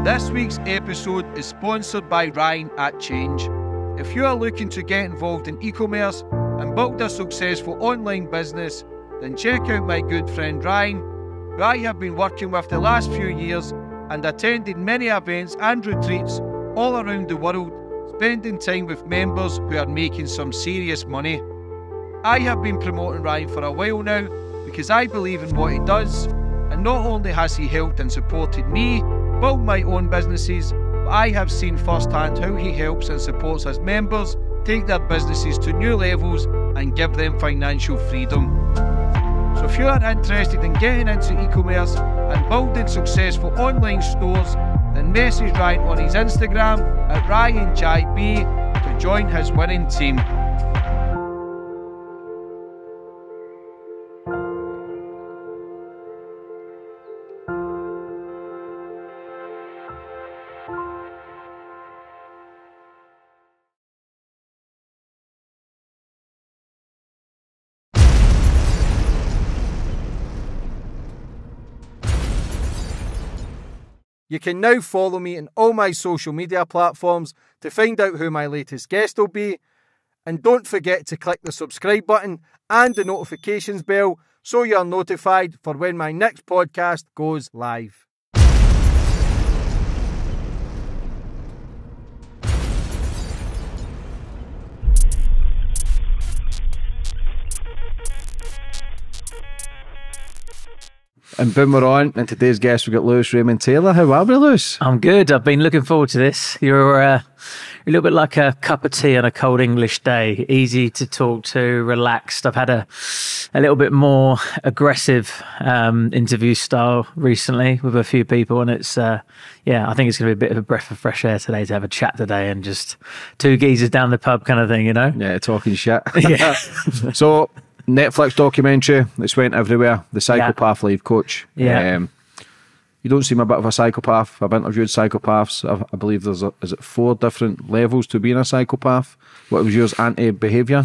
This week's episode is sponsored by Ryan at Change. If you are looking to get involved in e commerce and build a successful online business, then check out my good friend Ryan, who I have been working with the last few years and attended many events and retreats all around the world, spending time with members who are making some serious money. I have been promoting Ryan for a while now because I believe in what he does, and not only has he helped and supported me build my own businesses, I have seen firsthand how he helps and supports his members take their businesses to new levels and give them financial freedom. So if you are interested in getting into e-commerce and building successful online stores, then message Ryan on his Instagram at RyanJB to join his winning team. You can now follow me on all my social media platforms to find out who my latest guest will be. And don't forget to click the subscribe button and the notifications bell so you're notified for when my next podcast goes live. And boom, we're on. And today's guest, we've got Lewis Raymond Taylor. How are we, Lewis? I'm good. I've been looking forward to this. You're uh, a little bit like a cup of tea on a cold English day. Easy to talk to, relaxed. I've had a a little bit more aggressive um, interview style recently with a few people, and it's uh, yeah, I think it's going to be a bit of a breath of fresh air today to have a chat today and just two geezers down the pub kind of thing, you know? Yeah, talking shit. Yeah. so Netflix documentary that's went everywhere. The Psychopath Life Coach. Yeah. Um, you don't seem a bit of a psychopath. I've interviewed psychopaths. I, I believe there's a, is it four different levels to being a psychopath. What was yours? Anti-behavior.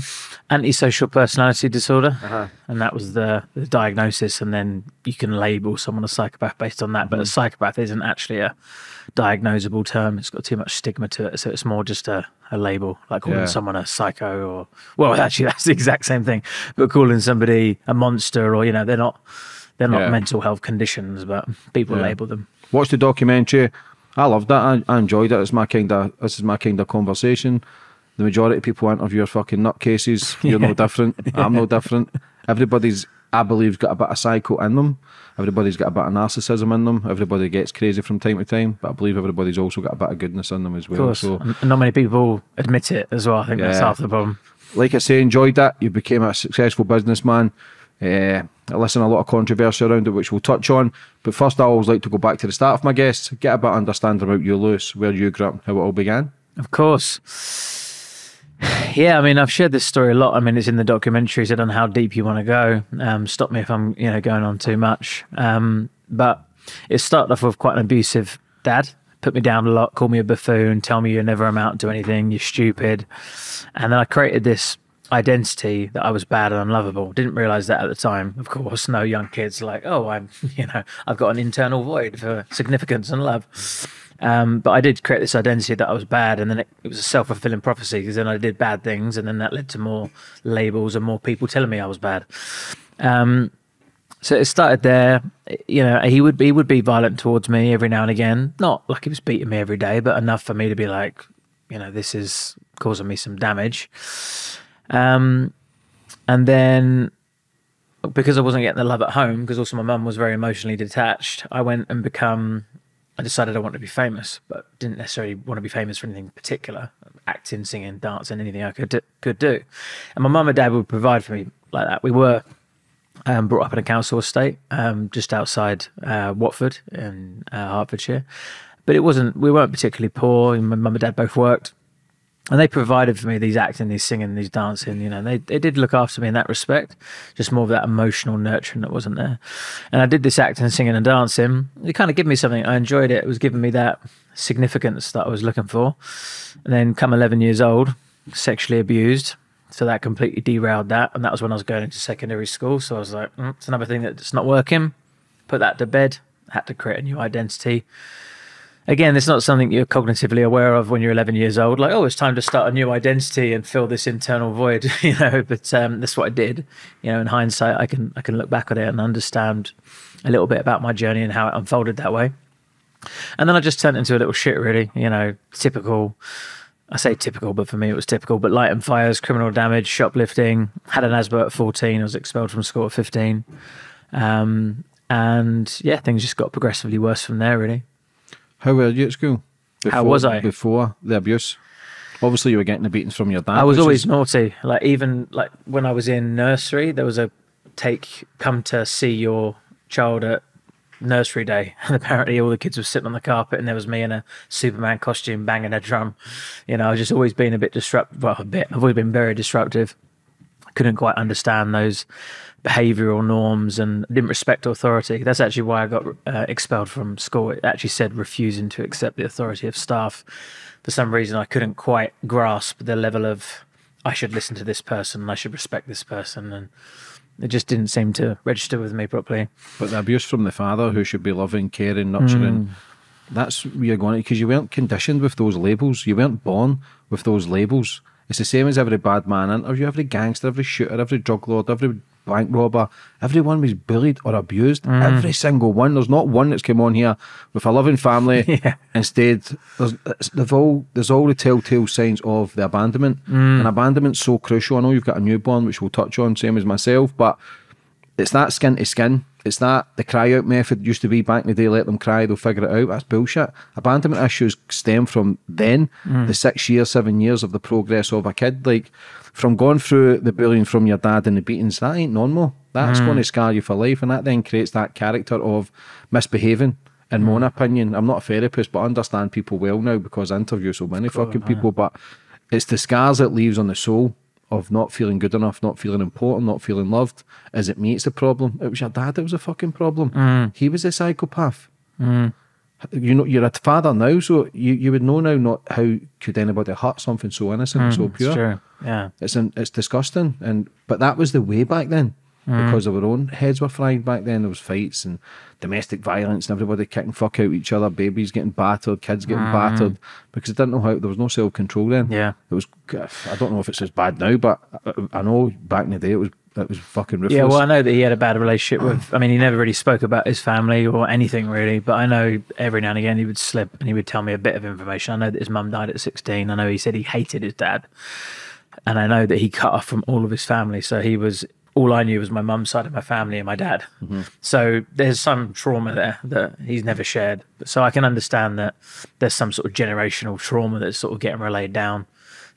Antisocial personality disorder, Uh-huh. and that was the, the diagnosis. And then you can label someone a psychopath based on that. But a psychopath isn't actually a diagnosable term. It's got too much stigma to it, so it's more just a, a label, like calling Yeah. someone a psycho or well, actually that's the exact same thing. But calling somebody a monster or you know they're not they're not Yeah. mental health conditions, but people Yeah. label them. Watch the documentary. I loved that. I, I enjoyed it. It's my kind of this is my kind of conversation. The majority of people I interview are fucking nutcases. You're no different. I'm no different. Everybody's I believe got a bit of psycho in them. Everybody's got a bit of narcissism in them. Everybody gets crazy from time to time, but I believe everybody's also got a bit of goodness in them as Of well. course, So and not many people admit it as well. I think that's half the problem. like I say, enjoyed that. You became a successful businessman. Uh, listen a lot of controversy around it, which we'll touch on. But first, I always like to go back to the start of my guests, get a bit of understanding about you, Lewis, where you grew up, how it all began. Of course. Yeah, I mean, I've shared this story a lot. I mean, it's in the documentaries. I don't know how deep you want to go. Um, stop me if I'm, you know, going on too much. Um, but it started off with quite an abusive dad. Put me down a lot, called me a buffoon, tell me you never amount to anything, you're stupid. And then I created this identity that I was bad and unlovable. Didn't realize that at the time. Of course, no young kids like, oh, I'm, you know, I've got an internal void for significance and love. Um, but I did create this identity that I was bad, and then it, it was a self fulfilling prophecy because then I did bad things, and then that led to more labels and more people telling me I was bad. Um, so it started there. You know, he would he would be violent towards me every now and again. Not like he was beating me every day, but enough for me to be like, you know, this is causing me some damage. Um, and then because I wasn't getting the love at home, because also my mum was very emotionally detached, I went and become. I decided I wanted to be famous, but didn't necessarily want to be famous for anything particular. Acting, singing, dancing, anything I could do, could do. And my mum and dad would provide for me like that. We were um, brought up in a council estate um, just outside uh, Watford in uh, Hertfordshire. But it wasn't, we weren't particularly poor. My mum and dad both worked. And they provided for me these acting, these singing, these dancing, you know, they, they did look after me in that respect, just more of that emotional nurturing that wasn't there. And I did this acting, singing, and dancing. It kind of gave me something. I enjoyed it. It was giving me that significance that I was looking for. And then, come 11 years old, sexually abused. So that completely derailed that. And that was when I was going into secondary school. So I was like, mm, it's another thing that's not working. Put that to bed. Had to create a new identity. Again, it's not something you're cognitively aware of when you're 11 years old. Like, oh, it's time to start a new identity and fill this internal void, you know. But um, that's what I did. You know, in hindsight, I can I can look back at it and understand a little bit about my journey and how it unfolded that way. And then I just turned into a little shit, really. You know, typical. I say typical, but for me it was typical. But light and fires, criminal damage, shoplifting. Had an ASBO at 14. I was expelled from school at 15. Um, and yeah, things just got progressively worse from there, really. How were you at school? How was I? before the abuse? Obviously, you were getting the beatings from your dad. I was always is- naughty. Like even like when I was in nursery, there was a take come to see your child at nursery day, and apparently all the kids were sitting on the carpet, and there was me in a Superman costume banging a drum. You know, I've just always been a bit disruptive. Well, a bit. I've always been very disruptive. I Couldn't quite understand those behavioral norms and didn't respect authority. That's actually why I got uh, expelled from school. It actually said refusing to accept the authority of staff. For some reason, I couldn't quite grasp the level of I should listen to this person and I should respect this person, and it just didn't seem to register with me properly. But the abuse from the father, who should be loving, caring, nurturing, that's where you're going because you weren't conditioned with those labels. You weren't born with those labels. It's the same as every bad man interview, every gangster, every shooter, every drug lord, every bank robber. Everyone was bullied or abused. Mm. Every single one. There's not one that's come on here with a loving family. Yeah. Instead, there's they've all there's all the telltale signs of the abandonment. Mm. And abandonment's so crucial. I know you've got a newborn, which we'll touch on, same as myself, but it's that skin to skin. It's that the cry out method used to be back in the day. Let them cry, they'll figure it out. That's bullshit. Abandonment issues stem from then, mm. the six years, seven years of the progress of a kid. Like from going through the bullying from your dad and the beatings, that ain't normal. That's going to scar you for life, and that then creates that character of misbehaving. In my own opinion, I'm not a therapist, but I understand people well now because I interview so many fucking people. But it's the scars it leaves on the soul of not feeling good enough, not feeling important, not feeling loved. Is it me? It's the problem. It was your dad. It was a fucking problem. He was a psychopath. You know, you're a father now, so you, you would know now not how could anybody hurt something so innocent and so mm, It's pure. true. Yeah. It's in, it's disgusting, and but that was the way back then mm. because of our own heads were fried back then. There was fights and domestic violence and everybody kicking fuck out each other, babies getting battered, kids getting mm. battered because they didn't know how. There was no self control then. Yeah. it was. I don't know if it's as bad now, but I, I know back in the day it was it was fucking ruthless. Yeah, well, I know that he had a bad relationship with. I mean, he never really spoke about his family or anything really, but I know every now and again he would slip and he would tell me a bit of information. I know that his mum died at 16. I know he said he hated his dad. And I know that he cut off from all of his family. So he was, all I knew was my mum's side of my family and my dad. Mm-hmm. So there's some trauma there that he's never shared. So I can understand that there's some sort of generational trauma that's sort of getting relayed down.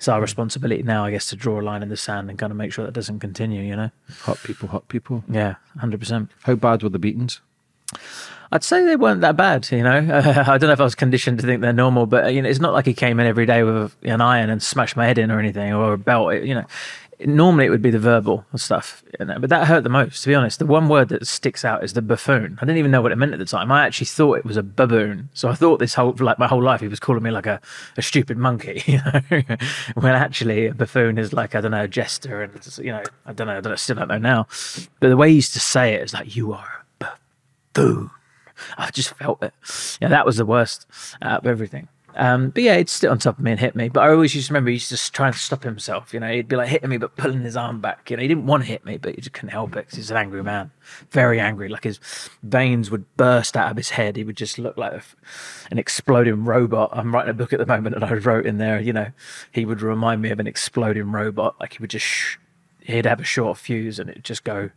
It's our responsibility now, I guess, to draw a line in the sand and kind of make sure that doesn't continue, you know? hurt people, hurt people. Yeah, hundred percent. How bad were the beatings? I'd say they weren't that bad. You know, I don't know if I was conditioned to think they're normal, but you know, it's not like he came in every day with an iron and smashed my head in or anything, or a belt. You know, normally it would be the verbal stuff, you know, but that hurt the most. To be honest, the one word that sticks out is the buffoon. I didn't even know what it meant at the time. I actually thought it was a baboon, so I thought this whole like my whole life he was calling me like a, a stupid monkey. You know, when actually a buffoon is like I don't know a jester, and you know I don't know, I don't still don't know now. But the way he used to say it is like you are a buffoon. I just felt it. Yeah, that was the worst out of everything. Um, but yeah, he'd sit on top of me and hit me. But I always used to remember he used to just try and stop himself. You know, he'd be like hitting me, but pulling his arm back. You know, he didn't want to hit me, but he just couldn't help it because he's an angry man. Very angry. Like his veins would burst out of his head. He would just look like a an exploding robot. I'm writing a book at the moment and I wrote in there, you know, he would remind me of an exploding robot. Like he would just, sh- he'd have a short fuse and it'd just go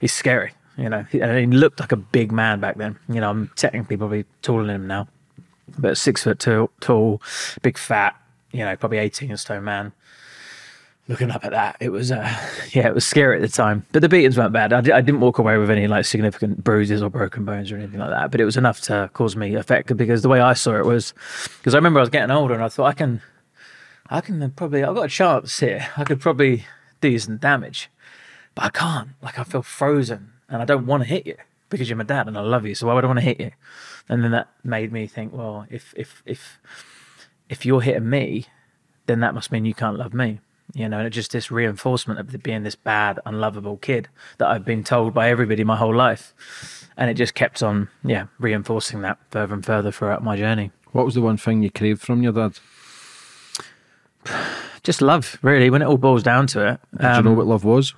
he's scary, you know. And he looked like a big man back then. You know, I'm technically probably taller than him now, but six foot two, tall, big fat, you know, probably 18 stone man. Looking up at that, it was, uh, yeah, it was scary at the time. But the beatings weren't bad. I, didn't walk away with any like significant bruises or broken bones or anything like that. But it was enough to cause me effect because the way I saw it was, because I remember I was getting older and I thought I can, I can probably, I've got a chance here. I could probably do some damage but I can't. Like I feel frozen, and I don't want to hit you because you're my dad and I love you. So why would I want to hit you? And then that made me think, well, if if if if you're hitting me, then that must mean you can't love me. You know, and it's just this reinforcement of being this bad, unlovable kid that I've been told by everybody my whole life, and it just kept on, yeah, reinforcing that further and further throughout my journey. What was the one thing you craved from your dad? Just love, really, when it all boils down to it. Do you know Um, what love was?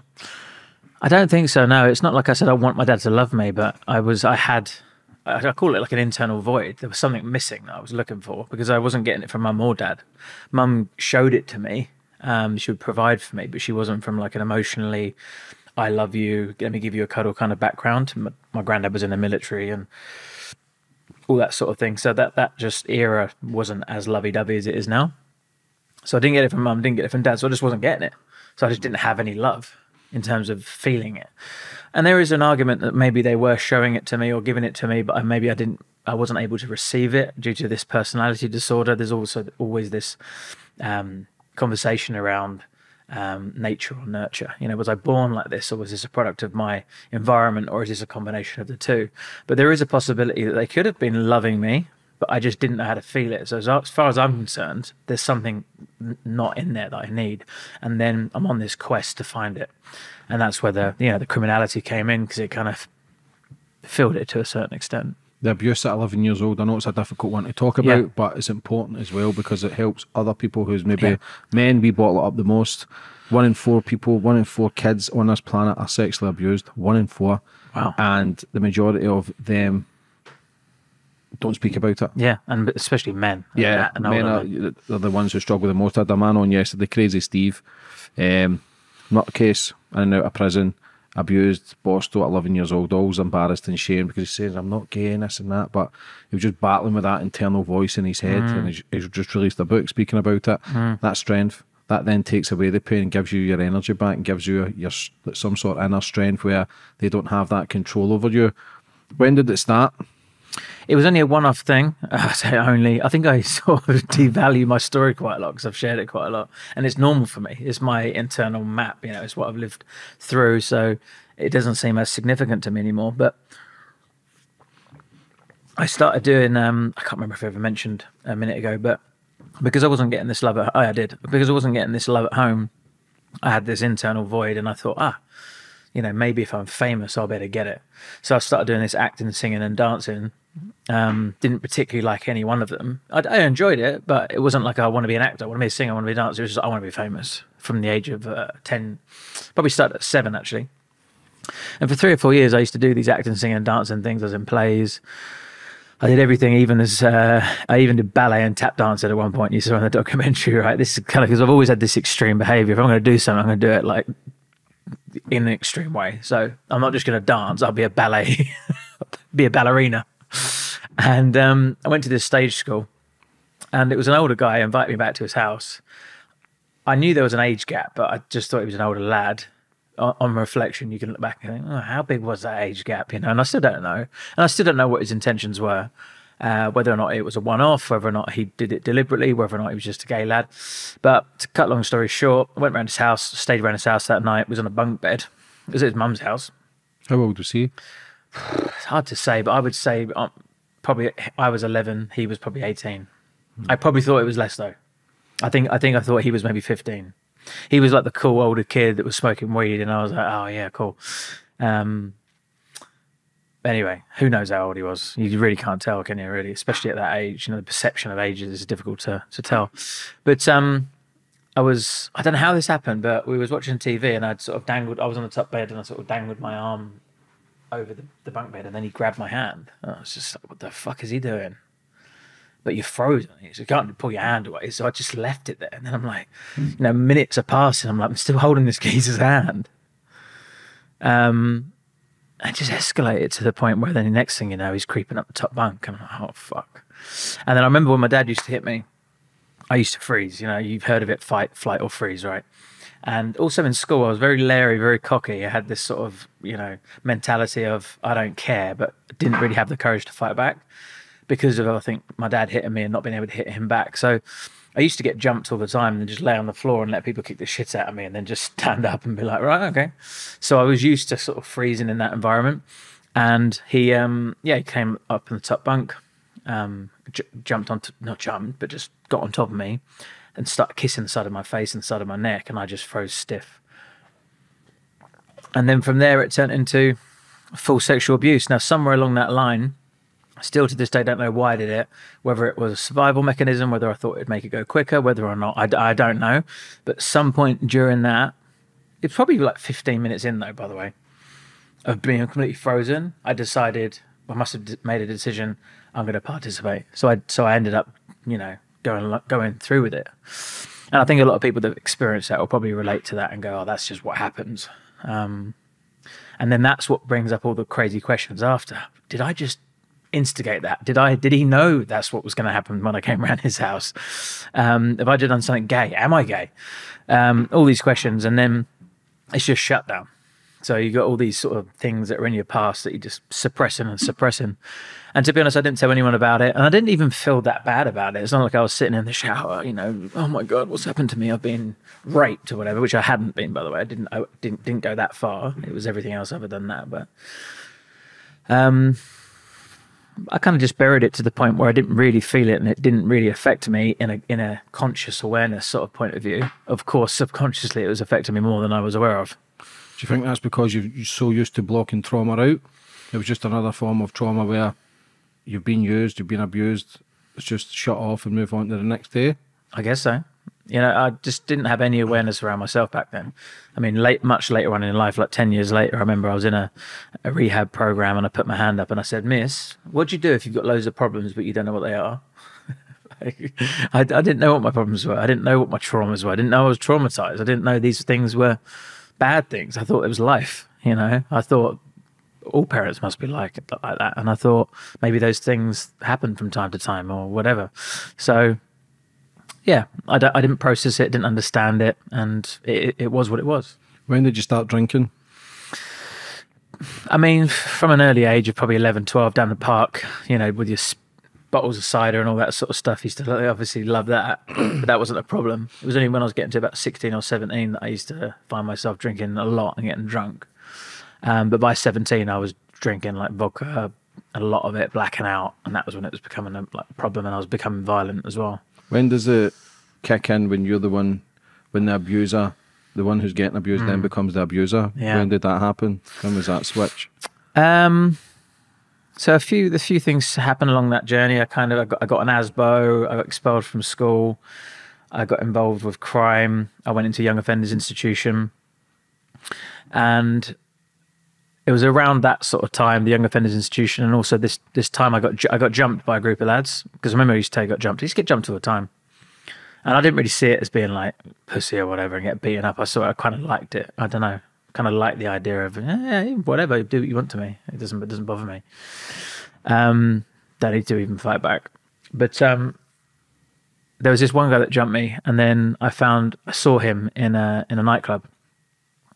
I don't think so. No, it's not like I said I want my dad to love me, but I was, I had, I call it like an internal void. There was something missing that I was looking for because I wasn't getting it from mum or dad. Mum showed it to me. Um, she would provide for me, but she wasn't from like an emotionally, I love you, let me give you a cuddle kind of background. My, my granddad was in the military and all that sort of thing. So that that just era wasn't as lovey dovey as it is now. So I didn't get it from mum, didn't get it from dad, so I just wasn't getting it. So I just didn't have any love in terms of feeling it. And there is an argument that maybe they were showing it to me or giving it to me, but maybe I didn't, I wasn't able to receive it due to this personality disorder. There's also always this um, conversation around um, nature or nurture. You know, was I born like this, or was this a product of my environment, or is this a combination of the two? But there is a possibility that they could have been loving me, but I just didn't know how to feel it. So as, as far as I'm concerned, there's something not in there that I need, and then I'm on this quest to find it, and that's where the you know the criminality came in because it kind of filled it to a certain extent. The abuse at 11 years old, I know it's a difficult one to talk Yeah. about, but it's important as well because it helps other people who's maybe Yeah. men, we bottle it up the most. One in four people, one in four kids on this planet are sexually abused. One in four. Wow. And the majority of them don't speak about it. Yeah, and especially men. Yeah, and men are men. are the ones who struggle the most. I had a man on yesterday, Crazy Steve, um, nutcase, in and out of prison, abused, bossed at 11 years old, always embarrassed and shamed because he says, I'm not gay and this and that. But he was just battling with that internal voice in his head Mm. and he's, he's just released a book speaking about it. That strength. That then takes away the pain and gives you your energy back and gives you your some sort of inner strength where they don't have that control over you. When did it start? It was only a one-off thing. I say only. I think I sort of devalue my story quite a lot because I've shared it quite a lot, and it's normal for me. It's my internal map. You know, it's what I've lived through, so it doesn't seem as significant to me anymore. But I started doing. Um, I can't remember if I ever mentioned a minute ago, but because I wasn't getting this love at, oh, I did because I wasn't getting this love at home. I had this internal void, and I thought, ah, you know, maybe if I'm famous, I'll better get it. So I started doing this acting, singing, and dancing. Um, didn't particularly like any one of them. I, I enjoyed it, but it wasn't like I want to be an actor, I want to be a singer, I want to be a dancer. It was just I want to be famous from the age of uh, 10, probably started at seven actually. And for three or four years, I used to do these acting, singing, dancing things. I was in plays. I did everything, even as uh, I even did ballet and tap dance at one point. You saw in the documentary, right? This is kind of because I've always had this extreme behavior. If I'm going to do something, I'm going to do it like in an extreme way. So I'm not just going to dance. I'll be a ballet, be a ballerina. And um, I went to this stage school, and it was an older guy invited me back to his house. I knew there was an age gap, but I just thought he was an older lad. On, on reflection, you can look back and think, oh, how big was that age gap? You know, and I still don't know, and I still don't know what his intentions were. Uh, whether or not it was a one-off, whether or not he did it deliberately, whether or not he was just a gay lad. But to cut long story short, I went round his house, stayed around his house that night, was on a bunk bed. It was at his mum's house. How old was he? It's hard to say, but I would say um, probably I was 11, he was probably 18. I probably thought it was less though. I think I think I thought he was maybe 15. He was like the cool older kid that was smoking weed, and I was like, oh yeah, cool. Um, anyway, who knows how old he was? You really can't tell, can you? Really, especially at that age. You know, the perception of ages is difficult to to tell. But um, I was I don't know how this happened, but we was watching TV, and I'd sort of dangled. I was on the top bed, and I sort of dangled my arm over the, the bunk bed, and then he grabbed my hand. And I was just like, "What the fuck is he doing?" But you're frozen. You can't pull your hand away. So I just left it there, and then I'm like, you know, minutes are passing. I'm like, I'm still holding this geezer's hand. Um, and just escalated to the point where then the next thing you know, he's creeping up the top bunk, and I'm like, oh fuck. And then I remember when my dad used to hit me, I used to freeze. You know, you've heard of it, fight, flight, or freeze, right? And also in school, I was very leery, very cocky. I had this sort of, you know, mentality of I don't care, but didn't really have the courage to fight back because of I think my dad hitting me and not being able to hit him back. So I used to get jumped all the time and just lay on the floor and let people kick the shit out of me and then just stand up and be like, right, okay. So I was used to sort of freezing in that environment. And he, um, yeah, he came up in the top bunk, um, jumped onto, not jumped, but just got on top of me and started kissing the side of my face and the side of my neck. And I just froze stiff. And then from there, it turned into full sexual abuse. Now, somewhere along that line, Still to this day, don't know why I did it. Whether it was a survival mechanism, whether I thought it'd make it go quicker, whether or not, I, I don't know. But some point during that, it's probably like 15 minutes in though, by the way, of being completely frozen. I decided I must have made a decision. I'm going to participate. So I so I ended up, you know, going going through with it. And I think a lot of people that have experienced that will probably relate to that and go, "Oh, that's just what happens." Um, and then that's what brings up all the crazy questions after. Did I just instigate that? Did I? Did he know that's what was going to happen when I came around his house? Um, have I just done something gay? Am I gay? Um, all these questions, and then it's just shut down. So you got all these sort of things that are in your past that you're just suppressing and suppressing. And to be honest, I didn't tell anyone about it, and I didn't even feel that bad about it. It's not like I was sitting in the shower, you know, oh my god, what's happened to me? I've been raped or whatever, which I hadn't been, by the way. I didn't, I didn't, didn't go that far. It was everything else other than that. But um, I kind of just buried it to the point where I didn't really feel it, and it didn't really affect me in a in a conscious awareness sort of point of view. Of course, subconsciously, it was affecting me more than I was aware of. Do you think that's because you- you're so used to blocking trauma out? It was just another form of trauma where you've been used, you've been abused. It's just shut off and move on to the next day. I guess so. You know, I just didn't have any awareness around myself back then. I mean, late, much later on in life, like 10 years later, I remember I was in a, a rehab program and I put my hand up and I said, Miss, what do you do if you've got loads of problems but you don't know what they are? Like, I, I didn't know what my problems were. I didn't know what my traumas were. I didn't know I was traumatized. I didn't know these things were bad things. I thought it was life, you know? I thought all parents must be like like that. And I thought maybe those things happen from time to time or whatever. So, yeah, I, I didn't process it, didn't understand it, and it, it was what it was. When did you start drinking? I mean, from an early age of probably 11, 12, down the park, you know, with your bottles of cider and all that sort of stuff. Used to obviously love that, but that wasn't a problem. It was only when I was getting to about 16 or 17 that I used to find myself drinking a lot and getting drunk. Um, but by 17, I was drinking like vodka, a lot of it, blacking out, and that was when it was becoming a like, problem, and I was becoming violent as well. When does it kick in when you're the one, when the abuser, the one who's getting abused then becomes the abuser? Yeah. When did that happen? When was that switch? Um, so a few the few things happened along that journey. I kind of I got, I got an ASBO. I got expelled from school. I got involved with crime. I went into young offenders institution, and it was around that sort of time, the young offenders institution, and also this this time I got I got jumped by a group of lads because remember I used to I got jumped. I used to get jumped all the time, and I didn't really see it as being like pussy or whatever and get beaten up. I saw it, I kind of liked it. I don't know, kind of liked the idea of eh, whatever, do what you want to me. It doesn't it doesn't bother me. Um, don't need to even fight back, but um, there was this one guy that jumped me, and then I found I saw him in a in a nightclub,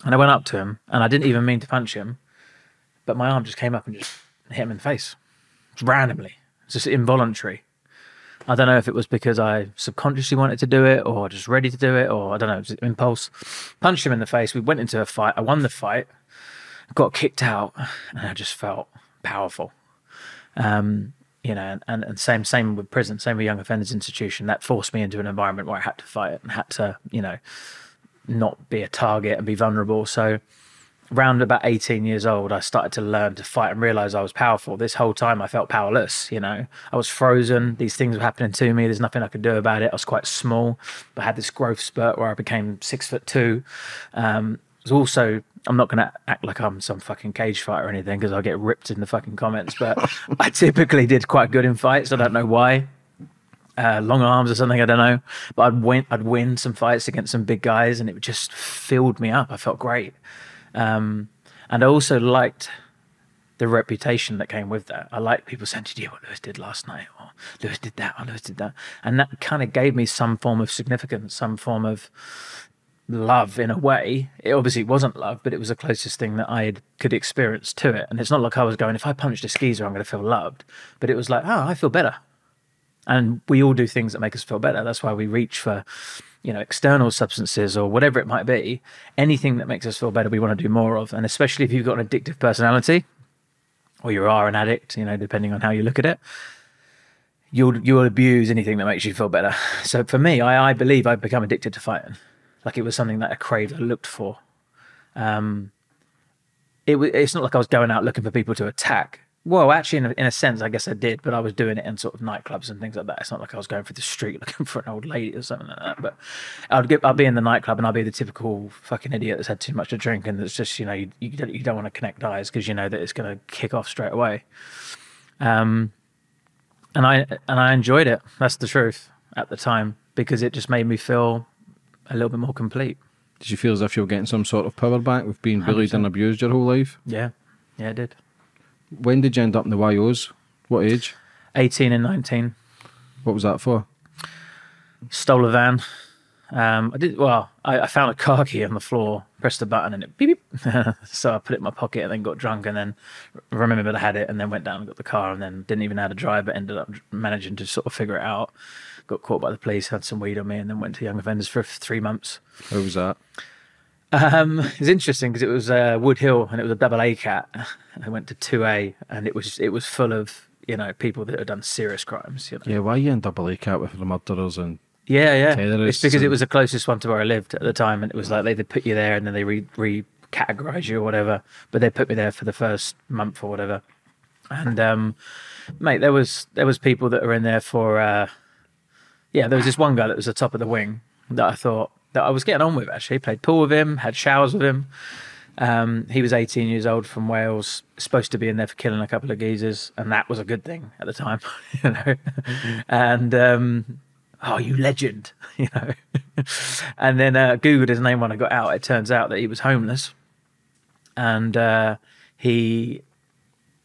and I went up to him, and I didn't even mean to punch him, but my arm just came up and just hit him in the face, just randomly, It's just involuntary. I don't know if it was because I subconsciously wanted to do it, or just ready to do it, or I don't know, just impulse. Punched him in the face. We went into a fight. I won the fight, got kicked out, and I just felt powerful um, you know, and, and same same with prison, same with young offenders institution. That forced me into an environment where I had to fight and had to, you know, not be a target and be vulnerable. So, around about 18 years old, I started to learn to fight and realize I was powerful. This whole time, I felt powerless. You know, I was frozen. These things were happening to me. There's nothing I could do about it. I was quite small, but I had this growth spurt where I became six foot two. Um, it was also I'm not going to act like I'm some fucking cage fighter or anything because I'll get ripped in the fucking comments. But I typically did quite good in fights. I don't know why. Uh, long arms or something, I don't know. But I'd win, I'd win some fights against some big guys, and it just filled me up. I felt great, um, and I also liked the reputation that came with that. I liked people saying, "Did you hear what Lewis did last night?" Or "Lewis did that," or "Lewis did that," and that kind of gave me some form of significance, some form of love in a way. It obviously wasn't love, but it was the closest thing that I could experience to it. And it's not like I was going, if I punched a skeezer, I'm going to feel loved. But it was like, oh, I feel better. And we all do things that make us feel better. That's why we reach for, you know, external substances or whatever it might be. Anything that makes us feel better, we want to do more of. And especially if you've got an addictive personality, or you are an addict, you know, depending on how you look at it, you'll you'll abuse anything that makes you feel better. So for me, I, I believe I've become addicted to fighting. Like it was something that I craved, I looked for. Um, it it's not like I was going out looking for people to attack. Well, actually, in a, in a sense, I guess I did, but I was doing it in sort of nightclubs and things like that. It's not like I was going through the street looking for an old lady or something like that. But I'd get, I'd be in the nightclub and I'd be the typical fucking idiot that's had too much to drink and that's just, you know, you, you don't, you don't want to connect eyes because you know that it's going to kick off straight away. Um, and I and I enjoyed it. That's the truth at the time because it just made me feel a little bit more complete. Did you feel as if you were getting some sort of power back with being bullied and abused your whole life? Yeah, yeah, I did. When did you end up in the YOs? What age? 18 and 19. What was that for? stole a van. Um, I did well. I, I found a car key on the floor, pressed the button, and it beep. beep. so I put it in my pocket, and then got drunk, and then remembered I had it, and then went down and got the car, and then didn't even know how to drive, but ended up managing to sort of figure it out. Got caught by the police, had some weed on me, and then went to young offenders for three months. How was that? Um, it was interesting because it was uh, Woodhill, and it was a double A cat. I went to two A, and it was it was full of you know people that had done serious crimes. You know? Yeah, why are you in double A cat with the murderers and Yeah, yeah. It's because it was the closest one to where I lived at the time, and it was like they they put you there and then they re re categorize you or whatever. But they put me there for the first month or whatever. And um, mate, there was there was people that were in there for uh, yeah. There was this one guy that was the top of the wing that I thought that I was getting on with. Actually, played pool with him, had showers with him. Um, he was 18 years old from Wales, supposed to be in there for killing a couple of geezers, and that was a good thing at the time, you know. And um, oh, you legend, you know. and then uh, googled his name when I got out. It turns out that he was homeless, and uh, he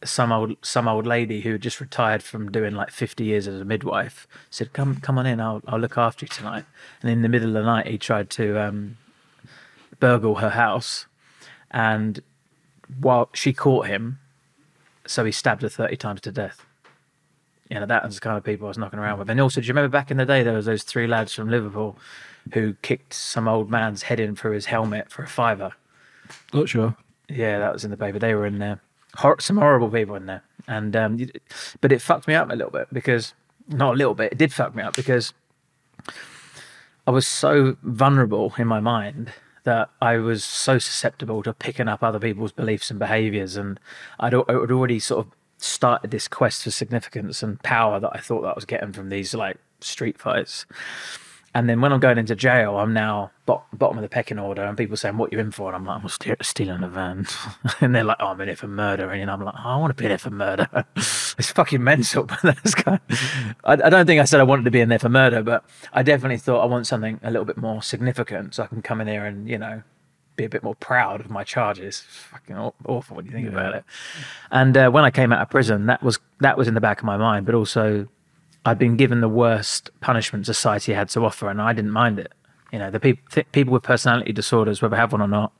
some old some old lady who had just retired from doing like 50 years as a midwife said come come on in I'll, I'll look after you tonight and in the middle of the night he tried to um, burgle her house and while she caught him so he stabbed her 30 times to death you know that was the kind of people I was knocking around with and also do you remember back in the day there was those three lads from Liverpool who kicked some old man's head in through his helmet for a fiver not sure. yeah, that was in the paper. They were in there. Hor- some horrible people in there, and um, but it fucked me up a little bit because not a little bit. It did fuck me up because I was so vulnerable in my mind that I was so susceptible to picking up other people's beliefs and behaviors, and I'd, I'd already sort of started this quest for significance and power that I thought that I was getting from these like street fights. And then when I'm going into jail, I'm now bot- bottom of the pecking order, and people saying, "What you in for?" And I'm like, "I'm ste- stealing a van," and they're like, "Oh, I'm in it for murder," and I'm like, oh, "I want to be in it for murder." it's fucking mental, but that's kind. I, I don't think I said I wanted to be in there for murder, but I definitely thought I want something a little bit more significant, so I can come in here and you know be a bit more proud of my charges. It's fucking aw- awful when you think about it. And uh, when I came out of prison, that was that was in the back of my mind, but also I'd been given the worst punishment society had to offer, and I didn't mind it. You know, the people th- people with personality disorders, whether they have one or not,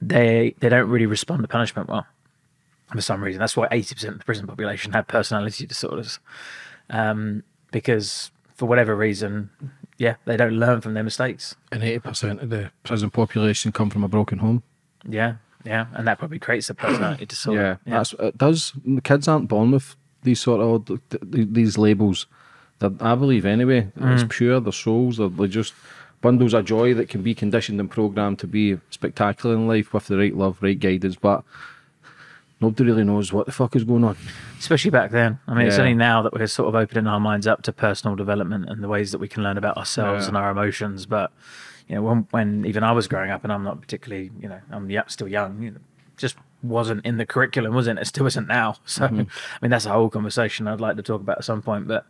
they they don't really respond to punishment well for some reason. That's why eighty percent of the prison population have personality disorders, um, because for whatever reason, yeah, they don't learn from their mistakes. And eighty percent of the prison population come from a broken home. Yeah, yeah, and that probably creates a personality disorder. yeah, that's it. Does the kids aren't born with these sort of th- th- these labels? That I believe anyway. It's mm. pure. Their souls. They're, they're just bundles of joy that can be conditioned and programmed to be spectacular in life with the right love, right guidance. But nobody really knows what the fuck is going on. especially back then. I mean, it's only now that we're sort of opening our minds up to personal development and the ways that we can learn about ourselves Yeah. and our emotions. But you know, when, when even I was growing up, and I'm not particularly, you know, I'm still young, you know, just wasn't in the curriculum, wasn't it? It still isn't now. So, mm-hmm. I mean, that's a whole conversation I'd like to talk about at some point. But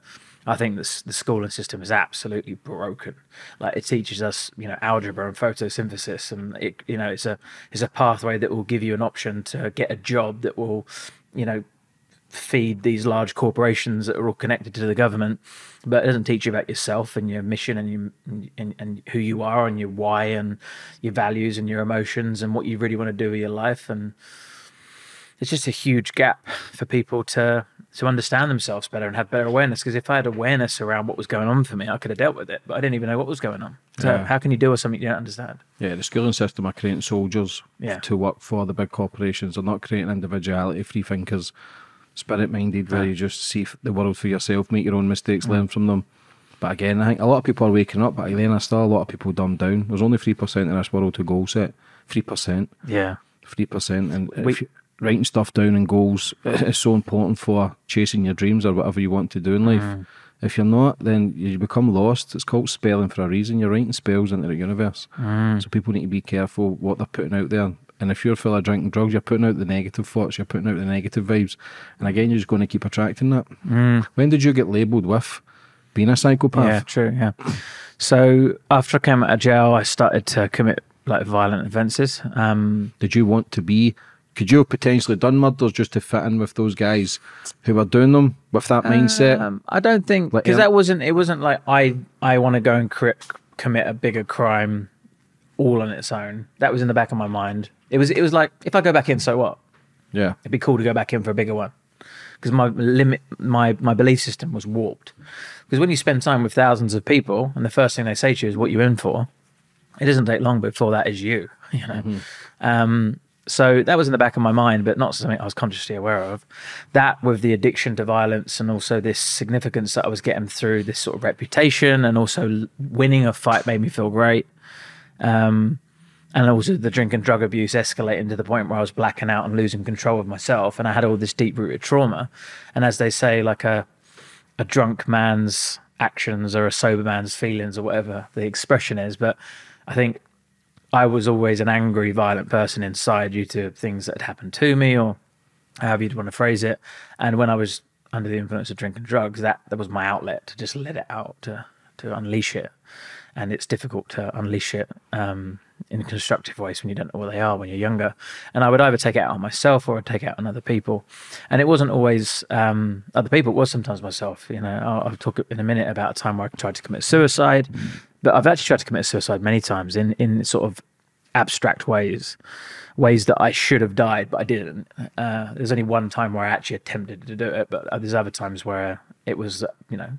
I think this, the schooling system is absolutely broken. Like it teaches us, you know, algebra and photosynthesis, and it, you know, it's a it's a pathway that will give you an option to get a job that will, you know, feed these large corporations that are all connected to the government, but it doesn't teach you about yourself and your mission and you and, and who you are and your why and your values and your emotions and what you really want to do with your life. And it's just a huge gap for people to to understand themselves better and have better awareness. Because if I had awareness around what was going on for me, I could have dealt with it, but I didn't even know what was going on. So Yeah. how can you deal with something you don't understand? Yeah, the schooling system are creating soldiers Yeah. to work for the big corporations. They're not creating individuality, free thinkers, spirit minded, where you just see the world for yourself, make your own mistakes, learn from them. But again, I think a lot of people are waking up, but again, there's still a lot of people dumbed down. There's only 3% in this world to goal set. 3%. Yeah. 3%. And you, writing stuff down and goals is so important for chasing your dreams or whatever you want to do in life. Mm. If you're not, then you become lost. It's called spelling for a reason. You're writing spells into the universe. Mm. So people need to be careful what they're putting out there. And if you're full of drinking drugs, you're putting out the negative thoughts, you're putting out the negative vibes. And again, you're just going to keep attracting that. Mm. When did you get labelled with being a psychopath? Yeah, true. Yeah. So after I came out of jail, I started to commit like violent offences. Um, Did you want to be? Could you have potentially done murders just to fit in with those guys who were doing them with that mindset? Um, I don't think because that wasn't. It wasn't like I I want to go and commit a bigger crime all on its own. That was in the back of my mind. It was. It was like if I go back in, so what? yeah, It'd be cool to go back in for a bigger one because my limit, my my belief system was warped. Because when you spend time with thousands of people, and the first thing they say to you is what you're in for, it doesn't take long before that is you. You know. Um, so that was in the back of my mind, but not something I was consciously aware of. That with the addiction to violence and also this significance that I was getting through this sort of reputation and also winning a fight made me feel great. Um, and also the drink and drug abuse escalating to the point where I was blacking out and losing control of myself, and I had all this deep rooted trauma. And as they say, like a a drunk man's actions or a sober man's feelings or whatever the expression is, but I think I was always an angry, violent person inside due to things that had happened to me or however you'd want to phrase it. And when I was under the influence of drink and drugs, that that was my outlet to just let it out, to to unleash it. And it's difficult to unleash it um, in constructive ways when you don't know what they are when you're younger. And I would either take it out on myself or I'd take it out on other people. And it wasn't always um, other people; it was sometimes myself. You know, I'll, I'll talk in a minute about a time where I tried to commit suicide, but I've actually tried to commit suicide many times in in sort of abstract ways, ways that I should have died, but I didn't. Uh, there's only one time where I actually attempted to do it, but there's other times where it was, uh, you know,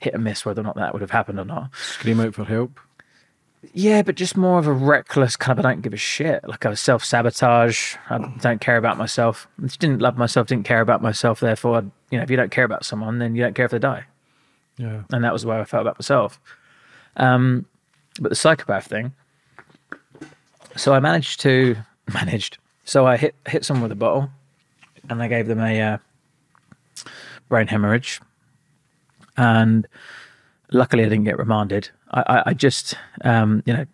hit and miss whether or not that would have happened or not. scream out for help. Yeah, but just more of a reckless kind of I don't give a shit. Like I was self sabotage. I don't care about myself. I just didn't love myself, didn't care about myself. Therefore, I'd- you know, if you don't care about someone, then you don't care if they die. Yeah, And that was the way I felt about myself. Um, but the psychopath thing. So I managed to managed. So I hit hit someone with a bottle, and I gave them a uh, brain hemorrhage. And luckily, I didn't get remanded. I, I, just, um, you know,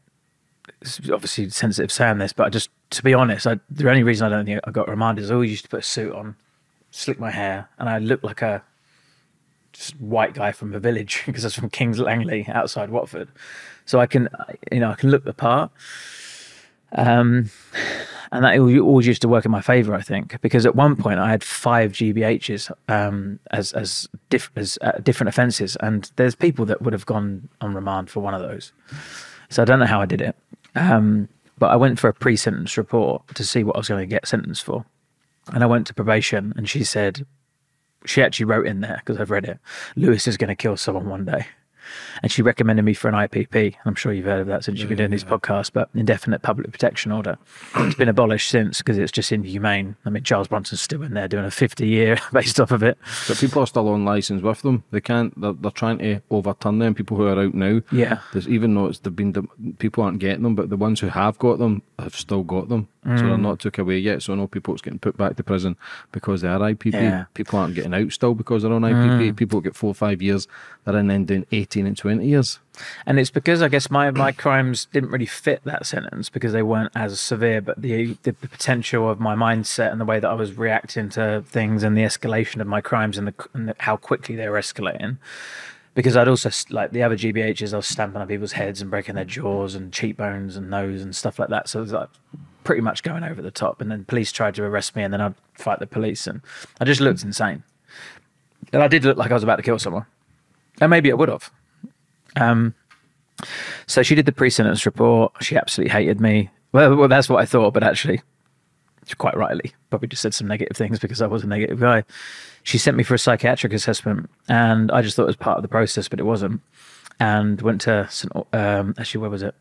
it's obviously sensitive saying this, but I just, to be honest, I, the only reason I don't think I got remanded is I always used to put a suit on, slick my hair, and I looked like a just white guy from a village because I was from Kings Langley outside Watford. So I can, you know, I can look the part. Um, and that al- always used to work in my favor, I think, because at one point I had five GBHs um, as as, diff- as uh, different offences, and there's people that would have gone on remand for one of those. So I don't know how I did it, um, but I went for a pre-sentence report to see what I was going to get sentenced for, and I went to probation, and she said she actually wrote in there because I've read it. Lewis is going to kill someone one day. And she recommended me for an IPP. I'm sure you've heard of that since you've been doing these podcasts, but indefinite public protection order. It's been abolished since because it's just inhumane. I mean, Charles Bronson's still in there doing a 50 year based off of it. but people are still on license with them. They can't. They're, they're trying to overturn them. People who are out now. Yeah. There's even though it's they've been people aren't getting them, but the ones who have got them have still got them. So they're Mm. not took away yet. So I know people that's getting put back to prison because they are IPP. Yeah. Mm. People aren't getting out still because they're on IPP. People get four or five years. They're in then doing eighteen and twenty years. And it's because I guess my, my crimes didn't really fit that sentence because they weren't as severe, but the, the potential of my mindset and the way that I was reacting to things and the escalation of my crimes and, the, and the, how quickly they were escalating. Because I'd also, like the other GBHs, I was stamping on people's heads and breaking their jaws and cheekbones and nose and stuff like that. So it was like pretty much going over the top. And then police tried to arrest me and then I'd fight the police. And I just looked insane. And I did look like I was about to kill someone. And maybe I would have. Um, so she did the pre-sentence report. She absolutely hated me. Well, well, that's what I thought, but actually, quite rightly probably just said some negative things because I was a negative guy. She sent me for a psychiatric assessment, and I just thought it was part of the process, but it wasn't. And went to St. Um, actually, where was it?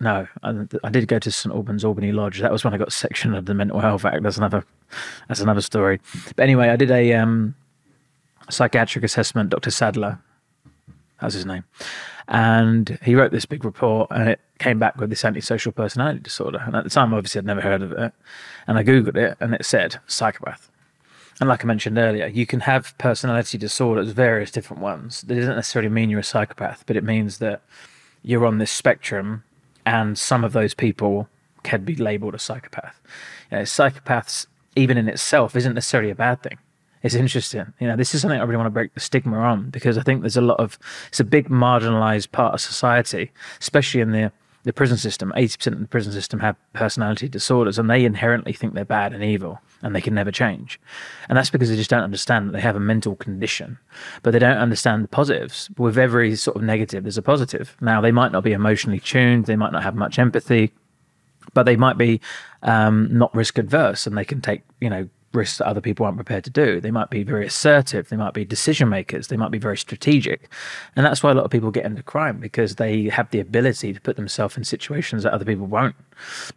No, I, I did go to St Albans Albany Lodge. That was when I got sectioned of the Mental Health Act. That's another, that's another story. But anyway, I did a um, psychiatric assessment. Dr. Sadler, That's his name. And he wrote this big report and it came back with this antisocial personality disorder. And at the time, obviously, I'd never heard of it. And I Googled it and it said psychopath. And like I mentioned earlier, you can have personality disorders, various different ones. That doesn't necessarily mean you're a psychopath, but it means that you're on this spectrum and some of those people can be labeled a psychopath. You know, psychopaths, even in itself, isn't necessarily a bad thing. It's interesting. You know, this is something I really want to break the stigma on because I think there's a lot of, it's a big marginalized part of society, especially in the the prison system, 80% of the prison system have personality disorders and they inherently think they're bad and evil and they can never change. And that's because they just don't understand that they have a mental condition, but they don't understand the positives. With every sort of negative, there's a positive. Now, they might not be emotionally tuned, they might not have much empathy, but they might be um, not risk adverse and they can take, you know, risks that other people aren't prepared to do. They might be very assertive. They might be decision makers. They might be very strategic. And that's why a lot of people get into crime because they have the ability to put themselves in situations that other people won't.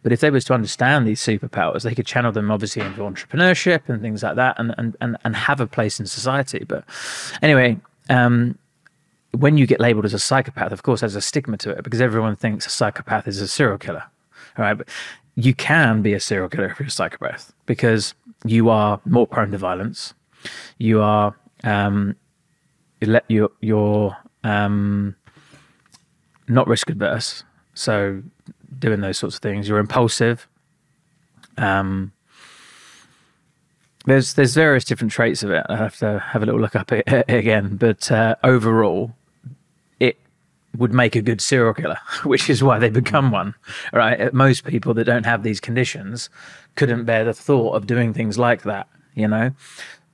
But if they was to understand these superpowers, they could channel them obviously into entrepreneurship and things like that and, and, and, and have a place in society. But anyway, um, when you get labeled as a psychopath, of course, there's a stigma to it because everyone thinks a psychopath is a serial killer. All right. But you can be a serial killer if you're a psychopath because you are more prone to violence. You are um, you're, you're um, not risk adverse, so doing those sorts of things. You're impulsive. Um, there's there's various different traits of it. I have to have a little look up it again, but uh, overall, would make a good serial killer, which is why they become mm. one. Right? Uh, most people that don't have these conditions couldn't bear the thought of doing things like that, you know?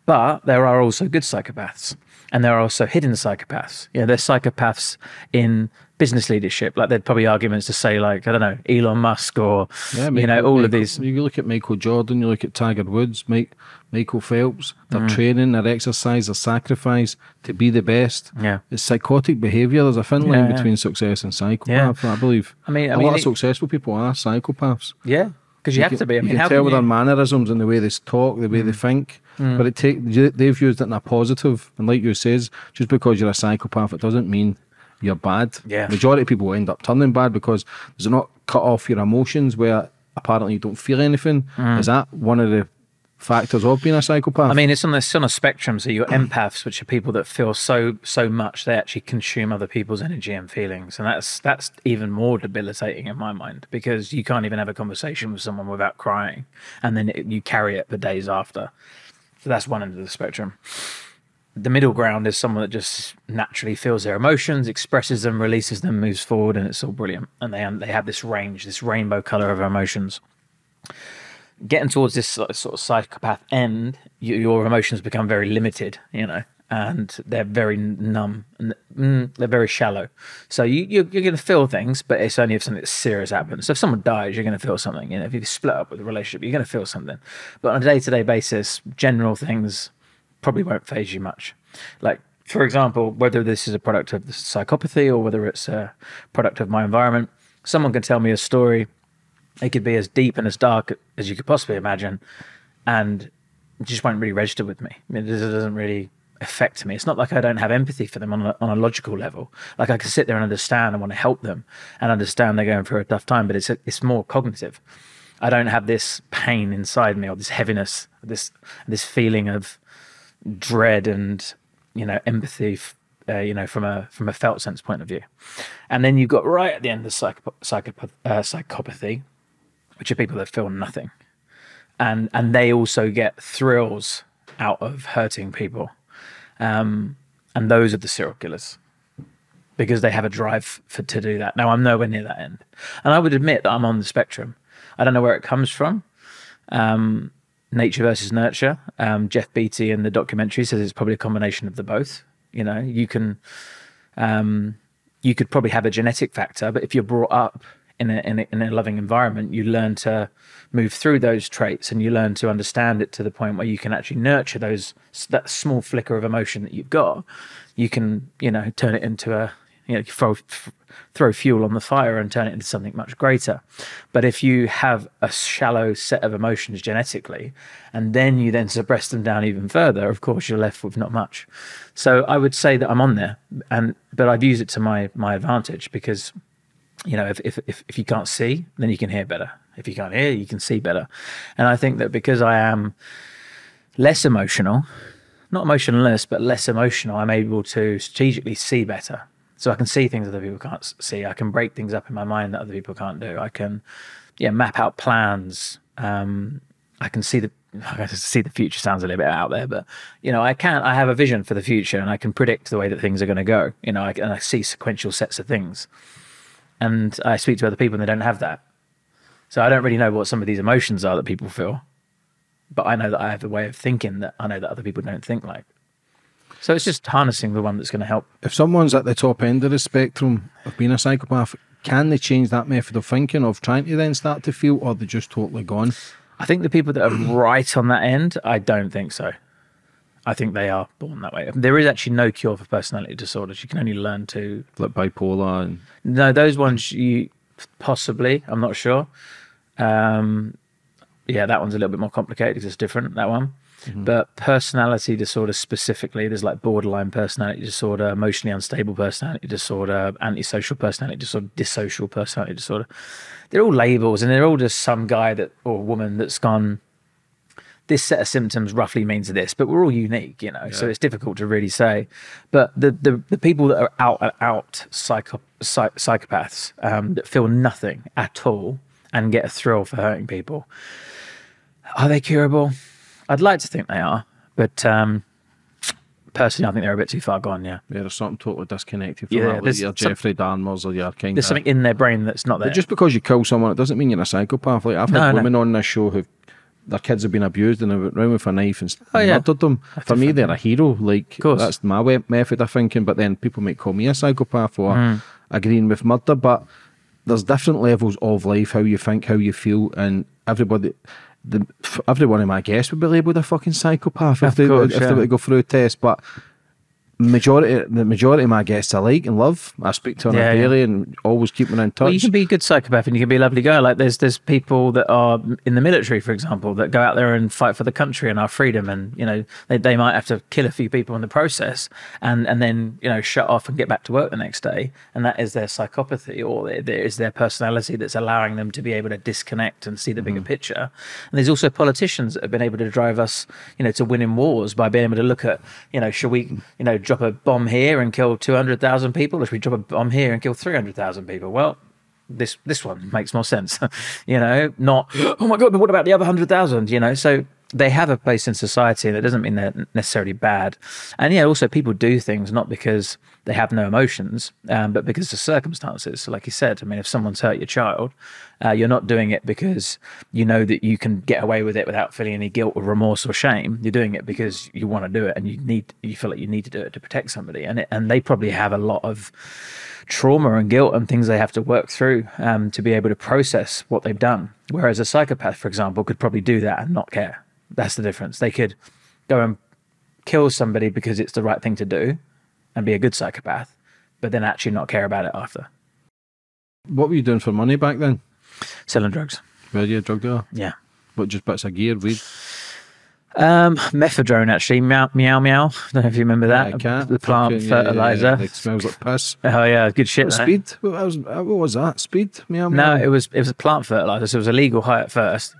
But there are also good psychopaths and there are also hidden psychopaths. You know, there's psychopaths in business leadership. Like there'd probably arguments to say, like I don't know, Elon Musk or yeah, you know, all Michael, of these. You look at Michael Jordan, you look at Tiger Woods, Mike, Michael Phelps. Their mm. training, their exercise, their sacrifice to be the best. Yeah, it's psychotic behaviour. There's a thin line yeah, between success and psychopath. I believe. I mean, I a mean, lot it, of successful people are psychopaths. Yeah. Because you, you, have can, to be. I mean, you can tell with their mannerisms and the way they talk, the way mm. they think. Mm. But it take they've used it in a positive, and like you says, just because you're a psychopath, it doesn't mean you're bad. Yeah. Majority of people end up turning bad because does it not cut off your emotions where apparently you don't feel anything? Mm. Is that one of the factors of being a psychopath? I mean, it's on the on a spectrum. So you're empaths, which are people that feel so so much they actually consume other people's energy and feelings, and that's that's even more debilitating in my mind because you can't even have a conversation with someone without crying, and then it, you carry it for days after. So that's one end of the spectrum the middle ground is someone that just naturally feels their emotions, expresses them, releases them, moves forward, and it's all brilliant. And they they have this range, this rainbow color of emotions. Getting towards this sort of psychopath end, you, your emotions become very limited, you know, and they're very numb and mm, they're very shallow. So you, you're, you're going to feel things, but it's only if something serious happens. So if someone dies, you're going to feel something. You know, if you split up with a relationship, you're going to feel something. But on a day to day basis, general things probably won't faze you much. Like, for example, whether this is a product of the psychopathy or whether it's a product of my environment, someone can tell me a story. It could be as deep and as dark as you could possibly imagine, and just won't really register with me. I mean, it doesn't really affect me. It's not like I don't have empathy for them on a, on a logical level. Like I can sit there and understand and want to help them and understand they're going through a tough time, but it's a, it's more cognitive. I don't have this pain inside me or this heaviness, this this feeling of dread and you know empathy uh, you know from a from a felt sense point of view. And then you've got right at the end the psycho- psychopath, uh, psychopathy which are people that feel nothing. And and they also get thrills out of hurting people. Um, and those are the serial killers because they have a drive for to do that. Now i'm nowhere near that end. And i would admit that i'm on the spectrum. I don't know where it comes from. Um, nature versus nurture. Um, Jeff Beatty in the documentary says it's probably a combination of the both. You know, you can, um, you could probably have a genetic factor, but if you're brought up in a, in a, in a loving environment, you learn to move through those traits and you learn to understand it to the point where you can actually nurture those that small flicker of emotion that you've got. You can, you know, turn it into a, you know, throw throw fuel on the fire and turn it into something much greater. But if you have a shallow set of emotions genetically, and then you then suppress them down even further, of course you're left with not much. So I would say that I'm on there, and but I've used it to my my advantage because you know if, if if if you can't see, then you can hear better. If you can't hear, you can see better. And I think that because I am less emotional, not emotionless, but less emotional, I'm able to strategically see better. So I can see things other people can't see. I can break things up in my mind that other people can't do. I can, yeah, map out plans. Um, I can see the I see the future sounds a little bit out there, but you know, I can I have a vision for the future and I can predict the way that things are going to go. You know, I, and I see sequential sets of things. And I speak to other people and they don't have that. So I don't really know what some of these emotions are that people feel but I know that I have a way of thinking that I know that other people don't think like. So it's just harnessing the one that's going to help. If someone's at the top end of the spectrum of being a psychopath, can they change that method of thinking of trying to then start to feel, or they're just totally gone? I think the people that are right on that end, I don't think so. I think they are born that way. There is actually no cure for personality disorders. You can only learn to like bipolar and no, those ones you possibly. I'm not sure. Um, yeah, that one's a little bit more complicated because it's different, that one. Mm-hmm. But personality disorder specifically, there's like borderline personality disorder, emotionally unstable personality disorder, antisocial personality disorder, dissocial personality disorder. They're all labels and they're all just some guy that or woman that's gone, this set of symptoms roughly means this, but we're all unique, you know, yeah. so it's difficult to really say. But the the, the people that are out and out psycho, psych, psychopaths um, that feel nothing at all and get a thrill for hurting people, are they curable? I'd like to think they are, but um, personally, I think they're a bit too far gone. Yeah, yeah, there's something totally disconnected from yeah, that, like your Jeffrey Dahmers or your kind. There's something in their brain that's not there. Just because you kill someone, it doesn't mean you're a psychopath. Like I've had no, women no. on this show who their kids have been abused and they went round with a knife and oh, yeah. murdered them. That's For me, they're a hero. Like that's my method of thinking. But then people might call me a psychopath for mm. agreeing with murder. But there's different levels of life, how you think, how you feel, and everybody the, every one of my guests would be labelled a fucking psychopath if, they, course, if yeah. they were to go through a test. But majority the majority of my guests I like and love. I speak to on yeah, daily yeah. and always keep them in touch. Well, you can be a good psychopath and you can be a lovely girl. Like there's there's people that are in the military, for example, that go out there and fight for the country and our freedom, and you know they, they might have to kill a few people in the process, and and then you know shut off and get back to work the next day, and that is their psychopathy or there is their personality that's allowing them to be able to disconnect and see the bigger mm. picture. And there's also politicians that have been able to drive us, you know, to winning wars by being able to look at, you know, should we, you know drop a bomb here and kill 200,000 people? Or should we drop a bomb here and kill 300,000 people? Well, this this one makes more sense, you know. Not oh my god, but what about the other hundred thousand? You know, so they have a place in society, and it doesn't mean they're necessarily bad. And yeah, also people do things not because they have no emotions, um, but because of circumstances. So, like you said, I mean, if someone's hurt your child, uh, you're not doing it because you know that you can get away with it without feeling any guilt or remorse or shame. You're doing it because you want to do it, and you need you feel like you need to do it to protect somebody. And it, and they probably have a lot of trauma and guilt and things they have to work through um, to be able to process what they've done. Whereas a psychopath, for example, could probably do that and not care that's the difference. They could go and kill somebody because it's the right thing to do and be a good psychopath, but then actually not care about it after. What were you doing for money back then? Selling drugs. Were you a drug dealer? Yeah. What, just bits of gear, weed? Um, mephedrone actually, meow meow meow. I don't know if you remember that. Yeah, the plant fertilizer. Yeah, yeah. It smells like piss. Oh yeah, good shit. Speed. What was, what was that? Speed. Meow meow. No, it was it was a plant fertilizer. So it was illegal high at first.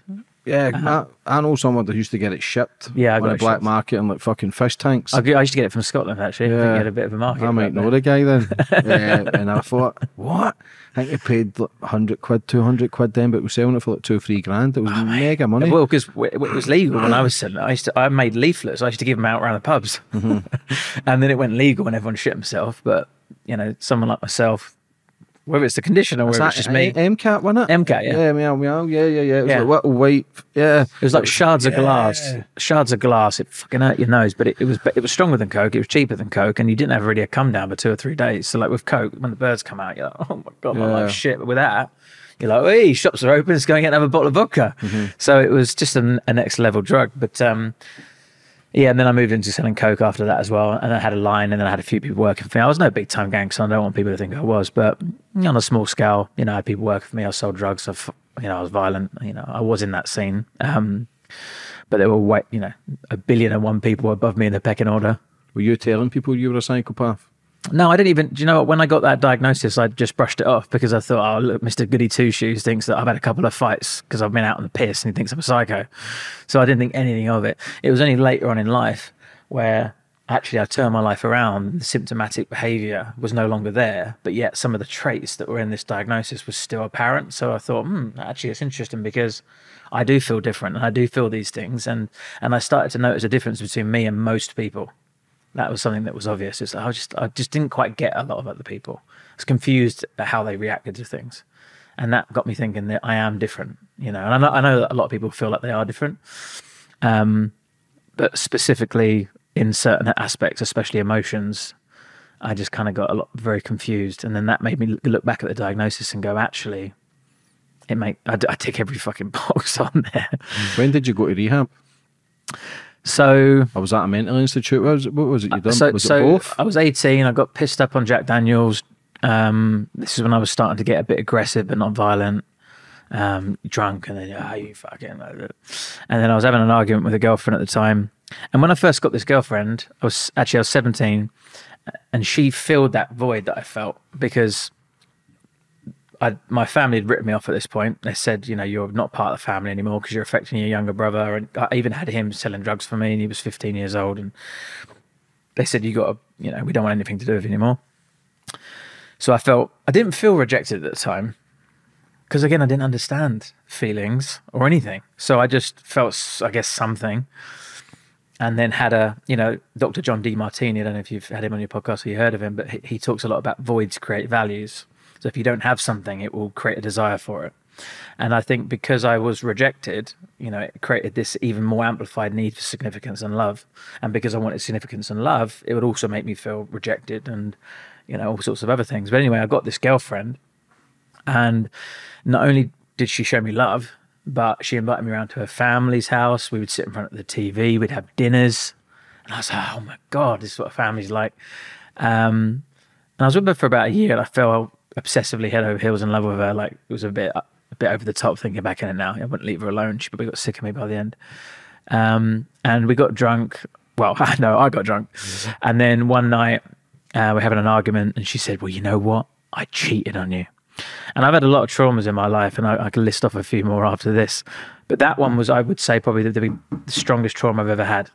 Yeah, uh-huh. I, I, know someone that used to get it shipped. Yeah, I on a black shipped. market in like fucking fish tanks. I, I, used to get it from Scotland actually. Yeah. I think he had a bit of a market. I might know the guy then. yeah, and I thought, what? I think he paid like hundred quid, two hundred quid then, but we were selling it for like two or three grand. It was oh, mega money. Well, because it was legal when I was selling it. I used to, I made leaflets. I used to give them out around the pubs, mm-hmm. and then it went legal and everyone shit himself. But you know, someone like myself whether it's the condition or whether it's just me. MCAT, wasn't it? MCAT, yeah. Yeah, meow, meow. Yeah, yeah, yeah. It was yeah. like little white. Yeah. It was like shards of glass. Shards of glass. It fucking hurt your nose, but it, it, was it was stronger than Coke. It was cheaper than Coke, and you didn't have really a come down for two or three days. So like with Coke, when the birds come out, you're like, oh my god, my life's shit. But with that, you're like, hey, shops are open. Let's go and get another bottle of vodka. Mm-hmm. So it was just a, a next level drug. But um, Yeah, and then I moved into selling coke after that as well, and I had a line, and then I had a few people working for me. I was no big time gangster. I don't want people to think I was, but on a small scale, you know, I had people working for me. I sold drugs. I, you know, I was violent. You know, I was in that scene. Um, but there were, way, you know, a billion and one people above me in the pecking order. Were you telling people you were a psychopath? No, I didn't even. Do you know what? When I got that diagnosis, I just brushed it off because I thought, oh, look, Mr. Goody Two Shoes thinks that I've had a couple of fights because I've been out on the piss and he thinks I'm a psycho. So I didn't think anything of it. It was only later on in life where actually I turned my life around. The symptomatic behavior was no longer there, but yet some of the traits that were in this diagnosis was still apparent. So I thought, hmm, actually, it's interesting because I do feel different and I do feel these things. And, and I started to notice a difference between me and most people that was something that was obvious. It's, I just I just didn't quite get a lot of other people. I was confused at how they reacted to things, and that got me thinking that I am different. You know, and I know, I know that a lot of people feel like they are different, um, but specifically in certain aspects, especially emotions, I just kind of got a lot very confused, and then that made me look back at the diagnosis and go, actually, it make I, I tick every fucking box on there. When did you go to rehab? So I was at a mental institute. What was it, what was it you done? So, was so it both? I was 18. I got pissed up on Jack Daniels. Um, this is when I was starting to get a bit aggressive but not violent. Um, drunk and then ah, you fucking and then I was having an argument with a girlfriend at the time. And when I first got this girlfriend, I was actually I was 17, and she filled that void that I felt because I, my family had written me off at this point. They said, you know, you're not part of the family anymore because you're affecting your younger brother. And I even had him selling drugs for me, and he was 15 years old. And they said, you got to, you know, we don't want anything to do with you anymore. So I felt, I didn't feel rejected at the time because, again, I didn't understand feelings or anything. So I just felt, I guess, something. And then had a, you know, Dr. John Demartini. I don't know if you've had him on your podcast or you heard of him, but he, he talks a lot about voids create values. So if you don't have something, it will create a desire for it. And I think because I was rejected, you know, it created this even more amplified need for significance and love. And because I wanted significance and love, it would also make me feel rejected and, you know, all sorts of other things. But anyway, I got this girlfriend, and not only did she show me love, but she invited me around to her family's house. We would sit in front of the TV, we'd have dinners. And I was like, oh my God, this is what a family's like. Um, and I was with her for about a year and I felt obsessively head over heels in love with her. Like it was a bit a bit over the top thinking back in it now. I wouldn't leave her alone. She probably got sick of me by the end. Um, and we got drunk. Well, no, I got drunk. Mm-hmm. And then one night uh, we're having an argument, and she said, "Well, you know what? I cheated on you." And I've had a lot of traumas in my life, and I, I can list off a few more after this. But that one was, I would say, probably the, the strongest trauma I've ever had.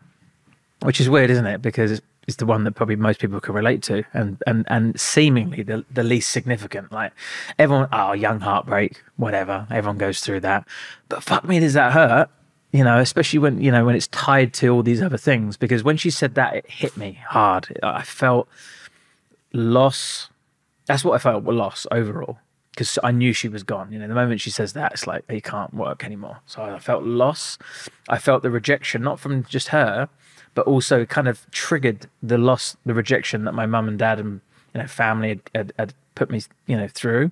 Which is weird, isn't it? Because is the one that probably most people can relate to and and and seemingly the, the least significant like everyone oh young heartbreak whatever everyone goes through that. But fuck me does that hurt? You know especially when you know when it's tied to all these other things because when she said that it hit me hard. I felt loss. That's what i felt loss overall because i knew she was gone. You know the moment she says that it's like you can't work anymore. So i felt loss. I felt the rejection not from just her but also kind of triggered the loss, the rejection that my mum and dad and you know family had, had, had put me you know through.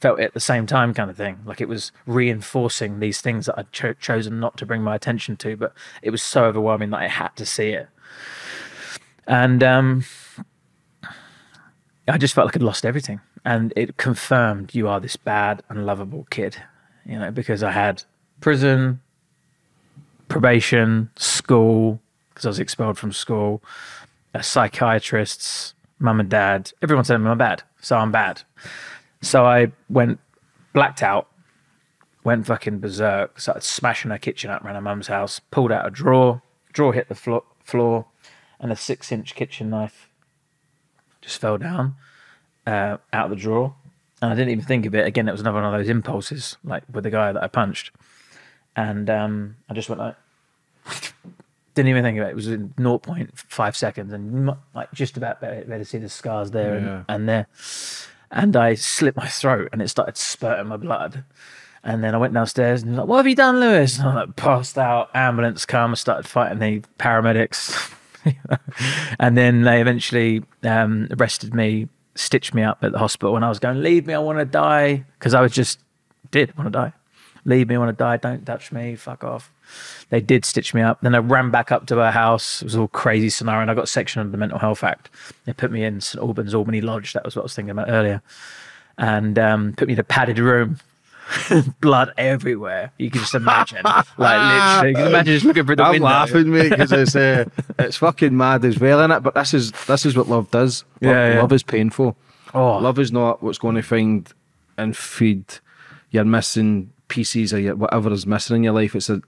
Felt at the same time, kind of thing. Like it was reinforcing these things that I'd cho- chosen not to bring my attention to, but it was so overwhelming that I had to see it. And um, I just felt like I'd lost everything, and it confirmed you are this bad, unlovable kid. You know, because I had prison, probation, school, because I was expelled from school. Uh, psychiatrists, mum and dad, everyone said I'm bad, so I'm bad. So I went blacked out, went fucking berserk, started smashing her kitchen up around her mum's house, pulled out a drawer, drawer hit the flo- floor, and a six inch kitchen knife just fell down uh, out of the drawer. And I didn't even think of it. Again, it was another one of those impulses, like with the guy that I punched. And um, I just went like, didn't even think about it. It was in 0.5 seconds, and like just about better, better to see the scars there yeah. and, and there. And I slit my throat, and it started spurting my blood. And then I went downstairs and was like, "What have you done, Lewis?" And I like passed out. Ambulance come. I started fighting the paramedics, and then they eventually um, arrested me, stitched me up at the hospital. And I was going, "Leave me, I want to die," because I was just did want to die. Leave me, I want to die. Don't touch me. Fuck off. They did stitch me up. Then I ran back up to her house. It was all crazy scenario, and I got a section of the Mental Health Act. They put me in St Albans Albany Lodge. That was what I was thinking about earlier, and um, put me in a padded room. Blood everywhere. You can just imagine, like literally, you can imagine just looking through the I'm window. laughing, mate, because it's uh, it's fucking mad as well, in it. But this is this is what love does. Love, Yeah, yeah. love is painful. Oh, Love is not what's going to find and feed your missing pieces or your, whatever is missing in your life. It's a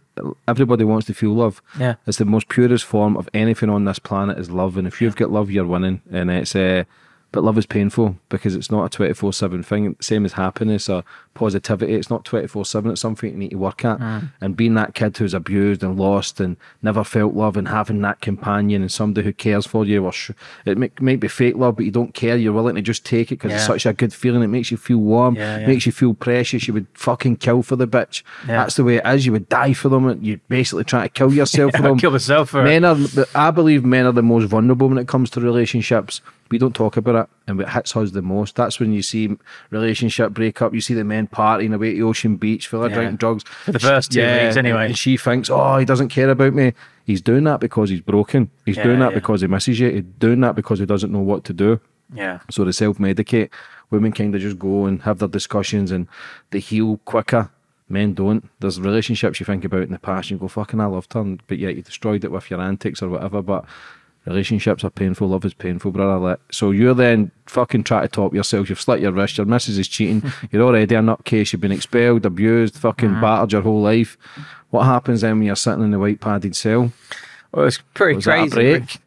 everybody wants to feel love. Yeah. it's the most purest form of anything on this planet is love, and if you've got love, you're winning. And it's uh, but love is painful because it's not a twenty four seven thing. Same as happiness or positivity. It's not twenty four seven. It's something you need to work at. Mm. And being that kid who's abused and lost and never felt love and having that companion and somebody who cares for you or sh- it may, might be fake love, but you don't care. You're willing to just take it because it's such a good feeling. It makes you feel warm. Yeah, yeah. Makes you feel precious. You would fucking kill for the bitch. Yeah. That's the way it is. You would die for them. You basically try to kill yourself for them. kill myself for men are. I believe men are the most vulnerable when it comes to relationships. We don't talk about it, and it hits us the most. That's when you see relationship breakup. You see the men partying away to Ocean Beach, full of Yeah. drinking drugs For the first two weeks, anyway. And she thinks, oh, he doesn't care about me. He's doing that because he's broken. He's Yeah, doing that yeah. because he misses you. He's doing that because he doesn't know what to do. yeah, So they self medicate. Women kind of just go and have their discussions and they heal quicker. Men don't. There's relationships you think about in the past, and you go, fucking, I loved her, but yet you destroyed it with your antics or whatever. But relationships are painful, love is painful, brother. Like, So you're then fucking trying to top yourself. You've slit your wrist, your missus is cheating, you're already a nutcase, you've been expelled, abused, fucking battered your whole life. What happens then when you're sitting in the white padded cell? well, it's pretty Was crazy. it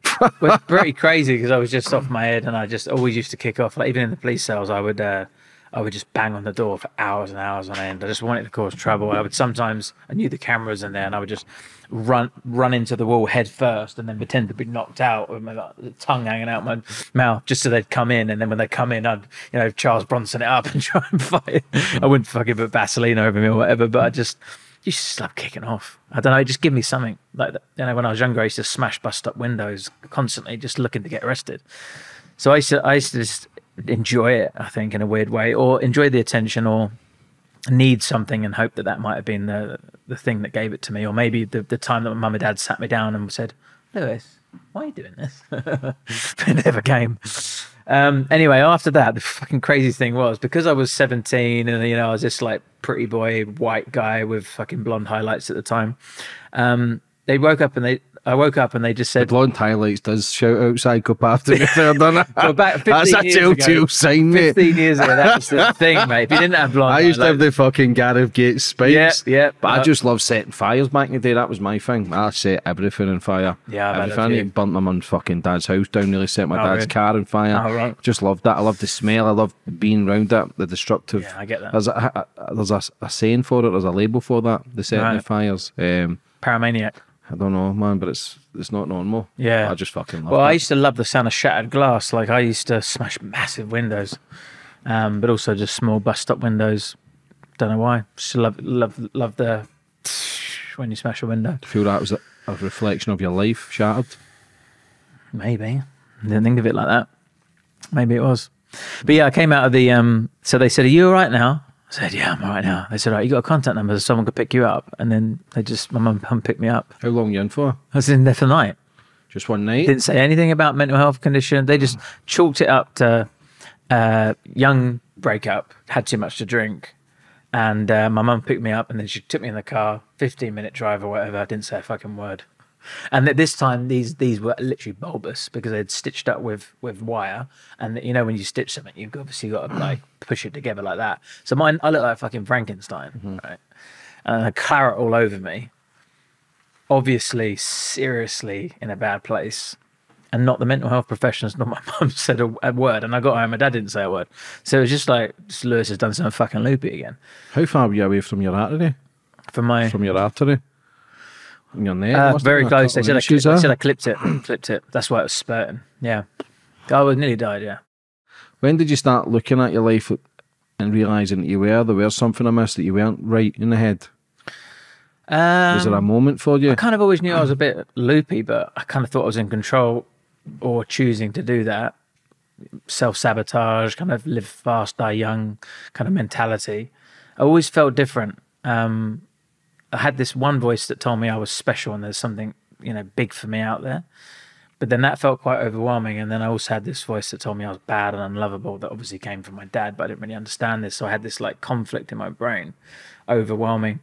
was pretty crazy because I was just off my head and I just always used to kick off. Like even in the police cells, I would uh, I would just bang on the door for hours and hours on end. I just wanted to cause trouble. I would sometimes I knew the cameras in there and I would just run run into the wall head first and then pretend to be knocked out with my tongue hanging out my mouth just so they'd come in and then when they come in I'd you know Charles Bronson it up and try and fight. I wouldn't fucking put Vaseline over me or whatever, but I just you just love kicking off. I don't know, just give me something like that. You know, when I was younger, I used to smash bust up windows constantly, just looking to get arrested. So I used to, I used to just enjoy it, I think, in a weird way, or enjoy the attention, or need something and hope that that might have been the the thing that gave it to me, or maybe the the time that my mum and dad sat me down and said, "Lewis, why are you doing this?" it never came. Um, anyway, after that, the fucking crazy thing was because I was 17 and you know I was this like pretty boy white guy with fucking blonde highlights at the time. Um, they woke up and they I woke up and they just said, the Blonde highlights does shout out psychopath to be fair, doesn't it? Well, back 15 That's a telltale sign, mate. 15 years ago, that was the thing, mate. If you didn't have blonde I used to have the fucking Gareth Gates spikes. Yeah, yeah. But I Uh, just love setting fires back in the day. That was my thing. I set everything on fire. Yeah, I've everything. I burnt my mum's fucking dad's house down. Nearly set my Oh, dad's really? car on fire. Oh, right. Just loved that. I love the smell. I love being around it. The destructive. Yeah, I get that. There's a, a- there's a, a saying for it. There's a label for that. The setting Right. fires. Um, Pyromaniac. I don't know, man, but it's it's not normal. Yeah. I just fucking love it. Well. I used to love the sound of shattered glass. Like I used to smash massive windows, um, but also just small bus stop windows. Don't know why. Just love love love the when you smash a window. feel that was a, a reflection of your life shattered. Maybe didn't think of it like that. Maybe it was. But yeah, I came out of the. Um, so they said, "Are you all right now?" Said, "Yeah, I'm all right now." They said, "All right, you got a contact number, so someone could pick you up." And then they just my mum picked me up. How long you in for? I was in there for the night. Just one night. didn't say anything about mental health condition. They just chalked it up to uh, young breakup, had too much to drink. And uh, my mum picked me up and then she took me in the car, 15 minute drive or whatever. I didn't say a fucking word. And at this time, these these were literally bulbous because they'd stitched up with with wire. And you know when you stitch something, you've obviously got to like push it together like that. So mine, I look like a fucking Frankenstein, mm-hmm. right? And a claret all over me. Obviously, seriously in a bad place and not the mental health professionals, not my mum said a, a word. And I got home, my dad didn't say a word. So it was just like, just Lewis has done something fucking loopy again. How far were you away from your artery? From my, From your artery? Your neck? uh, very close. They said, I, clipped, they said I clipped it, clipped it. That's why it was spurting. Yeah. I was nearly died, yeah. When did you start looking at your life and realising that you were, there was something amiss, that you weren't right in the head? Um, Was there a moment for you? I kind of always knew I was a bit loopy, but I kind of thought I was in control or choosing to do that. Self sabotage, kind of live fast, die young kind of mentality. I always felt different. Um, I had this one voice that told me I was special and there's something you know big for me out there. But then that felt quite overwhelming. And then I also had this voice that told me I was bad and unlovable that obviously came from my dad, but I didn't really understand this. So I had this like conflict in my brain, overwhelming.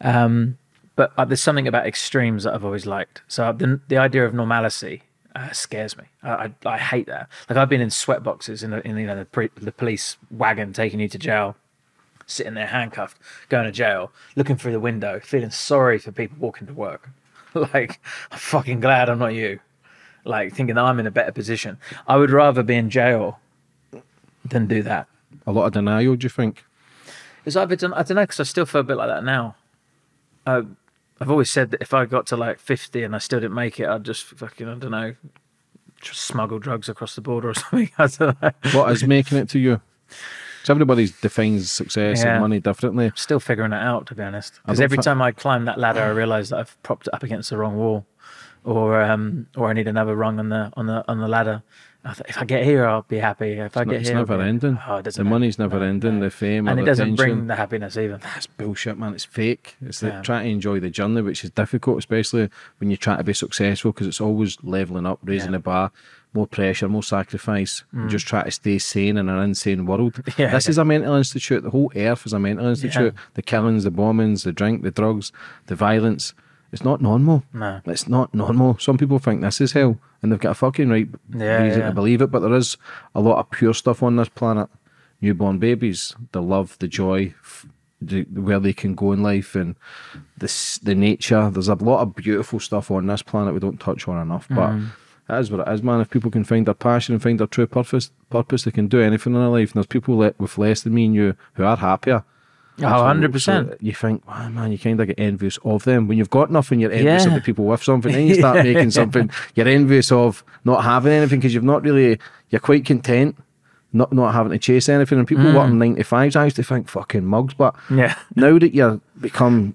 Um, but uh, there's something about extremes that I've always liked. So the, the idea of normalcy uh, scares me. I, I, I hate that. Like I've been in sweat boxes in, the, in you know, the, pre, the police wagon taking you to jail sitting there handcuffed, going to jail, looking through the window, feeling sorry for people walking to work. like, I'm fucking glad I'm not you like thinking that I'm in a better position. I would rather be in jail than do that. A lot of denial, do you think? It's either I don't know because I still feel a bit like that now. Uh, I've always said that if I got to like 50 and I still didn't make it, I'd just fucking I don't know, just smuggle drugs across the border or something. I don't know. What is making it to you? Because everybody defines success Yeah. and money differently. Still figuring it out, to be honest. Because every time I climb that ladder, I realise that I've propped it up against the wrong wall, or um, or I need another rung on the on the on the ladder. I th- if I get here, I'll be happy. If I It's, get not, it's here, I'll never ending. Oh, it doesn't. the money's never No, ending. no. The fame and it doesn't bring the happiness either. That's bullshit, man. It's fake. It's like Yeah. trying to enjoy the journey, which is difficult, especially when you try to be successful, because it's always leveling up, raising Yeah. the bar, more pressure, more sacrifice. and Just try to stay sane in an insane world. Yeah, this yeah. is a mental institute. The whole earth is a mental institute. The killings, the bombings, the drink, the drugs, the violence. It's not normal. No. It's not normal. Some people think this is hell, and they've got a fucking right Yeah, reason yeah. to believe it. But there is a lot of pure stuff on this planet. Newborn babies, the love, the joy, the, where they can go in life, and the s- the nature. There's a lot of beautiful stuff on this planet we don't touch on enough. But Mm. That is what it is, man. If people can find their passion and find their true purpose, purpose, they can do anything in their life. And there's people le- with less than me and you who are happier. Oh, 100%. so you think, oh, man, you kind of get envious of them. When you've got nothing, you're envious of the people with something. Then you start making something. You're envious of not having anything because you've not really. You're quite content. Not not having to chase anything, and people Mm. working nine to fives, I used to think fucking mugs. But Yeah. now that you're become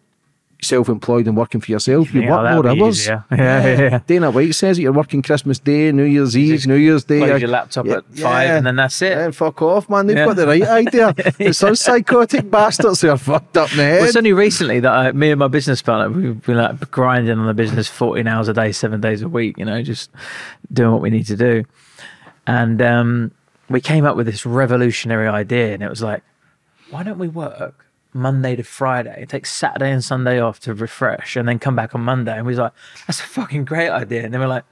self-employed and working for yourself, you think, work more hours. Yeah, yeah, yeah. Dana White says that you're working Christmas Day, New Year's Eve, New Year's Day. Close uh, your laptop yeah, at five and then that's it. And fuck off, man. They've got the right idea. It's some psychotic bastards who are fucked up in the Well, it's only recently that I, me and my business partner, we've been like grinding on the business 14 hours a day, seven days a week, you know, just doing what we need to do. And um, we came up with this revolutionary idea, and it was like, why don't we work Monday to Friday, take Saturday and Sunday off to refresh, and then come back on Monday? And we was like, that's a fucking great idea. And then we're like,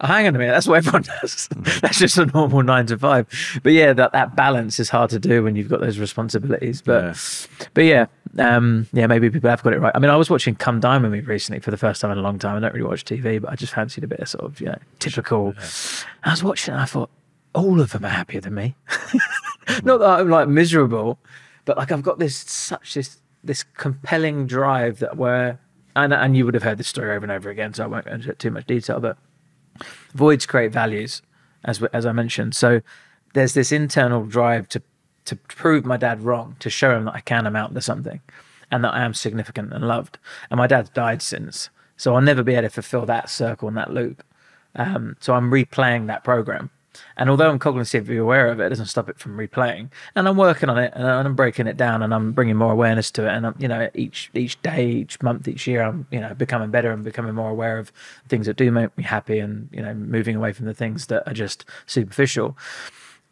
oh, hang on a minute, that's what everyone does. that's just a normal nine to five. But yeah, that, that balance is hard to do when you've got those responsibilities. But but yeah, um, yeah, maybe people have got it right. I mean, I was watching Come Dine with Me recently for the first time in a long time. I don't really watch TV, but I just fancied a bit of sort of, you know, typical. I was watching and I thought, all of them are happier than me. Not that I'm like miserable, but like I've got this such this this compelling drive that where and and you would have heard this story over and over again, so I won't go into too much detail, but voids create values, as as I mentioned. So there's this internal drive to to prove my dad wrong, to show him that I can amount to something, and that I am significant and loved. And my dad's died since, so I'll never be able to fulfill that circle and that loop. Um, so I'm replaying that program. And although I'm cognitively aware of it, it doesn't stop it from replaying. And I'm working on it, and I'm breaking it down, and I'm bringing more awareness to it. And I'm, you know, each each day, each month, each year, I'm you know becoming better and becoming more aware of things that do make me happy, and you know, moving away from the things that are just superficial.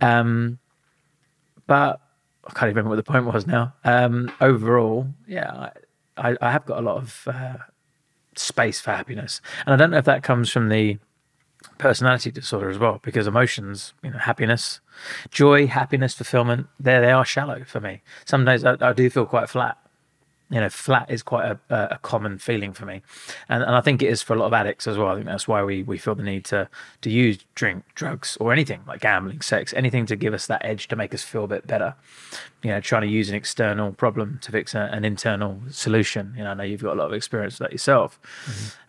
Um, but I can't even remember what the point was now. Um, overall, yeah, I, I, I have got a lot of uh, space for happiness, and I don't know if that comes from the personality disorder as well, because emotions, you know, happiness, joy, happiness, fulfillment, there they are shallow for me. Some days I, I do feel quite flat. You know, flat is quite a, a common feeling for me, and and I think it is for a lot of addicts as well. I think that's why we we feel the need to to use drink, drugs, or anything like gambling, sex, anything to give us that edge to make us feel a bit better. You know, trying to use an external problem to fix a, an internal solution. You know, I know you've got a lot of experience with that yourself.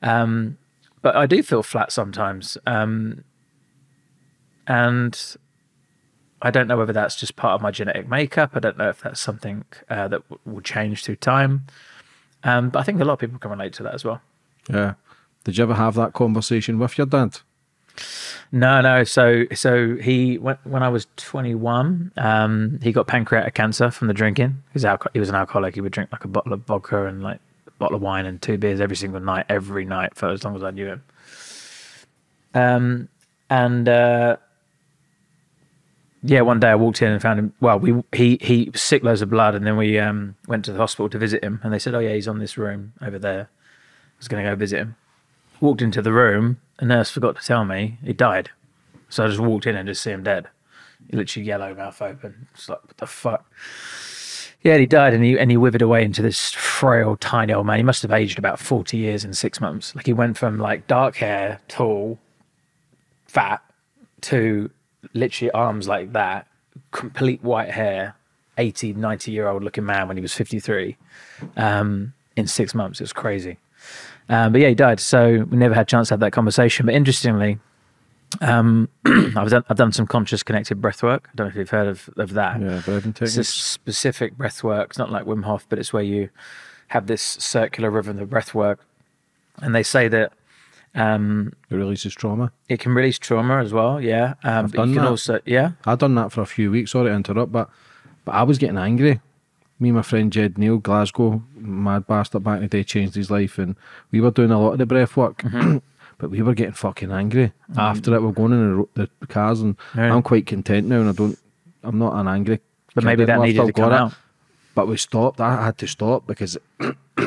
Um, but I do feel flat sometimes. Um, and I don't know whether that's just part of my genetic makeup. I don't know if that's something uh, that w- will change through time. Um, but I think a lot of people can relate to that as well. Yeah. Did you ever have that conversation with your dad? No, no. So, so he when when I was twenty one, um, he got pancreatic cancer from the drinking. He was alco- he was an alcoholic. He would drink like a bottle of vodka and like bottle of wine and two beers every single night, every night for as long as I knew him. Um, and uh, yeah, one day I walked in and found him. Well, we he he was sick loads of blood, and then we um, went to the hospital to visit him, and they said, "Oh yeah, he's on this room over there." I was going to go visit him. Walked into the room, a nurse forgot to tell me he died, so I just walked in and just see him dead. He literally yellow mouth open. It's like what the fuck. Yeah, and he died, and he and he withered away into this frail, tiny old man. He must have aged about forty years in six months. Like he went from like dark hair, tall, fat, to literally arms like that, complete white hair, 80, 90 year old looking man when he was 53 um, in six months. It was crazy. Um, but yeah, he died. So we never had a chance to have that conversation. But interestingly, um, I've done I've done some conscious connected breath work. I don't know if you've heard of, of that. Yeah, breathing It's a specific breath work. It's not like Wim Hof, but it's where you have this circular rhythm of breath work. And they say that um, It releases trauma. it can release trauma as well. Yeah. Um, but done you can that. also, yeah. I done that for a few weeks. Sorry to interrupt, but but I was getting angry. Me and my friend Jed Neil, Glasgow, mad bastard back in the day, changed his life, and we were doing a lot of the breath work. Mm-hmm. but we were getting fucking angry after it. We're going in the, the cars, and Yeah. I'm quite content now, and I don't. I'm not an angry. But maybe that. Needed to come it. out. But we stopped. I had to stop because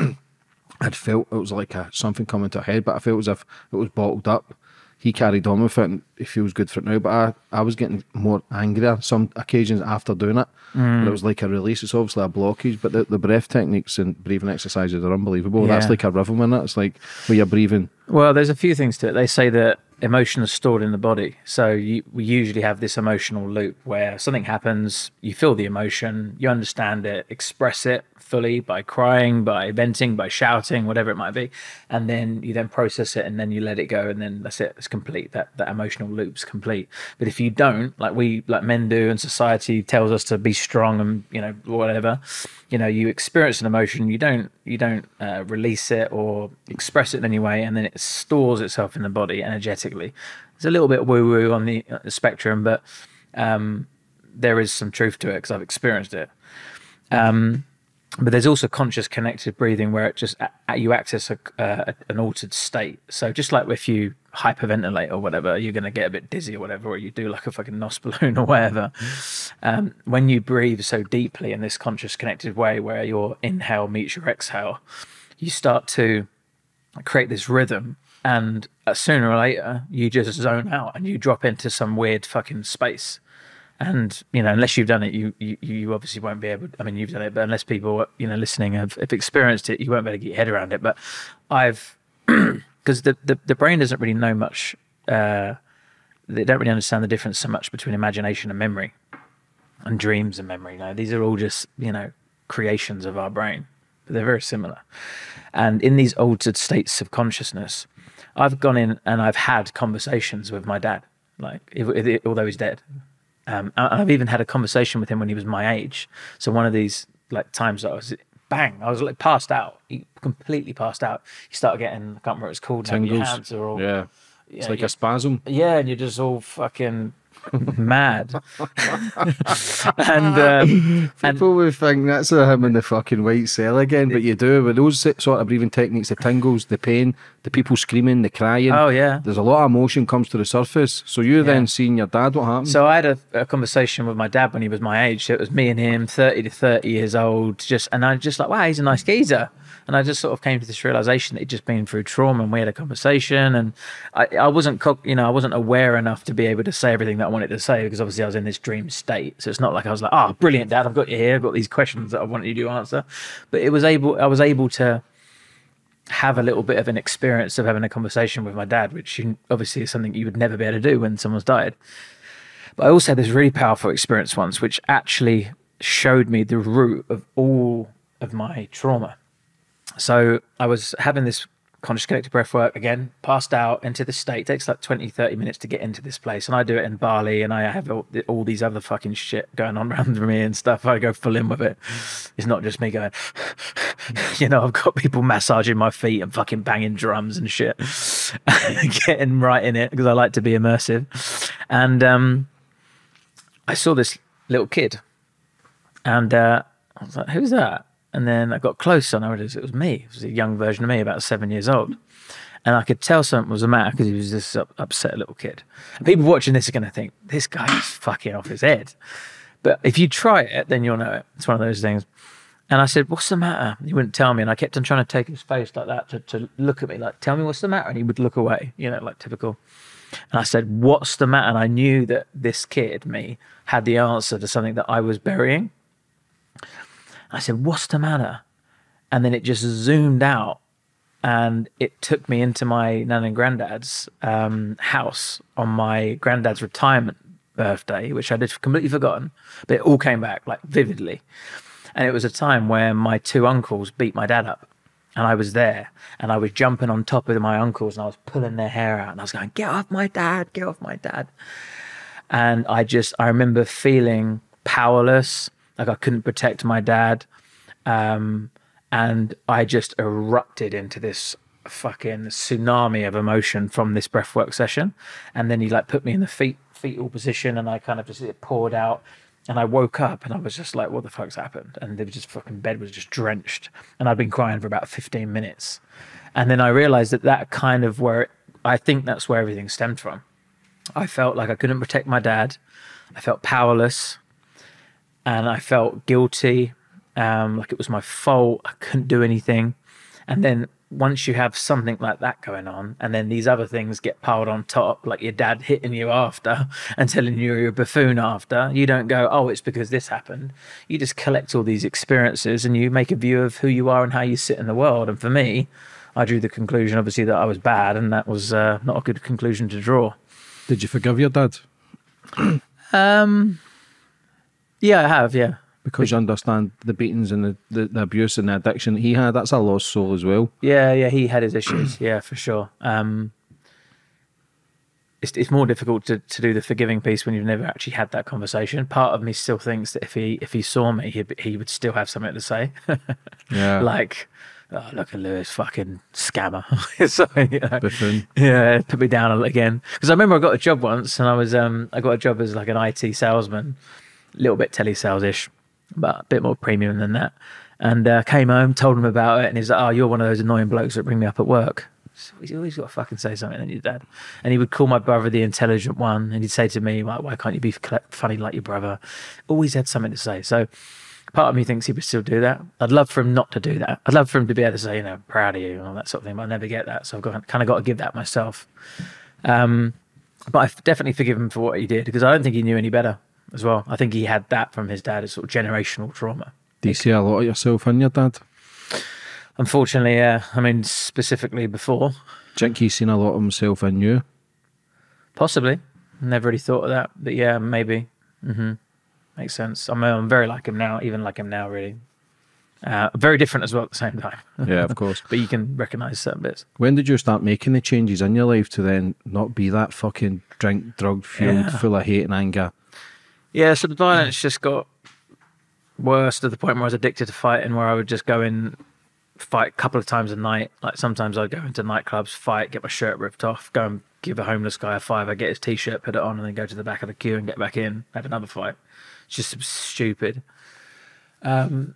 I'd felt it was like a, something coming to a head, but I felt as if it was bottled up. He carried on with it and he feels good for it now. But I, I was getting more angrier some occasions after doing it. Mm. But it was like a release. It's obviously a blockage, but the, the breath techniques and breathing exercises are unbelievable. That's like a rhythm in it. It's like where you're breathing. Well, there's a few things to it. They say that emotion is stored in the body. So you, we usually have this emotional loop where something happens, you feel the emotion, you understand it, express it fully by crying, by venting, by shouting, whatever it might be, and then you then process it and then you let it go and then that's it. It's complete. That that emotional loop's complete. But if you don't, like we like men do and society tells us to be strong and you know whatever, you know you experience an emotion, you don't you don't uh, release it or express it in any way, and then it stores itself in the body energetically. It's a little bit woo woo on the, uh, the spectrum, but um, there is some truth to it because I've experienced it. Um, but there's also conscious connected breathing where it just you access a, uh, an altered state. So just like if you hyperventilate or whatever, you're going to get a bit dizzy or whatever, or you do like a fucking nos balloon or whatever. Um, when you breathe so deeply in this conscious connected way, where your inhale meets your exhale, you start to create this rhythm and uh, sooner or later you just zone out and you drop into some weird fucking space and you know unless you've done it you you, you obviously won't be able i mean you've done it but unless people you know listening have, have experienced it you won't be able to get your head around it but i've because the, the the brain doesn't really know much uh they don't really understand the difference so much between imagination and memory and dreams and memory. You know, these are all just you know creations of our brain, but they're very similar. And in these altered states of consciousness, I've gone in and I've had conversations with my dad, like if, if- although he's dead. Um, I've even had a conversation with him when he was my age. So one of these like times that I was bang, I was like passed out, he completely passed out. You start getting I can't remember what it's called. now, Your Tingles. hands are all Yeah. It's like a spasm. yeah, and you're just all fucking mad. and um, and People would think that's a him in the fucking white cell again, but you do with those sort of breathing techniques, the tingles, the pain, the people screaming, the crying. oh yeah. There's a lot of emotion comes to the surface. So you then seeing your dad, what happened? So I had a, a conversation with my dad when he was my age. So it was me and him, thirty to thirty years old. Just and I just like, wow, he's a nice geezer. And I just sort of came to this realization that he'd just been through trauma, and we had a conversation. And I, I wasn't, you know, I wasn't aware enough to be able to say everything that I wanted to say because obviously I was in this dream state. So it's not like I was like, oh, brilliant, dad, I've got you here. I've got these questions that I wanted you to answer. But it was able, I was able to have a little bit of an experience of having a conversation with my dad, which obviously is something you would never be able to do when someone's died. But I also had this really powerful experience once, which actually showed me the root of all of my trauma. So I was having this conscious connected breath work again, passed out into this state. It takes like 20, 30 minutes to get into this place. And I do it in Bali and I have all, all these other fucking shit going on around me and stuff. I go full in with it. It's not just me going, you know, I've got people massaging my feet and fucking banging drums and shit, getting right in it because I like to be immersive. And um, I saw this little kid and uh, I was like, who's that? And then I got close and I realized it was me. It was a young version of me, about seven years old. And I could tell something was the matter because he was this up, upset little kid. And people watching this are going to think, this guy's fucking off his head. But if you try it, then you'll know it. It's one of those things. And I said, What's the matter? He wouldn't tell me. And I kept on trying to take his face like that to, to look at me, like, Tell me what's the matter. And he would look away, you know, like typical. And I said, What's the matter? And I knew that this kid, me, had the answer to something that I was burying. I said, What's the matter? And then it just zoomed out and it took me into my nan and granddad's um, house on my granddad's retirement birthday, which I would completely forgotten, but it all came back like vividly. And it was a time where my two uncles beat my dad up. And I was there and I was jumping on top of my uncles and I was pulling their hair out and I was going, Get off my dad, get off my dad. And I just, I remember feeling powerless, like I couldn't protect my dad. Um, and I just erupted into this fucking tsunami of emotion from this breathwork session. And then he like put me in the feet fetal position and I kind of just it poured out and I woke up and I was just like, what the fuck's happened? And was just fucking bed was just drenched. And I'd been crying for about 15 minutes. And then I realized that that kind of where, I think that's where everything stemmed from. I felt like I couldn't protect my dad. I felt powerless. And I felt guilty. Um, like it was my fault. I couldn't do anything. And then once you have something like that going on, and then these other things get piled on top, like your dad hitting you after and telling you you're a buffoon after, you don't go, oh, it's because this happened. You just collect all these experiences and you make a view of who you are and how you sit in the world. And for me, I drew the conclusion, obviously, that I was bad, and that was uh, not a good conclusion to draw. Did you forgive your dad? um, yeah, I have. Yeah, because you understand the beatings and the, the, the, abuse and the addiction he had. That's a lost soul as well. Yeah, yeah, he had his issues. yeah, for sure. Um, it's it's more difficult to, to do the forgiving piece when you've never actually had that conversation. Part of me still thinks that if he if he saw me, he he would still have something to say. yeah, like. Oh, look at Lewis, fucking scammer. so, you know, Yeah, put me down again. Because I remember I got a job once, and I was um I got a job as like an IT salesman, little bit telesales ish, but a bit more premium than that. And uh, came home, told him about it, and he's like, "Oh, you're one of those annoying blokes that bring me up at work." He's always got to fucking say something, and your dad. And he would call my brother the intelligent one, and he'd say to me, "Why, why can't you be funny like your brother?" Always had something to say. So part of me thinks he would still do that. I'd love for him not to do that. I'd love for him to be able to say, you know, proud of you and all that sort of thing. But I never get that, so I've got, kind of got to give that myself. Um, but I've definitely forgive him for what he did because I don't think he knew any better as well. I think he had that from his dad as sort of generational trauma. Do you see a lot of yourself in your dad? Unfortunately, yeah. I mean, specifically before. Do you think he's seen a lot of himself in you? Possibly. Never really thought of that, but yeah, maybe. Mm-hmm. Makes sense. I'm, I'm very like him now, even like him now, really. Uh, very different as well at the same time. yeah, of course. but you can recognize certain bits. When did you start making the changes in your life to then not be that fucking drink, drug fueled, yeah. full of hate and anger? Yeah, so the violence just got worse to the point where I was addicted to fighting, where I would just go in, fight a couple of times a night. Like sometimes I'd go into nightclubs, fight, get my shirt ripped off, go and give a homeless guy a five, I get his t-shirt, put it on, and then go to the back of the queue and get back in, have another fight. It's just stupid. Um,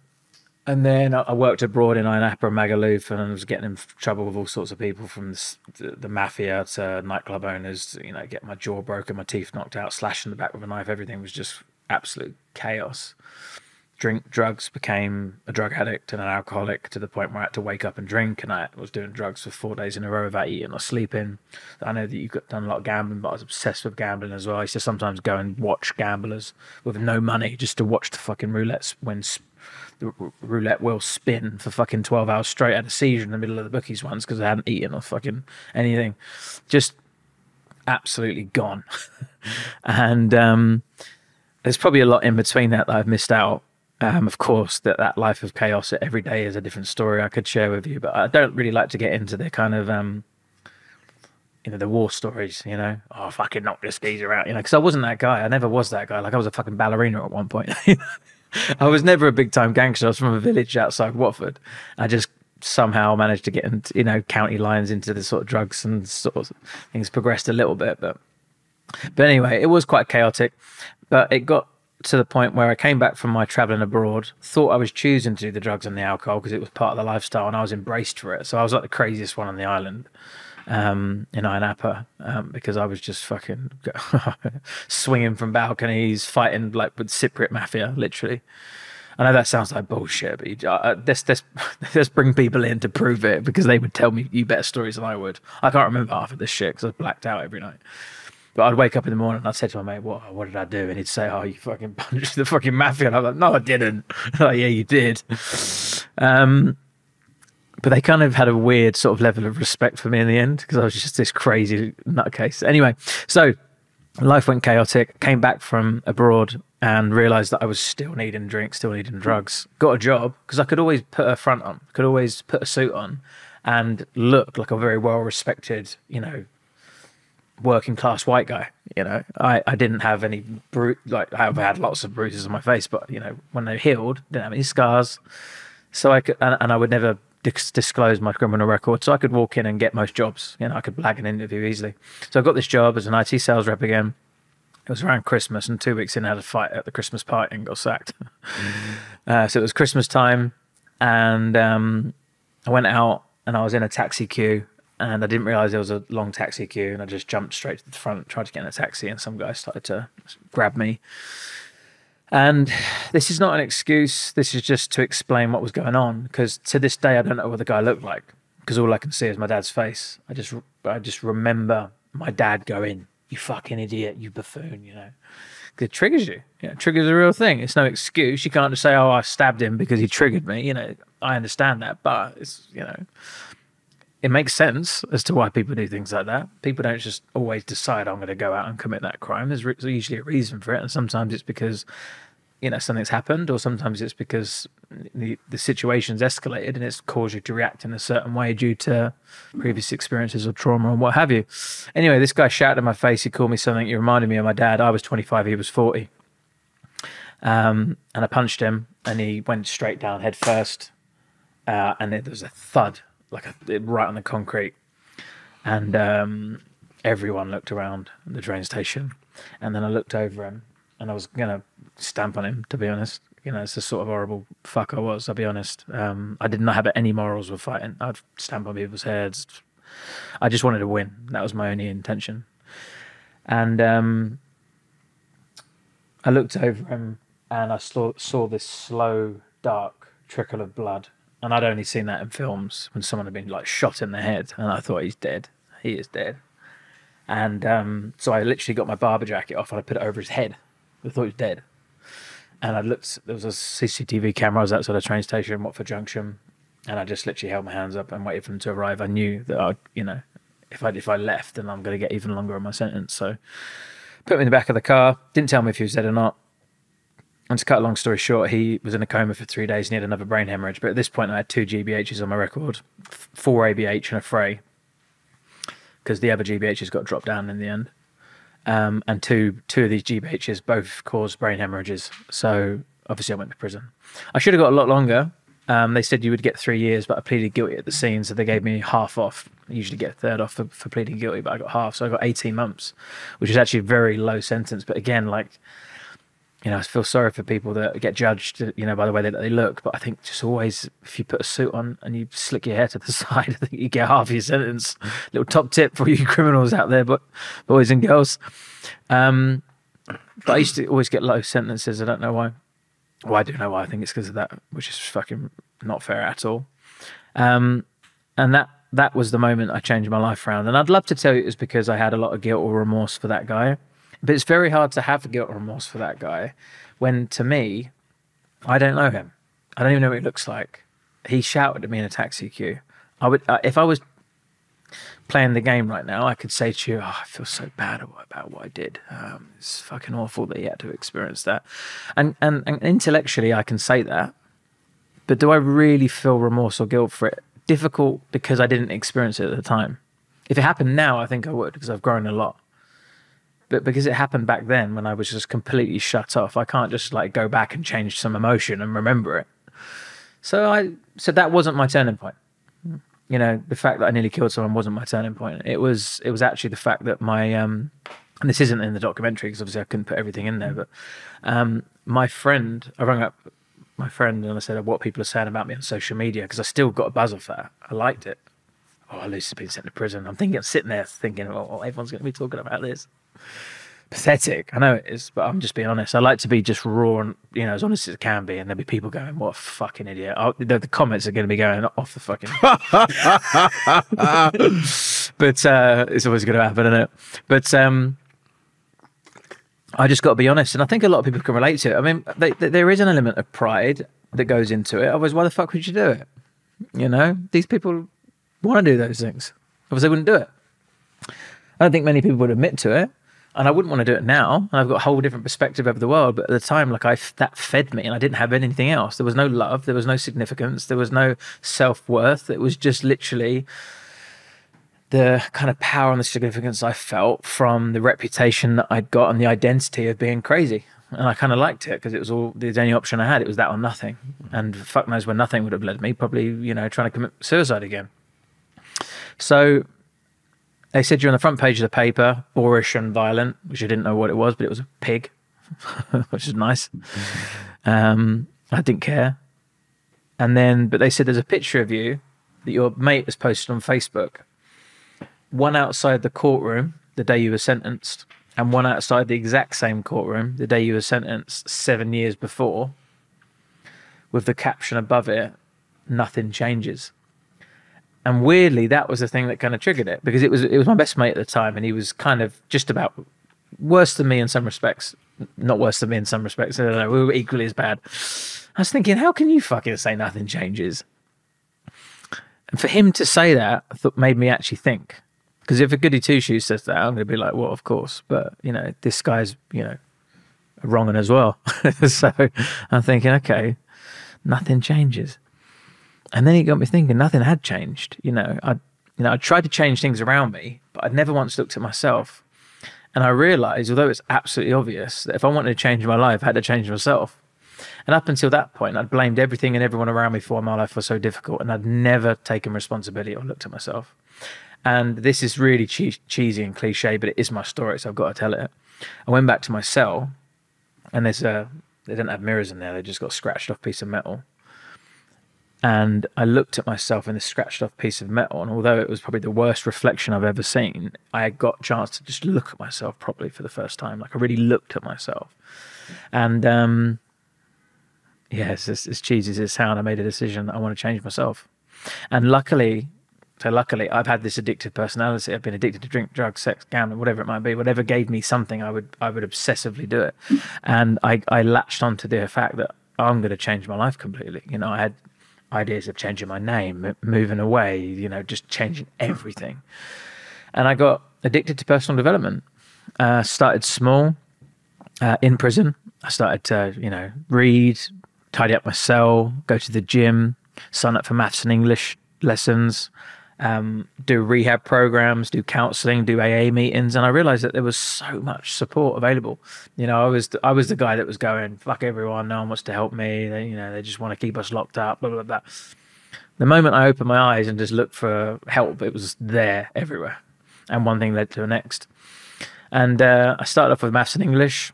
and then I worked abroad in Ayia and Magaluf, and I was getting in trouble with all sorts of people from the, the, mafia to nightclub owners. You know, get my jaw broken, my teeth knocked out, slashing the back with a knife. Everything was just absolute chaos. Drink drugs became a drug addict and an alcoholic to the point where I had to wake up and drink. And I was doing drugs for four days in a row without eating or sleeping. I know that you've done a lot of gambling, but I was obsessed with gambling as well. I used to sometimes go and watch gamblers with no money just to watch the fucking roulette win the roulette wheel spin for fucking 12 hours straight. I had a seizure in the middle of the bookies once because I hadn't eaten or fucking anything. Just absolutely gone. and um, there's probably a lot in between that that I've missed out. Um, of course, that that life of chaos every day is a different story I could share with you, but I don't really like to get into the kind of um, you know the war stories. You know, oh fucking knock this geezer out. You know, because I wasn't that guy. I never was that guy. Like I was a fucking ballerina at one point. I was never a big time gangster. I was from a village outside Watford. I just somehow managed to get into, you know, county lines into the sort of drugs and sort of things progressed a little bit. But, but anyway, it was quite chaotic. But it got to the point where I came back from my traveling abroad, thought I was choosing to do the drugs and the alcohol because it was part of the lifestyle and I was embraced for it. So I was like the craziest one on the island um, in Napa um, because I was just fucking swinging from balconies, fighting like with Cypriot mafia, literally. I know that sounds like bullshit, but uh, let's bring people in to prove it because they would tell me you better stories than I would. I can't remember half of this shit because I blacked out every night. But I'd wake up in the morning and I'd say to my mate, "What? What did I do?" And he'd say, "Oh, you fucking punched the fucking mafia." And I'm like, "No, I didn't." like, yeah, you did. Um, but they kind of had a weird sort of level of respect for me in the end because I was just this crazy nutcase. Anyway, so life went chaotic. Came back from abroad and realized that I was still needing drinks, still needing drugs. Got a job because I could always put a front on, could always put a suit on, and look like a very well respected, you know, working class white guy. You know, I, I didn't have any bru- like I've had lots of bruises on my face, but you know, when they healed, didn't have any scars. So I could, and, and I would never dis- disclose my criminal record, so I could walk in and get most jobs. You know, I could blag an interview easily. So I got this job as an IT sales rep again. It was around Christmas, and two weeks in, I had a fight at the Christmas party and got sacked. Mm-hmm. Uh, so it was Christmas time, and um, I went out and I was in a taxi queue and I didn't realize there was a long taxi queue, and I just jumped straight to the front, tried to get in a taxi, and some guy started to grab me. And this is not an excuse. This is just to explain what was going on. Because to this day, I don't know what the guy looked like. Because all I can see is my dad's face. I just, I just remember my dad going, "You fucking idiot, you buffoon," you know. It triggers you. Yeah, triggers a real thing. It's no excuse. You can't just say, "Oh, I stabbed him because he triggered me." You know, I understand that, but it's you know, it makes sense as to why people do things like that. People don't just always decide I'm going to go out and commit that crime. There's, re- usually a reason for it, and sometimes it's because you know something's happened, or sometimes it's because the the situation's escalated and it's caused you to react in a certain way due to previous experiences or trauma and what have you. Anyway, this guy shouted in my face. He called me something. He reminded me of my dad. I was 25. He was 40. Um, and I punched him, and he went straight down head first. Uh, and there was a thud like a, right on the concrete, and um, everyone looked around the train station, and then I looked over him, and I was gonna stamp on him. To be honest, you know, it's the sort of horrible fuck I was. I'll be honest. Um, I did not have any morals with fighting. I'd stamp on people's heads. I just wanted to win. That was my only intention. And um, I looked over him, and I saw saw this slow, dark trickle of blood and I'd only seen that in films when someone had been like shot in the head, and I thought he's dead. He is dead. And um, so I literally got my Barbour jacket off and I put it over his head. I thought he was dead. And I looked. There was a CCTV camera. I was outside a train station in Watford Junction, and I just literally held my hands up and waited for them to arrive. I knew that I, you know, if I if I left, then I'm going to get even longer on my sentence. So put me in the back of the car. Didn't tell me if he was dead or not. And to cut a long story short, he was in a coma for three days and he had another brain hemorrhage. But at this point, I had two GBHs on my record, four ABH and affray, because the other GBHs got dropped down in the end. Um, and two two of these GBHs both caused brain hemorrhages. So obviously, I went to prison. I should have got a lot longer. Um, they said you would get three years, but I pleaded guilty at the scene, so they gave me half off. I usually get a third off for, for pleading guilty, but I got half, so I got 18 months, which is actually a very low sentence. But again, like you know, I feel sorry for people that get judged, you know, by the way that they look. But I think just always, if you put a suit on and you slick your hair to the side, I think you get half your sentence. Little top tip for you criminals out there, but boys and girls. Um, but I used to always get low sentences. I don't know why. Well, I do know why. I think it's because of that, which is fucking not fair at all. Um, and that that was the moment I changed my life around. And I'd love to tell you it was because I had a lot of guilt or remorse for that guy. But it's very hard to have guilt or remorse for that guy when, to me, I don't know him. I don't even know what he looks like. He shouted at me in a taxi queue. I would, uh, if I was playing the game right now, I could say to you, oh, I feel so bad about what I did. Um, it's fucking awful that he had to experience that. And, and, and intellectually, I can say that. But do I really feel remorse or guilt for it? Difficult because I didn't experience it at the time. If it happened now, I think I would because I've grown a lot but because it happened back then when I was just completely shut off, I can't just like go back and change some emotion and remember it. So I so that wasn't my turning point. You know, the fact that I nearly killed someone wasn't my turning point. It was it was actually the fact that my um and this isn't in the documentary because obviously I couldn't put everything in there, but um, my friend, I rang up my friend and I said what people are saying about me on social media because I still got a buzz off that. I liked it. Oh, Lewis's been sent to prison. I'm thinking, I'm sitting there thinking, oh, everyone's going to be talking about this. Pathetic. I know it is, but I'm just being honest. I like to be just raw and, you know, as honest as it can be. And there'll be people going, what a fucking idiot. Oh, the, the, comments are going to be going off the fucking. but uh, it's always going to happen, isn't it? But um, I just got to be honest, and I think a lot of people can relate to it. I mean, they, they, there is an element of pride that goes into it. Otherwise, why the fuck would you do it? You know, these people want to do those things. Otherwise, they wouldn't do it. I don't think many people would admit to it, and I wouldn't want to do it now. And I've got a whole different perspective over the world. But at the time, like I that fed me, and I didn't have anything else. There was no love. There was no significance. There was no self worth. It was just literally the kind of power and the significance I felt from the reputation that I'd got and the identity of being crazy. And I kind of liked it because it was all the only option I had. It was that or nothing. And fuck knows where nothing would have led me. Probably, you know, trying to commit suicide again. So they said you're on the front page of the paper, boorish and violent, which I didn't know what it was, but it was a pig, which is nice. Um, I didn't care. And then, but they said there's a picture of you that your mate has posted on Facebook one outside the courtroom the day you were sentenced, and one outside the exact same courtroom the day you were sentenced seven years before, with the caption above it, nothing changes. And weirdly, that was the thing that kind of triggered it because it was it was my best mate at the time, and he was kind of just about worse than me in some respects, not worse than me in some respects. I don't know. We were equally as bad. I was thinking, how can you fucking say nothing changes? And for him to say that, thought made me actually think. Because if a goody two shoes says that, I'm going to be like, well, of course. But, you know, this guy's, you know, wrong as well. so I'm thinking, okay, nothing changes. And then it got me thinking, nothing had changed. You know, I, you know, I tried to change things around me, but I'd never once looked at myself. And I realized, although it's absolutely obvious, that if I wanted to change my life, I had to change myself. And up until that point, I'd blamed everything and everyone around me for why my life was so difficult. And I'd never taken responsibility or looked at myself. And this is really che- cheesy and cliche, but it is my story, so I've got to tell it. I went back to my cell, and there's a they didn't have mirrors in there; they just got scratched off piece of metal. And I looked at myself in this scratched off piece of metal, and although it was probably the worst reflection I've ever seen, I got a chance to just look at myself properly for the first time. Like I really looked at myself, and um, yeah, as, as cheesy as it sounds, I made a decision. I want to change myself, and luckily so luckily, I've had this addictive personality. I've been addicted to drink, drugs, sex, gambling, whatever it might be. Whatever gave me something, I would I would obsessively do it. And I I latched onto the fact that I'm going to change my life completely. You know, I had ideas of changing my name, moving away, you know, just changing everything. And I got addicted to personal development. Uh, started small uh, in prison. I started to, you know, read, tidy up my cell, go to the gym, sign up for maths and English lessons, um, do rehab programs, do counseling, do AA meetings, and I realized that there was so much support available. You know, I was I was the guy that was going fuck everyone, no one wants to help me. They, you know, they just want to keep us locked up. Blah blah blah. The moment I opened my eyes and just looked for help, it was there everywhere, and one thing led to the next. And uh, I started off with maths and English,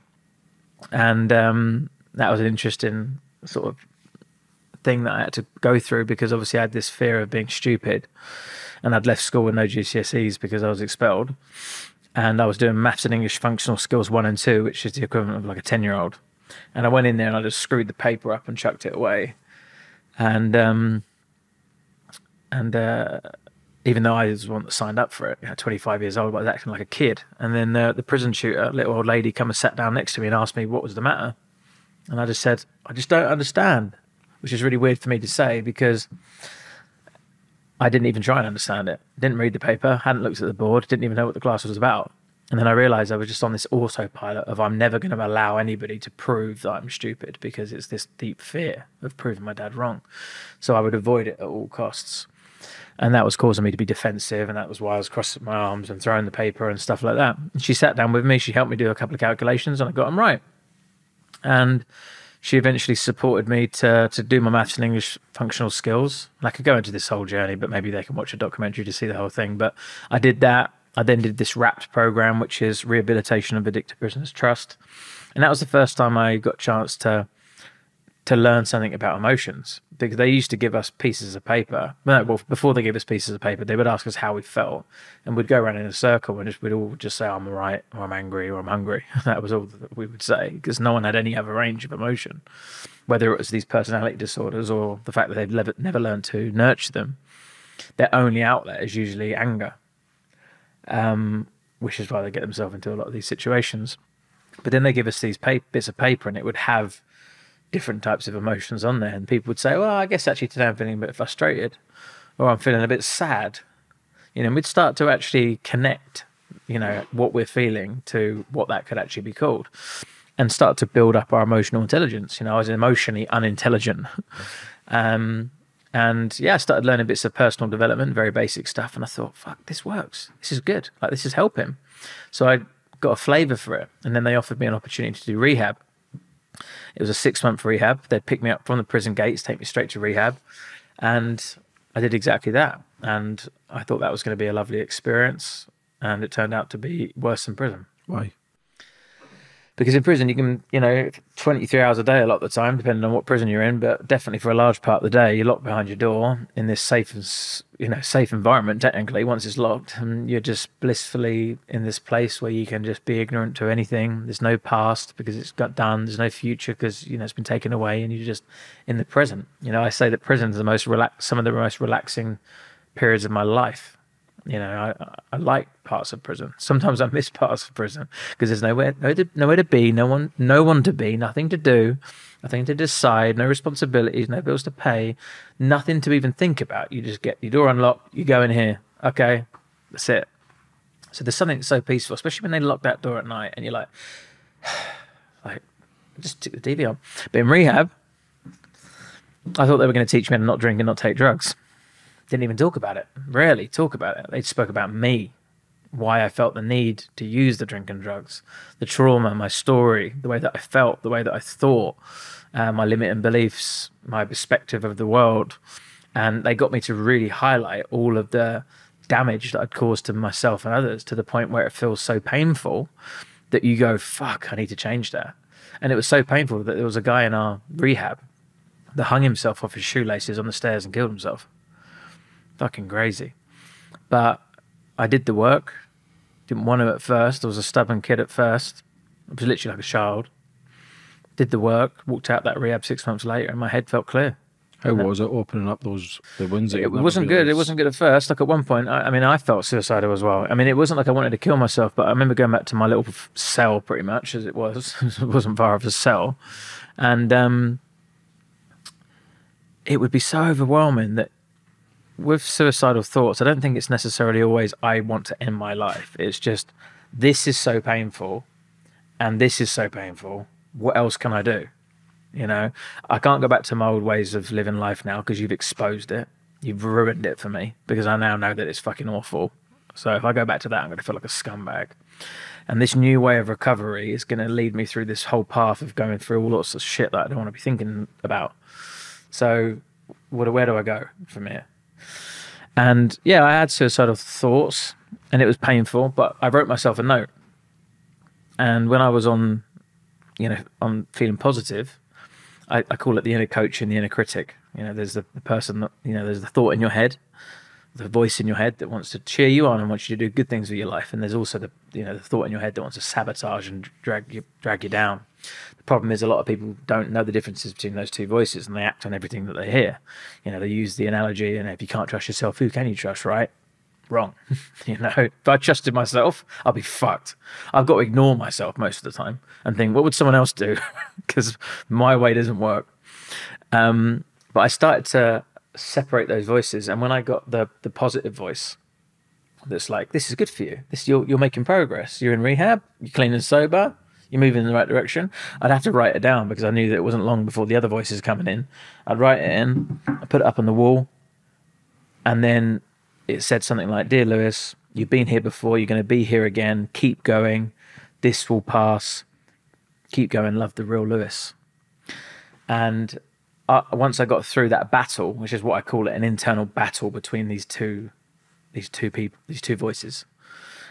and um, that was an interesting sort of thing that I had to go through because obviously I had this fear of being stupid and I'd left school with no GCSEs because I was expelled. And I was doing maths and English functional skills one and two, which is the equivalent of like a 10 year old. And I went in there and I just screwed the paper up and chucked it away. And, um, and, uh, even though I was the one that signed up for it, you know, 25 years old, I was acting like a kid. And then uh, the prison shooter, a little old lady, come and sat down next to me and asked me what was the matter. And I just said, I just don't understand which is really weird for me to say because I didn't even try and understand it. Didn't read the paper, hadn't looked at the board, didn't even know what the class was about. And then I realized I was just on this autopilot of I'm never going to allow anybody to prove that I'm stupid because it's this deep fear of proving my dad wrong. So I would avoid it at all costs. And that was causing me to be defensive. And that was why I was crossing my arms and throwing the paper and stuff like that. And she sat down with me. She helped me do a couple of calculations and I got them right. And she eventually supported me to to do my maths and English functional skills. And I could go into this whole journey, but maybe they can watch a documentary to see the whole thing. But I did that. I then did this RAPT program, which is Rehabilitation of Addicted Prisoners Trust, and that was the first time I got a chance to to learn something about emotions because they used to give us pieces of paper. Well, before they gave us pieces of paper, they would ask us how we felt, and we'd go around in a circle and just, we'd all just say, "I'm right," or "I'm angry," or "I'm hungry." that was all that we would say because no one had any other range of emotion, whether it was these personality disorders or the fact that they've never never learned to nurture them. Their only outlet is usually anger, um, which is why they get themselves into a lot of these situations. But then they give us these bits of paper, and it would have different types of emotions on there. And people would say, well, I guess actually today I'm feeling a bit frustrated or I'm feeling a bit sad. You know, we'd start to actually connect, you know, what we're feeling to what that could actually be called and start to build up our emotional intelligence. You know, I was emotionally unintelligent. um, and yeah, I started learning bits of personal development, very basic stuff. And I thought, fuck, this works. This is good. Like, this is helping. So I got a flavor for it. And then they offered me an opportunity to do rehab. It was a six month rehab. They'd pick me up from the prison gates, take me straight to rehab. And I did exactly that. And I thought that was going to be a lovely experience. And it turned out to be worse than prison. Why? Because in prison you can you know 23 hours a day a lot of the time depending on what prison you're in but definitely for a large part of the day you're locked behind your door in this safe you know safe environment technically once it's locked and you're just blissfully in this place where you can just be ignorant to anything. There's no past because it's got done. There's no future because you know it's been taken away and you're just in the present. You know i say that prison is the most relax some of the most relaxing periods of my life you know, I, I like parts of prison. Sometimes I miss parts of prison because there's nowhere, nowhere to, nowhere to be, no one, no one to be, nothing to do, nothing to decide, no responsibilities, no bills to pay, nothing to even think about. You just get your door unlocked, you go in here, okay, that's it. So there's something so peaceful, especially when they lock that door at night and you're like, like, just took the TV on. But in rehab, I thought they were going to teach me how to not drink and not take drugs didn't even talk about it. Rarely talk about it. They spoke about me, why I felt the need to use the drink and drugs, the trauma, my story, the way that I felt, the way that I thought, uh, my limiting beliefs, my perspective of the world. And they got me to really highlight all of the damage that I'd caused to myself and others to the point where it feels so painful that you go, fuck, I need to change that. And it was so painful that there was a guy in our rehab that hung himself off his shoelaces on the stairs and killed himself fucking crazy. But I did the work. Didn't want to at first. I was a stubborn kid at first. I was literally like a child. Did the work. Walked out that rehab six months later, and my head felt clear. How was it opening up those the wounds? That it wasn't good. It wasn't good at first. Like at one point, I, I, mean, I felt suicidal as well. I mean, it wasn't like I wanted to kill myself, but I remember going back to my little cell, pretty much as it was. it wasn't far of a cell, and um, it would be so overwhelming that with suicidal thoughts, I don't think it's necessarily always I want to end my life. It's just this is so painful and this is so painful. What else can I do? You know, I can't go back to my old ways of living life now because you've exposed it. You've ruined it for me because I now know that it's fucking awful. So if I go back to that, I'm going to feel like a scumbag. And this new way of recovery is going to lead me through this whole path of going through all sorts of shit that I don't want to be thinking about. So, where do I go from here? And yeah, I had suicidal thoughts and it was painful, but I wrote myself a note. And when I was on, you know, on feeling positive, I, I call it the inner coach and the inner critic. You know, there's the, the person that, you know, there's the thought in your head, the voice in your head that wants to cheer you on and wants you to do good things with your life. And there's also the, you know, the thought in your head that wants to sabotage and drag you, drag you down. The problem is a lot of people don't know the differences between those two voices and they act on everything that they hear. You know, they use the analogy, and if you can't trust yourself, who can you trust, right? Wrong. you know, if I trusted myself, I'll be fucked. I've got to ignore myself most of the time and think, what would someone else do? Because my way doesn't work. Um, but I started to separate those voices, and when I got the the positive voice, that's like, this is good for you. This you're you're making progress. You're in rehab. You're clean and sober you're moving in the right direction. I'd have to write it down because I knew that it wasn't long before the other voices coming in. I'd write it in, I put it up on the wall, and then it said something like, "Dear Lewis, you've been here before. You're going to be here again. Keep going. This will pass. Keep going. Love the real Lewis." And once I got through that battle, which is what I call it, an internal battle between these two, these two people, these two voices,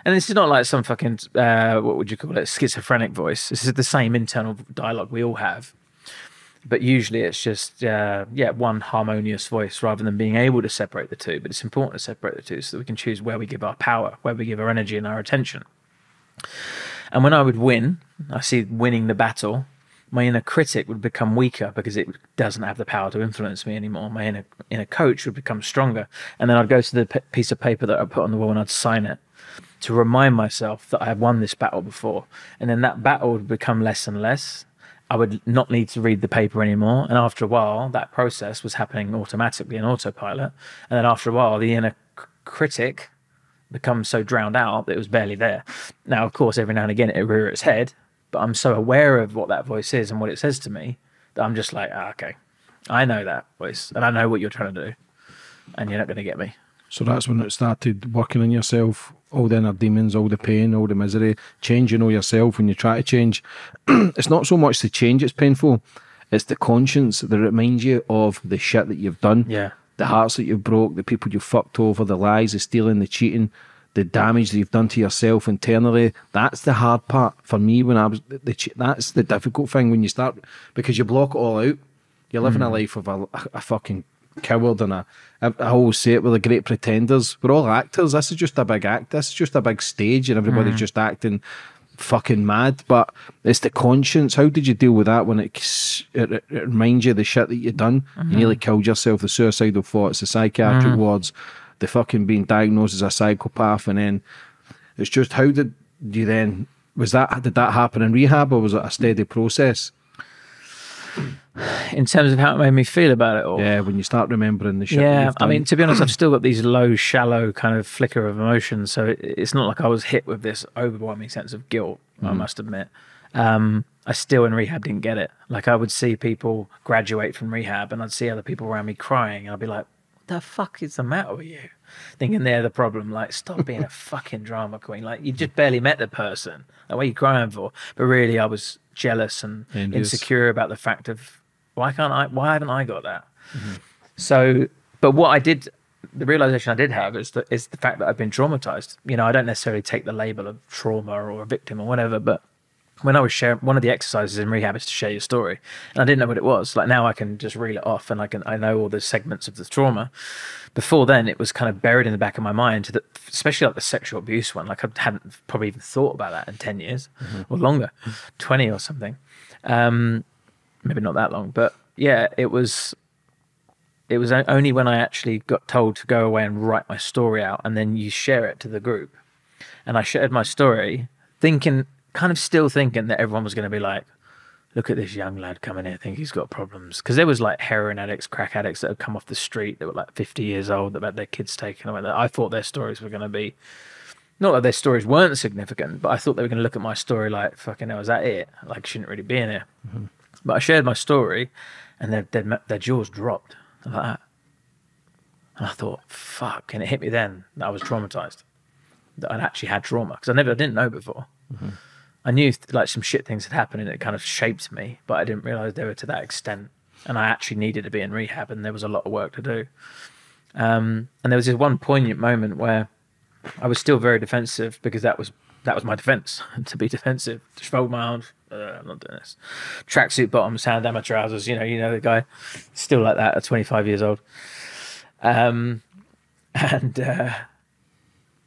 And this is not like some fucking uh, what would you call it, schizophrenic voice. This is the same internal dialogue we all have, but usually it's just uh, yeah one harmonious voice rather than being able to separate the two. But it's important to separate the two so that we can choose where we give our power, where we give our energy and our attention. And when I would win, I see winning the battle. My inner critic would become weaker because it doesn't have the power to influence me anymore. My inner inner coach would become stronger, and then I'd go to the piece of paper that I put on the wall and I'd sign it to remind myself that I had won this battle before. And then that battle would become less and less. I would not need to read the paper anymore. And after a while, that process was happening automatically in autopilot. And then after a while, the inner critic becomes so drowned out that it was barely there. Now, of course, every now and again it rear its head, but I'm so aware of what that voice is and what it says to me that I'm just like, ah, okay, I know that voice and I know what you're trying to do, and you're not going to get me. So that's when it started working on yourself, all the inner demons, all the pain, all the misery, changing all yourself when you try to change. it's not so much the change it's painful, it's the conscience that reminds you of the shit that you've done. Yeah. The hearts that you've broke, the people you've fucked over, the lies, the stealing, the cheating, the damage that you've done to yourself internally. That's the hard part for me when I was the, that's the difficult thing when you start because you block it all out. You're living a mm. life of a, a fucking coward and a, I, I always say it with the great pretenders. We're all actors. This is just a big act. This is just a big stage and everybody's hmm. just acting fucking mad. But it's the conscience. How did you deal with that when it, it, it reminds you of the shit that you've done? You mm-hmm. nearly killed yourself, the suicidal thoughts, the psychiatric mm. wards, the fucking being diagnosed as a psychopath. And then it's just how did you then, was that, did that happen in rehab or was it a steady process? In terms of how it made me feel about it all. Yeah, when you start remembering the shit. Yeah, I mean, to be honest, I've still got these low, shallow kind of flicker of emotion. So it, it's not like I was hit with this overwhelming sense of guilt. I must admit, um, I still in rehab didn't get it. Like I would see people graduate from rehab, and I'd see other people around me crying, and I'd be like, "What the fuck is the matter with you?" Thinking they're the problem. Like, stop being a fucking drama queen. Like you just barely met the person. Like, what are you crying for? But really, I was jealous and Envious. insecure about the fact of why can't I? Why haven't I got that? Mm-hmm. So, but what I did, the realization I did have is that is the fact that I've been traumatized. You know, I don't necessarily take the label of trauma or a victim or whatever, but when I was sharing one of the exercises in rehab is to share your story, and I didn't know what it was. Like now, I can just reel it off, and I can I know all the segments of the trauma. Before then, it was kind of buried in the back of my mind. That especially like the sexual abuse one, like I hadn't probably even thought about that in ten years or longer, twenty or something. Um, maybe not that long, but yeah, it was it was only when I actually got told to go away and write my story out, and then you share it to the group. And I shared my story, thinking, kind of still thinking that everyone was going to be like, "Look at this young lad coming here, think he's got problems." Because there was like heroin addicts, crack addicts that had come off the street that were like 50 years old that had their kids taken away. I thought their stories were going to be. Not that their stories weren't significant, but I thought they were going to look at my story like, "Fucking hell, is that it? Like, shouldn't really be in here." Mm-hmm. But I shared my story, and their their, their jaws dropped like that. And I thought, fuck, and it hit me then that I was traumatized, that I'd actually had trauma because I never, I didn't know before. Mm-hmm. I knew like some shit things had happened and it kind of shaped me, but I didn't realize they were to that extent. And I actually needed to be in rehab, and there was a lot of work to do. Um, and there was this one poignant moment where I was still very defensive because that was that was my defense to be defensive. Just fold my arms. Uh, I'm not doing this. Tracksuit bottoms, sandama trousers. You know, you know the guy, still like that at 25 years old. Um, and uh,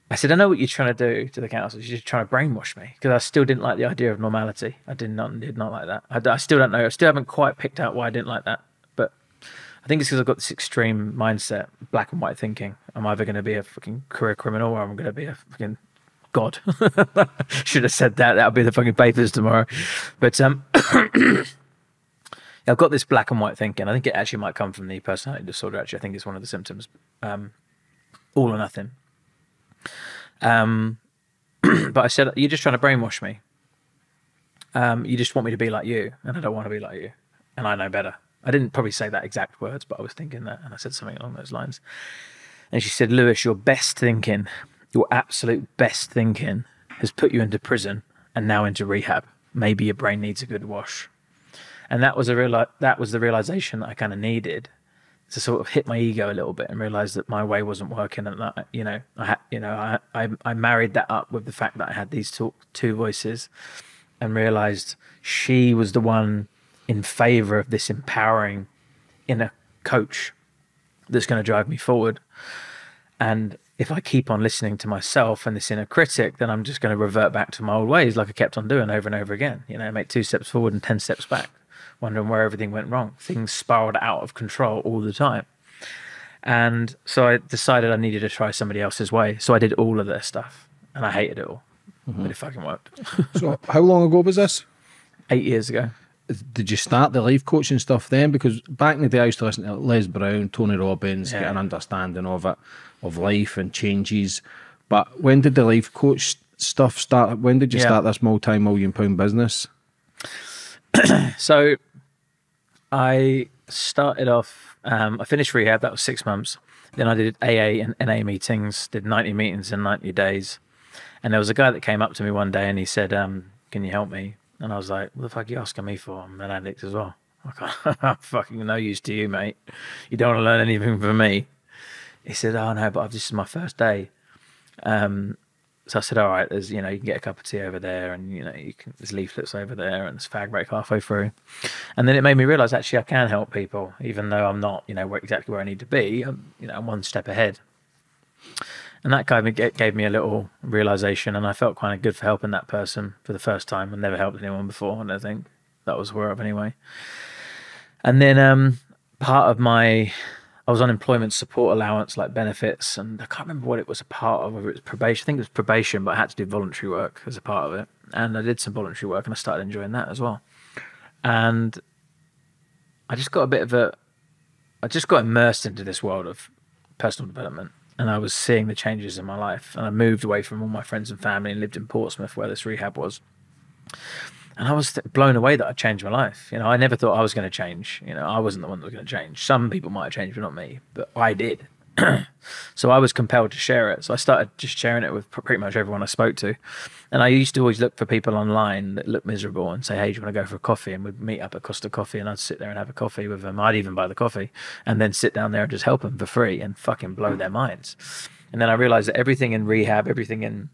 I said, I know what you're trying to do to the council. You're just trying to brainwash me because I still didn't like the idea of normality. I did not did not like that. I, I still don't know. I still haven't quite picked out why I didn't like that. But I think it's because I've got this extreme mindset, black and white thinking. I'm either going to be a fucking career criminal or I'm going to be a fucking god. Should have said that. That'll be the fucking papers tomorrow. But um, I've got this black and white thinking. I think it actually might come from the personality disorder. Actually, I think it's one of the symptoms. Um, all or nothing. Um, but I said, you're just trying to brainwash me. Um, you just want me to be like you, and I don't want to be like you, and I know better. I didn't probably say that exact words, but I was thinking that, and I said something along those lines. And she said, Lewis, your best thinking, your absolute best thinking, has put you into prison and now into rehab. Maybe your brain needs a good wash. And that was a real that was the realization that I kind of needed to sort of hit my ego a little bit and realize that my way wasn't working and that you know I had you know I, I I married that up with the fact that I had these two, two voices and realized she was the one in favor of this empowering inner coach that's going to drive me forward and if I keep on listening to myself and this inner critic, then I'm just going to revert back to my old ways, like I kept on doing over and over again. You know, make two steps forward and 10 steps back, wondering where everything went wrong. Things spiraled out of control all the time. And so I decided I needed to try somebody else's way. So I did all of their stuff and I hated it all, mm-hmm. but it fucking worked. So how long ago was this? Eight years ago. Did you start the life coaching stuff then? Because back in the day, I used to listen to Les Brown, Tony Robbins, get Yeah. an understanding of it, of life and changes. But when did the life coach stuff start? When did you Yeah. start this multi-million pound business? So I started off, um, I finished rehab, that was six months. Then I did AA and NA meetings, did 90 meetings in 90 days. And there was a guy that came up to me one day and he said, um, Can you help me? And I was like, What the fuck are you asking me for? I'm an addict as well. I'm fucking no use to you, mate. You don't want to learn anything from me. He said, Oh, no, but this is my first day. Um, so I said, all right, there's, you know, you can get a cup of tea over there and, you know, you can, there's leaflets over there and there's fag break halfway through. And then it made me realize actually I can help people, even though I'm not, you know, where, exactly where I need to be. I'm, you know, I'm one step ahead. And that kind of gave me a little realization and I felt kind of good for helping that person for the first time. I've never helped anyone before. And I think that was where of anyway. And then, um, part of my I was on employment support allowance, like benefits, and I can't remember what it was a part of, whether it was probation. I think it was probation, but I had to do voluntary work as a part of it. And I did some voluntary work and I started enjoying that as well. And I just got a bit of a, I just got immersed into this world of personal development. And I was seeing the changes in my life. And I moved away from all my friends and family and lived in Portsmouth where this rehab was and I was blown away that I changed my life. You know, I never thought I was going to change. You know, I wasn't the one that was going to change. Some people might have changed, but not me. But I did. so I was compelled to share it. So I started just sharing it with pretty much everyone I spoke to. And I used to always look for people online that looked miserable and say, "Hey, do you want to go for a coffee?" And we'd meet up at Costa Coffee, and I'd sit there and have a coffee with them. I'd even buy the coffee, and then sit down there and just help them for free and fucking blow their minds. And then I realized that everything in rehab, everything in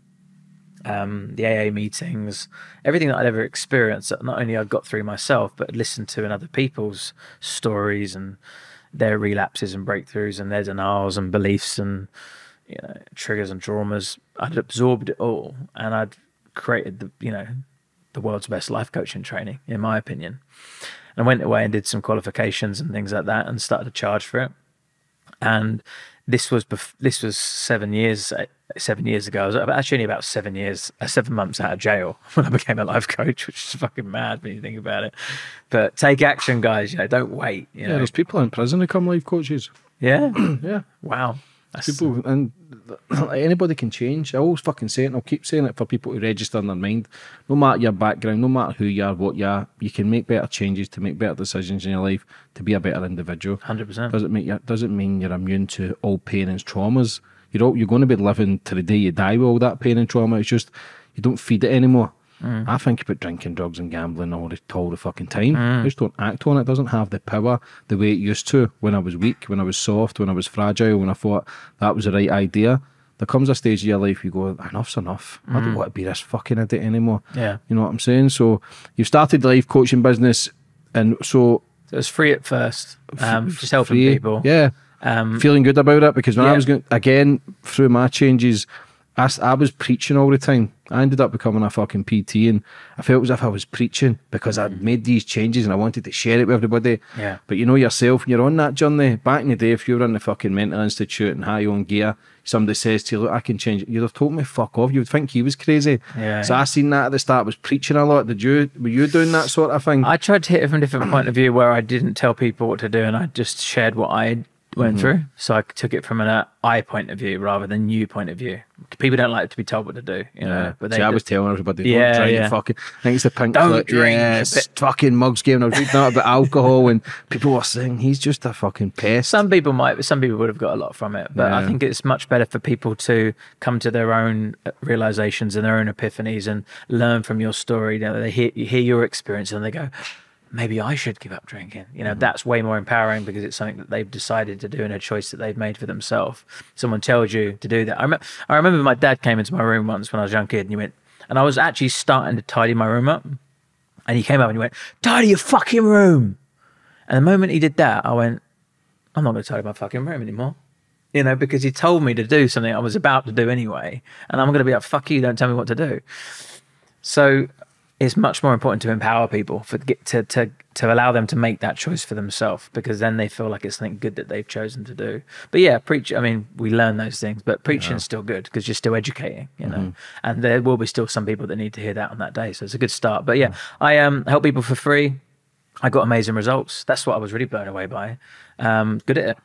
um, the AA meetings, everything that I'd ever experienced, that not only I got through myself, but listened to in other people's stories and their relapses and breakthroughs and their denials and beliefs and you know triggers and traumas. I'd absorbed it all, and I'd created the you know the world's best life coaching training, in my opinion. And I went away and did some qualifications and things like that, and started to charge for it. And this was bef- this was seven years seven years ago. I was actually only about seven years, uh, seven months out of jail when I became a life coach, which is fucking mad when you think about it. But take action, guys. You know, don't wait. You Yeah, there's people in prison who come life coaches. yeah. Yeah, wow. That's, people and anybody can change. I always fucking say it, and I'll keep saying it for people to register in their mind. No matter your background, no matter who you are, what you are, you can make better changes to make better decisions in your life to be a better individual. hundred percent. Doesn't make you doesn't mean you're immune to all pain and traumas. You're all, you're going to be living to the day you die with all that pain and trauma. It's just you don't feed it anymore. Mm. I think about drinking, drugs, and gambling all the all the fucking time. Mm. I just don't act on it. It doesn't have the power the way it used to when I was weak, when I was soft, when I was fragile, when I thought that was the right idea. There comes a stage of your life you go, enough's enough. I don't mm. want to be this fucking idiot anymore. Yeah. You know what I'm saying? So you've started the life coaching business, and so So it was free at first, um, just helping free- people. Yeah. Um, Feeling good about it because when I was going again through my changes, I was preaching all the time. I ended up becoming a fucking PT, and I felt as if I was preaching because I'd made these changes and I wanted to share it with everybody. Yeah. But you know yourself, when you're on that journey, back in the day, if you were in the fucking mental institute and high on gear, somebody says to you, Look, I can change it, you'd have told me fuck off. You'd think he was crazy. Yeah. So I seen that at the start, was preaching a lot. Did you were you doing that sort of thing? I tried to hit it from a different point of view where I didn't tell people what to do and I just shared what I went through. So I took it from an uh, I point of view rather than you point of view. People don't like to be told what to do, you know. But they See, I was telling everybody, don't Yeah, drink yeah. fucking. I think it's the pink Don't slip. drink. Yeah, it's fucking mugs game. I was reading that about alcohol, and people were saying he's just a fucking pest. some people might, some people would have got a lot from it, but I think it's much better for people to come to their own uh, realizations and their own epiphanies and learn from your story. You know, they hear, you hear your experience and they go, maybe I should give up drinking. You know, mm-hmm. that's way more empowering because it's something that they've decided to do and a choice that they've made for themselves. Someone tells you to do that. I, rem- I remember my dad came into my room once when I was a young kid and he went, and I was actually starting to tidy my room up. And he came up and he went, tidy your fucking room. And the moment he did that, I went, I'm not going to tidy my fucking room anymore. You know, because he told me to do something I was about to do anyway. And I'm going to be like, fuck you, don't tell me what to do. So it's much more important to empower people for to to to allow them to make that choice for themselves because then they feel like it's something good that they've chosen to do. But yeah, preach. I mean, we learn those things, but preaching's yeah. still good because you're still educating, you know. Mm-hmm. And there will be still some people that need to hear that on that day, so it's a good start. But yeah, yeah. I um help people for free. I got amazing results. That's what I was really blown away by. Um, good at it.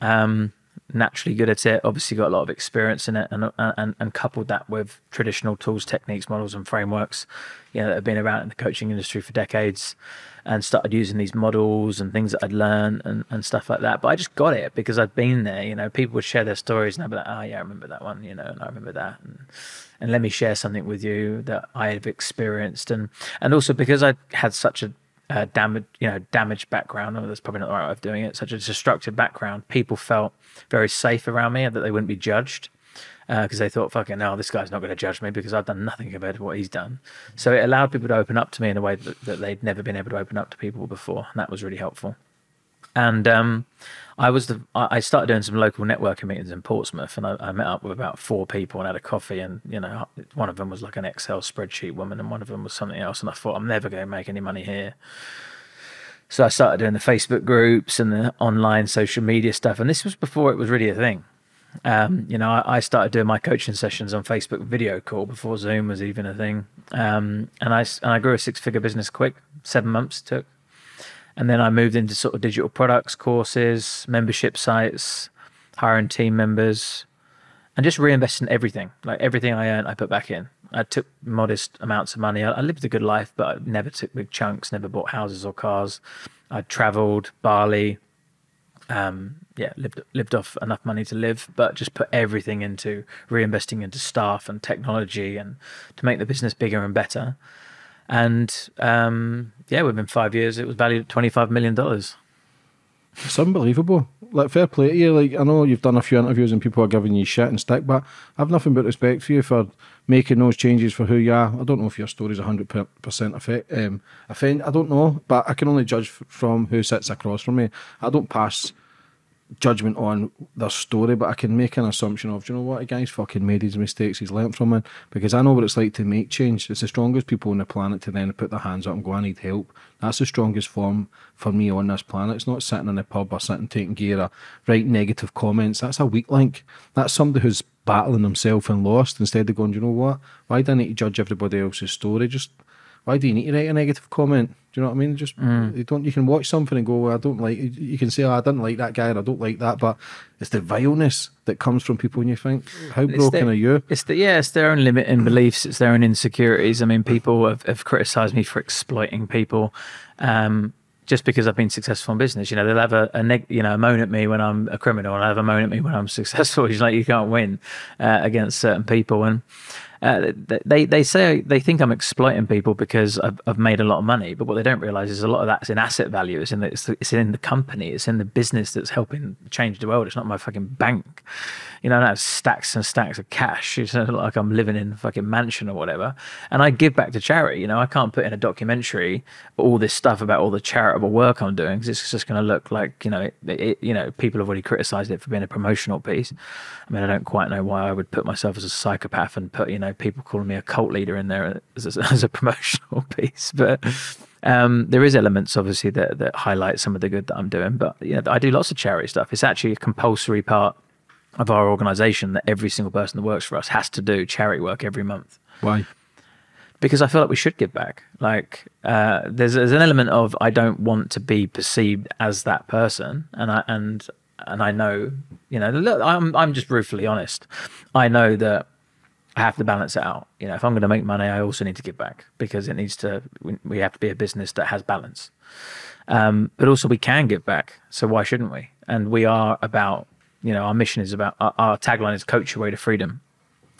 Um, naturally good at it. Obviously, got a lot of experience in it, and and and coupled that with traditional tools, techniques, models, and frameworks, you know, that have been around in the coaching industry for decades, and started using these models and things that I'd learned and, and stuff like that. But I just got it because I'd been there. You know, people would share their stories, and I'd be like, "Oh yeah, I remember that one," you know, and I remember that, and and let me share something with you that I have experienced, and and also because I had such a uh, damage, you know, damaged background. Oh, that's probably not the right way of doing it. Such a destructive background. People felt very safe around me and that they wouldn't be judged because uh, they thought, "Fucking no, this guy's not going to judge me because I've done nothing compared to what he's done." So it allowed people to open up to me in a way that, that they'd never been able to open up to people before, and that was really helpful. And um, I was the I started doing some local networking meetings in Portsmouth, and I, I, met up with about four people and had a coffee. And you know, one of them was like an Excel spreadsheet woman, and one of them was something else. And I thought, I'm never going to make any money here. So I started doing the Facebook groups and the online social media stuff. And this was before it was really a thing. Um, you know, I, I, started doing my coaching sessions on Facebook video call before Zoom was even a thing. Um, and I and I grew a six figure business quick. Seven months took. And then I moved into sort of digital products, courses, membership sites, hiring team members, and just reinvesting everything. Like everything I earned, I put back in. I took modest amounts of money. I, lived a good life, but I never took big chunks, never bought houses or cars. I traveled Bali. Um, yeah, lived lived off enough money to live, but just put everything into reinvesting into staff and technology and to make the business bigger and better. And um, yeah, within five years, it was valued at $25 million. It's unbelievable. Like, fair play to you. Like, I know you've done a few interviews and people are giving you shit and stick, but I've nothing but respect for you for making those changes for who you are. I don't know if your story's 100% effect, um, offend. I don't know, but I can only judge from who sits across from me. I don't pass judgment on their story, but I can make an assumption of, you know what, a guy's fucking made his mistakes, he's learnt from it, because I know what it's like to make change. It's the strongest people on the planet to then put their hands up and go, I need help. That's the strongest form for me on this planet. It's not sitting in a pub or sitting taking gear or writing negative comments. That's a weak link. That's somebody who's battling himself and lost instead of going, you know what, why do I need to judge everybody else's story? Just why do you need to write a negative comment? Do you know what I mean? Just mm. you don't. You can watch something and go, well, I don't like. You can say, oh, I didn't like that guy, and I don't like that. But it's the vileness that comes from people, and you think, how it's broken the, are you? It's the yeah, it's their own limiting beliefs. It's their own insecurities. I mean, people have, have criticised me for exploiting people. Um, just because I've been successful in business. You know, they'll have a, a neg- you know a moan at me when I'm a criminal, and I have a moan at me when I'm successful. It's like you can't win uh, against certain people, and uh, they they say they think I'm exploiting people because I've, I've, made a lot of money, but what they don't realize is a lot of that's in asset value. It's in the, it's, it's, in the company. It's in the business that's helping change the world. It's not my fucking bank. You know, I have stacks and stacks of cash. It's not like I'm living in a fucking mansion or whatever. And I give back to charity. You know, I can't put in a documentary all this stuff about all the charitable work I'm doing because it's just going to look like you know, it, it, you know, people have already criticised it for being a promotional piece. I mean, I don't quite know why I would put myself as a psychopath and put you know people calling me a cult leader in there as a, as a promotional piece, but. Um, there is elements obviously that, that highlight some of the good that I'm doing, but you know, I do lots of charity stuff. It's actually a compulsory part of our organization that every single person that works for us has to do charity work every month. Why? Because I feel like we should give back. Like uh, there's there's an element of I don't want to be perceived as that person, and I and and I know you know look I'm I'm just brutally honest. I know that I have to balance it out. You know, if I'm going to make money, I also need to give back because it needs to. We have to be a business that has balance, um, but also we can give back. So why shouldn't we? And we are about. You know, our mission is about our, our tagline is "Coach your way to freedom."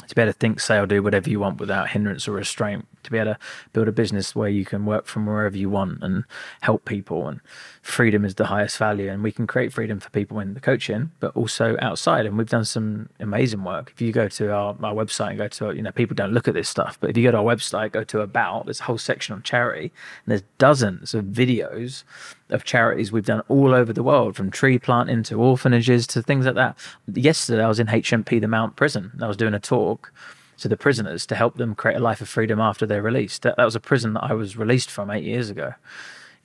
to be able to think, say, or do whatever you want without hindrance or restraint, to be able to build a business where you can work from wherever you want and help people. And freedom is the highest value. And we can create freedom for people in the coaching, but also outside. And we've done some amazing work. If you go to our, our website and go to, you know, people don't look at this stuff, but if you go to our website, go to About, there's a whole section on charity, and there's dozens of videos of charities we've done all over the world, from tree planting to orphanages to things like that. Yesterday, I was in HMP the Mount Prison. I was doing a talk to the prisoners to help them create a life of freedom after they're released. That, that was a prison that I was released from eight years ago.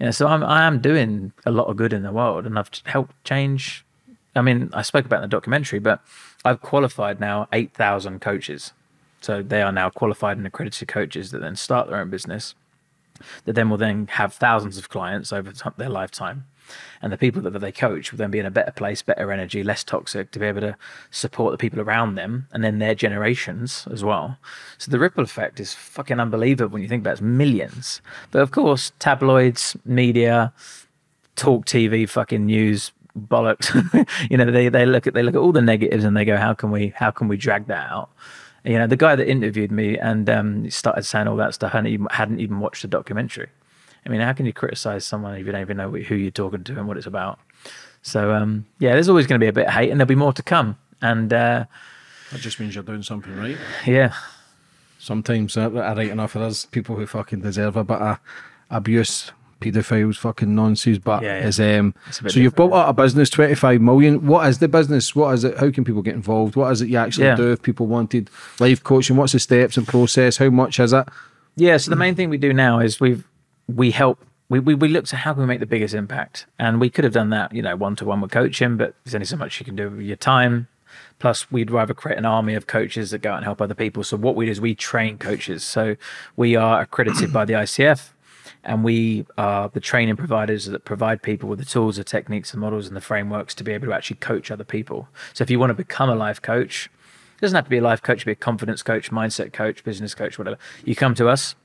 You know, so I'm, I am doing a lot of good in the world, and I've helped change. I mean, I spoke about the documentary, but I've qualified now 8,000 coaches. So they are now qualified and accredited coaches that then start their own business that then will then have thousands of clients over their lifetime. And the people that they coach will then be in a better place, better energy, less toxic to be able to support the people around them and then their generations as well. So the ripple effect is fucking unbelievable when you think about it. It's millions. But of course, tabloids, media, talk TV, fucking news, bollocks. you know, they, they look at they look at all the negatives and they go, how can we how can we drag that out? you know, the guy that interviewed me and um, started saying all that stuff hadn't even, hadn't even watched the documentary. I mean, how can you criticize someone if you don't even know who you're talking to and what it's about? So, um, yeah, there's always going to be a bit of hate and there'll be more to come. And uh, that just means you're doing something right. Yeah. Sometimes uh, right enough, there's people who fucking deserve a bit of abuse paedophiles, fucking nonsense. But yeah, yeah. Is, um, so you've built up a business, twenty five million. What is the business? What is it? How can people get involved? What is it you actually yeah. do if people wanted life coaching? What's the steps and process? How much is it? Yeah. So the main thing we do now is we've we help. We, we, we looked at how can we make the biggest impact, and we could have done that, you know, one to one with coaching, but there's only so much you can do with your time. Plus, we'd rather create an army of coaches that go out and help other people. So what we do is we train coaches. So we are accredited by the ICF and we are the training providers that provide people with the tools, the techniques, the models, and the frameworks to be able to actually coach other people. So if you want to become a life coach, it doesn't have to be a life coach, be a confidence coach, mindset coach, business coach, whatever. You come to us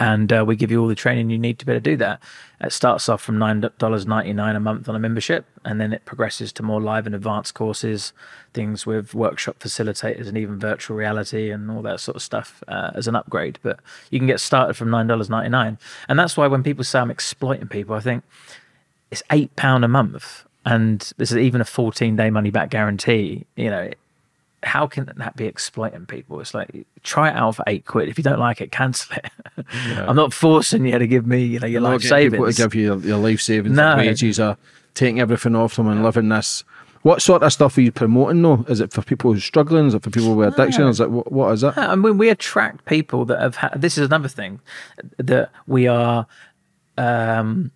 and uh, we give you all the training you need to be able to do that. It starts off from nine dollars ninety nine a month on a membership, and then it progresses to more live and advanced courses, things with workshop facilitators and even virtual reality and all that sort of stuff uh, as an upgrade. But you can get started from nine dollars ninety nine, and that's why when people say I'm exploiting people, I think it's eight pound a month, and this is even a fourteen day money back guarantee. You know, how can that be exploiting people? It's like try it out for eight quid. If you don't like it, cancel it. Yeah. I'm not forcing you to give me, you know, your life savings. to give you your, your life savings, no. wages, or taking everything off them and living this. What sort of stuff are you promoting though? Is it for people who are struggling? Is it for people with addiction? Is it what, what is it? I mean, we attract people that have had. This is another thing that we are. Um,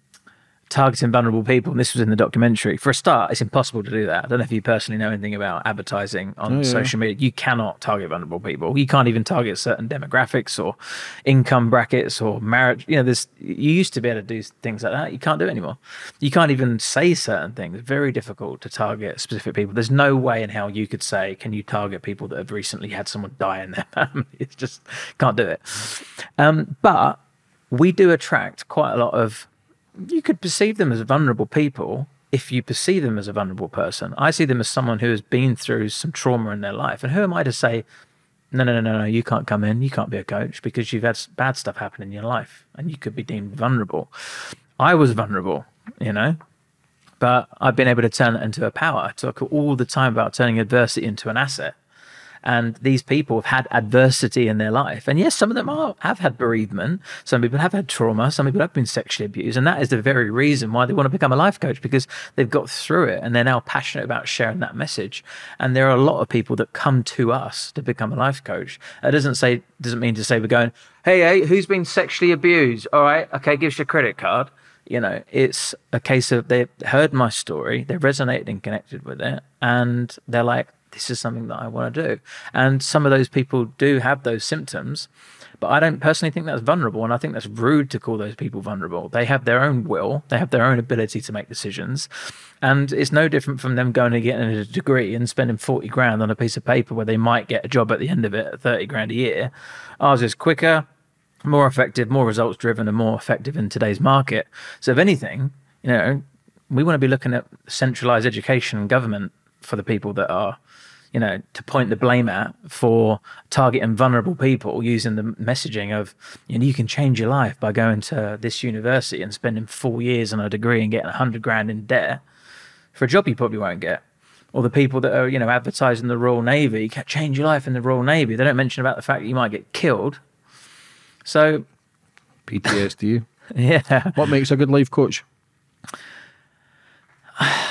targeting vulnerable people, and this was in the documentary. For a start, it's impossible to do that. I don't know if you personally know anything about advertising on oh, yeah. social media. You cannot target vulnerable people. You can't even target certain demographics or income brackets or marriage. You know, there's you used to be able to do things like that. You can't do it anymore. You can't even say certain things. It's very difficult to target specific people. There's no way in hell you could say, can you target people that have recently had someone die in their family? It's just can't do it. Um, but we do attract quite a lot of you could perceive them as vulnerable people if you perceive them as a vulnerable person. I see them as someone who has been through some trauma in their life. And who am I to say, no, no, no, no, no, you can't come in, you can't be a coach because you've had bad stuff happen in your life and you could be deemed vulnerable. I was vulnerable, you know, but I've been able to turn it into a power. I talk all the time about turning adversity into an asset. And these people have had adversity in their life. And yes, some of them are, have had bereavement. Some people have had trauma. Some people have been sexually abused. And that is the very reason why they want to become a life coach because they've got through it and they're now passionate about sharing that message. And there are a lot of people that come to us to become a life coach. It doesn't say, doesn't mean to say we're going, hey, hey, who's been sexually abused? All right, okay, give us your credit card you know, it's a case of they heard my story, they resonated and connected with it, and they're like, this is something that I want to do. And some of those people do have those symptoms, but I don't personally think that's vulnerable. And I think that's rude to call those people vulnerable. They have their own will, they have their own ability to make decisions. And it's no different from them going and getting a degree and spending 40 grand on a piece of paper where they might get a job at the end of it at 30 grand a year. Ours is quicker, more effective, more results driven, and more effective in today's market. So, if anything, you know, we want to be looking at centralized education and government for the people that are you know, to point the blame at for targeting vulnerable people using the messaging of, you know, you can change your life by going to this university and spending four years on a degree and getting a hundred grand in debt for a job you probably won't get. Or the people that are, you know, advertising the Royal Navy, change your life in the Royal Navy. They don't mention about the fact that you might get killed. So, PTSD. yeah. what makes a good life coach?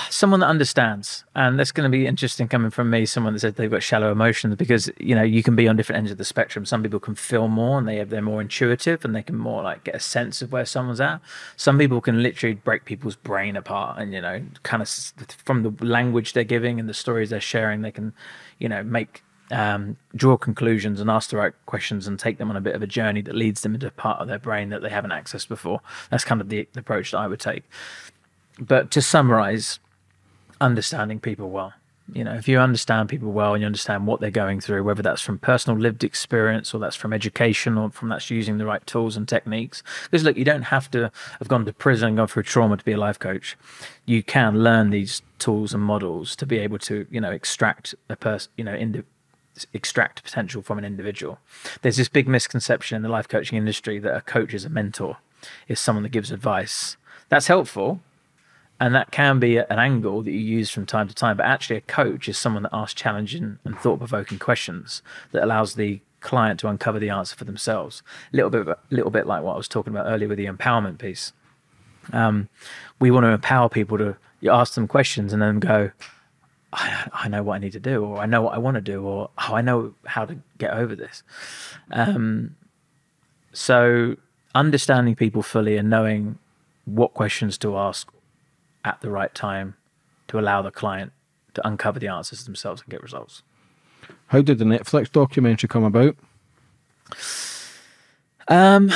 Someone that understands and that's going to be interesting coming from me someone that said they've got shallow emotions because you know you can be on different ends of the spectrum some people can feel more and they have they're more intuitive and they can more like get a sense of where someone's at some people can literally break people's brain apart and you know kind of from the language they're giving and the stories they're sharing they can you know make um, draw conclusions and ask the right questions and take them on a bit of a journey that leads them into part of their brain that they haven't accessed before. That's kind of the, the approach that I would take. But to summarize, understanding people well. You know, if you understand people well and you understand what they're going through, whether that's from personal lived experience or that's from education or from that's using the right tools and techniques. Because look, you don't have to have gone to prison and gone through trauma to be a life coach. You can learn these tools and models to be able to, you know, extract a person, you know, extract potential from an individual. There's this big misconception in the life coaching industry that a coach is a mentor, is someone that gives advice. That's helpful, and that can be an angle that you use from time to time. But actually, a coach is someone that asks challenging and thought provoking questions that allows the client to uncover the answer for themselves. A little bit, a little bit like what I was talking about earlier with the empowerment piece. Um, we want to empower people to you ask them questions and then go, I, I, know what I need to do, or I know what I want to do, or oh, I know how to get over this. Um, so, understanding people fully and knowing what questions to ask at the right time to allow the client to uncover the answers themselves and get results. How did the Netflix documentary come about? Um,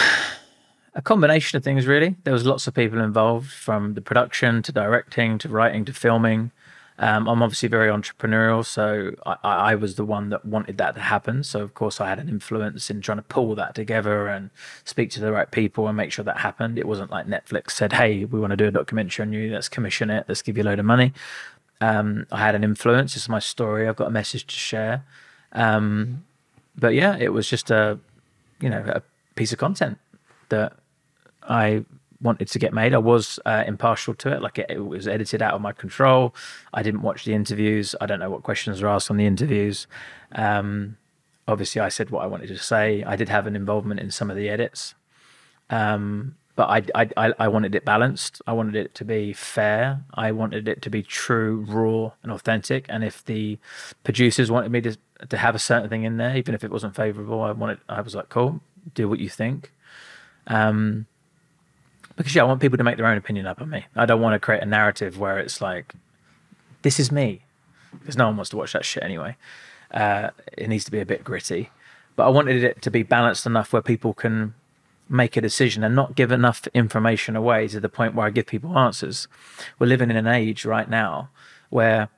a combination of things, really. There was lots of people involved, from the production to directing to writing to filming. Um, I'm obviously very entrepreneurial, so I, I, was the one that wanted that to happen. So of course I had an influence in trying to pull that together and speak to the right people and make sure that happened. It wasn't like Netflix said, "Hey, we want to do a documentary on you. Let's commission it. Let's give you a load of money." Um, I had an influence. It's my story. I've got a message to share. Um, but yeah, it was just a, you know, a piece of content that I wanted to get made. I was uh, impartial to it, like it, it, was edited out of my control. I didn't watch the interviews. I don't know what questions were asked on the interviews. Um, obviously, I said what I wanted to say. I did have an involvement in some of the edits, um, but I, I, I wanted it balanced. I wanted it to be fair. I wanted it to be true, raw, and authentic. And if the producers wanted me to to have a certain thing in there, even if it wasn't favorable, I wanted. I was like, cool, do what you think. Um, because yeah, I want people to make their own opinion up on me. I don't want to create a narrative where it's like, this is me, because no one wants to watch that shit anyway. Uh, it needs to be a bit gritty, but I wanted it to be balanced enough where people can make a decision and not give enough information away to the point where I give people answers. We're living in an age right now where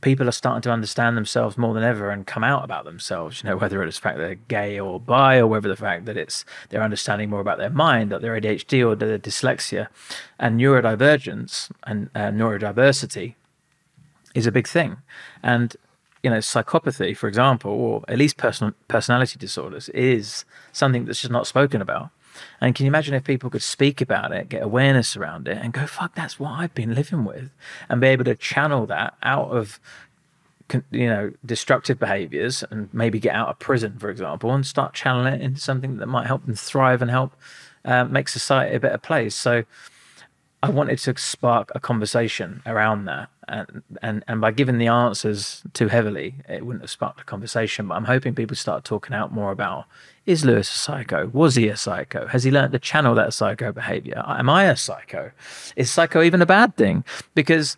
people are starting to understand themselves more than ever and come out about themselves. You know, whether it's the fact that they're gay or bi, or whether the fact that it's they're understanding more about their mind, that they're ADHD or their dyslexia, and neurodivergence and uh, neurodiversity is a big thing. And you know, psychopathy, for example, or at least person- personality disorders, is something that's just not spoken about. And can you imagine if people could speak about it, get awareness around it, and go, fuck, that's what I've been living with, and be able to channel that out of you know destructive behaviors and maybe get out of prison for example and start channeling it into something that might help them thrive and help uh, make society a better place. So I wanted to spark a conversation around that, and, and and by giving the answers too heavily, it wouldn't have sparked a conversation. But I'm hoping people start talking out more about: Is Lewis a psycho? Was he a psycho? Has he learned to channel that psycho behavior? Am I a psycho? Is psycho even a bad thing? Because